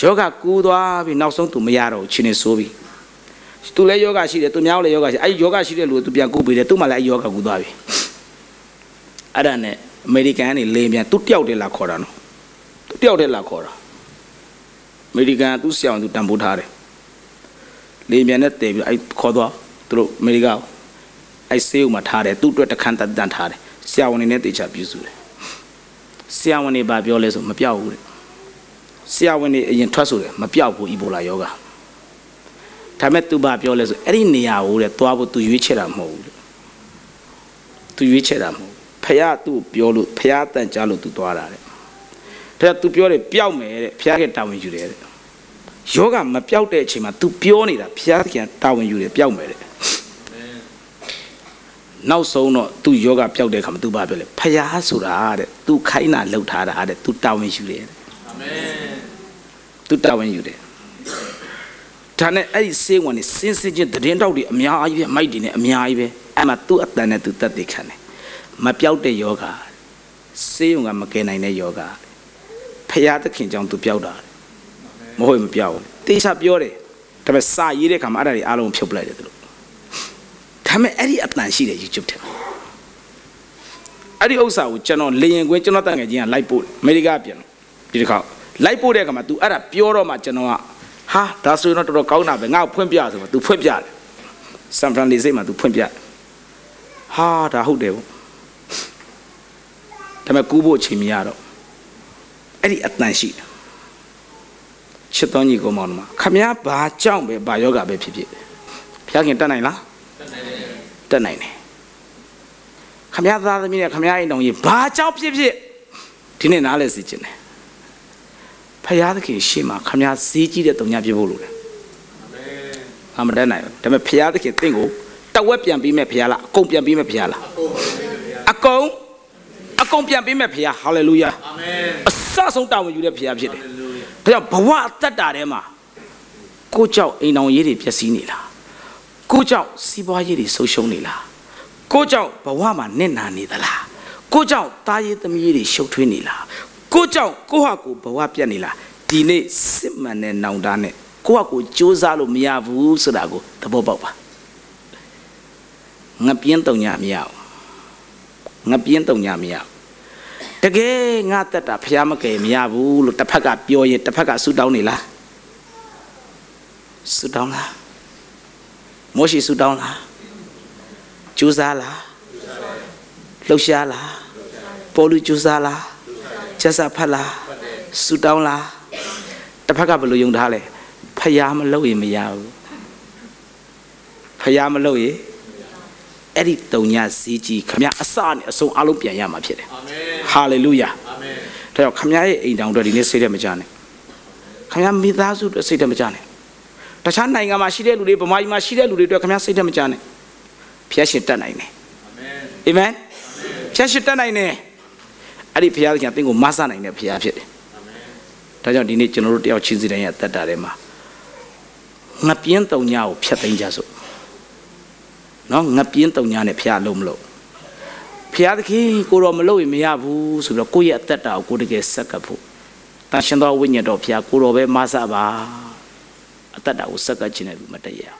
ယောဂကူသွားပြီးနောက်ဆုံးသူမရတော့ဘူးချင်းနေဆိုပြီးသူလည်းယောဂရှိတယ်သူများလည်းယောဂရှိအဲ့ဒီယောဂရှိတဲ့လူကသူပြန်ကုပေးတယ်သူ့မှလည်းအဲ့ယောဂကူသွားပြီအဲ့ဒါနဲ့အမေရိကန်ကနေလေပြန်သူတယောက်တည်းလာခေါ်တာနော်သူတယောက်တည်းလာခေါ်တာအမေရိကန်ကသူ့ဆရာဝန်သူတန်ဖိုးထားတယ်လေပြန်နဲ့တည်ပြီးအဲ့ခေါ်သွားသူတို့အမေရိကန်အဲ့ဆေးဥမှာထားတယ်သူ့အတွက်တခန်းတန်တန်ထားတယ်ဆရာဝန်နေနဲ့တေချာပြုစုတယ်ဆရာဝန်နေဘာပြောလဲဆိုမပြောက်ဘူးတဲ့ ဆရာဝန်နေအရင်ထွက်ဆိုတယ်မပြောက်ဘူးအီဘိုလာယောဂဒါမဲ့သူဘာပြောလဲဆိုအဲ့ဒီနေရာကိုတဲ့သွားဖို့သူရွေးချယ်တာမဟုတ်ဘူးတဲ့သူရွေးချယ်တာမဟုတ်ဖះသူ့ပြောလို့ဖះတန်ကြားလို့သူသွားတာတဲ့ဒါသူပြောတယ်ပျောက်မယ်တဲ့ဖះကတာဝန်ယူတယ်တဲ့ယောဂမပျောက်တဲ့အချိန်မှာ तू ပြောနေတာဖះကတာဝန်ယူတယ်ပျောက်မယ်တဲ့နောက်ဆုံးတော့ तू ယောဂပျောက်တဲ့အခါမှာ तू ဘာပြောလဲဖះဆိုတာတဲ့ तू ခိုင်းတာလှုပ်ထားတာတဲ့ तू တာဝန်ယူတယ်တဲ့ အာမင် သူတာဝန်ယူတယ်ဒါနဲ့အဲ့ဒီစေးဝင်နေစင်းစင်းချင်းသတင်းတောက်တွေအများကြီးပဲမိုက်တွေနဲ့အများကြီးပဲအဲ့မှာသူ့အတန်နဲ့သူတက်သေးခံတယ်မပြောက်တဲ့ယောဂစေးုံကမကယ်နိုင်တဲ့ယောဂဖရာသခင်ကြောင့်သူပြောက်တာမဟုတ်ရင်မပြောက်ဘူးတေချာပြောတယ်ဒါပေမဲ့စာရေးတဲ့ခါမှာအဲ့ဒါတွေအားလုံးဖြုတ်ပလိုက်တယ်သူတို့ဒါပေမဲ့အဲ့ဒီအတန်ရှိတယ် YouTube ထဲမှာအဲ့ဒီဥစ္စာကိုကျွန်တော်လေရင်ကွင်းကျွန်တော်တန်ငယ်ချင်းကလိုက်ပို့အမေရိကပြန်ဒီတစ်ခါ လိုက်ပို့တဲ့အခါမှာ तू အဲ့ဒါပြောတော့မှကျွန်တော်ကဟာဒါဆိုရင်တော့တော်တော်ကောင်းတာပဲငါ့ကိုဖွင့်ပြဆိုမှ तू ဖွင့်ပြတယ်ဆန်ဖရန်လီစိတ်မှာ तू ဖွင့်ပြတယ်ဟာဒါဟုတ်တယ်ဗောဒါပေမဲ့ကူးဖို့အချိန်မရတော့အဲ့ဒီအတန်ရှိတယ်ချစ်တော်ညီကောင်မောင်တို့မှာခမည်းဘာကြောင့်ပဲဘာယောဂပဲဖြစ်ဖြစ်ဘုရားခင်တတ်နိုင်လားတတ်နိုင်တယ်ခမည်းသားသမီးနဲ့ခမည်းအိမ်တော်ကြီးဘာကြောင့်ဖြစ်ဖြစ်ဒီနေ့နားလဲစီခြင်းတယ် ဖယားသခင်ရှေ့မှာခမည်းဈေးကြီးတဲ့တုံညာပြဖို့လိုတယ်အာမတတ်နိုင်ဘူးဒါပေမဲ့ဖယားသခင်တင့်ကိုတဝက်ပြန်ပြီးမဲ့ဖယားလားအကုန်ပြန်ပြီးမဲ့ဖယားလားအကုန်အကုန်ပြန်ပြီးမဲ့ဖယားဟာလေလုယာအာမင်အစဆုံးတာဝန်ယူတဲ့ဖယားဖြစ်တယ်ဟာလေလုယာဒါကြောင့်ဘဝအသက်တာထဲမှာကိုကြောင့်အိမ်တော်ရေးတွေပျက်စီးနေလားကိုကြောင့်စီးပွားရေးတွေဆုံးရှုံးနေလားကိုကြောင့်ဘဝမှာနစ်နာနေသလားကိုကြောင့်တာရေးသမီးတွေရှုပ်ထွေးနေလား ကိုကြောင့်ကိုဟာကိုဘဝပြတ်နေလားဒီနေ့စစ်မှန်တဲ့နောင်တနဲ့ကိုဟာကိုစူးစမ်းလို့မရဘူးဆိုတာကိုသဘောပေါက်ပါငပြင်းတုံညာမရဘူးငပြင်းတုံညာမရဘူးတကယ်ငါတက်တာဖះမကယ်မရဘူးလို့တစ်ဖက်ကပြောရင်တစ်ဖက်ကဆူတောင်းနေလားဆူတောင်းလားမောရှိဆူတောင်းလားကြိုးစားလားလှုပ်ရှားလားပေါ်လူကြိုးစားလား ချက်စားဖတ်လားဆူတောင်းလားတစ်ဖက်ကဘယ်လိုယုံထားလဲဖះမလုပ်ရင်မရဘူးဖះမလုပ်ရင်အဲ့ဒီတုံညာစည်းကြီးခမအစနဲ့အဆုံးအလုံးပြန်ရမှာဖြစ်တယ်အာမင်ဟာလေလုယာအာမင်ဒါကြောင့်ခမရဲ့အိမ်တောင်အတွက်ဒီနေ့စိတ်ထဲမကြနဲ့ခမမိသားစုအတွက်စိတ်ထဲမကြနဲ့တခြားနိုင်ငံမှာရှိတဲ့လူတွေဗမာပြည်မှာရှိတဲ့လူတွေအတွက်ခမစိတ်ထဲမကြနဲ့ဖျက်ရှင်တက်နိုင်တယ်အာမင်အာမင်ဖျက်ရှင်တက်နိုင်တယ် အဲ့ဒီဖျားခင်အသင်ကိုမဆနိုင်တဲ့ဖျားဖြစ်တယ်အာမင်ဒါကြောင့်ဒီနေ့ကျွန်တော်တို့တယောက်ချင်းစီတိုင်းရဲ့တက်တာထဲမှာငပြင်းတုံညာကိုဖျက်သိမ်းကြစို့နော်ငပြင်းတုံညာနဲ့ဖျားလုံးမလို့ဖျားသခင်ကိုတော့မလို့ရင်မရဘူးဆိုတော့ကိုယ့်ရဲ့အသက်တာကိုကိုယ်တကယ်ဆက်ကပ်ဖို့တန်ရှင်သောဝိညာဉ်တော်ဖျားကိုတော်ပဲမဆပါအသက်တာကိုဆက်ကပ်ခြင်းနဲ့လူမတည့်ရဘူး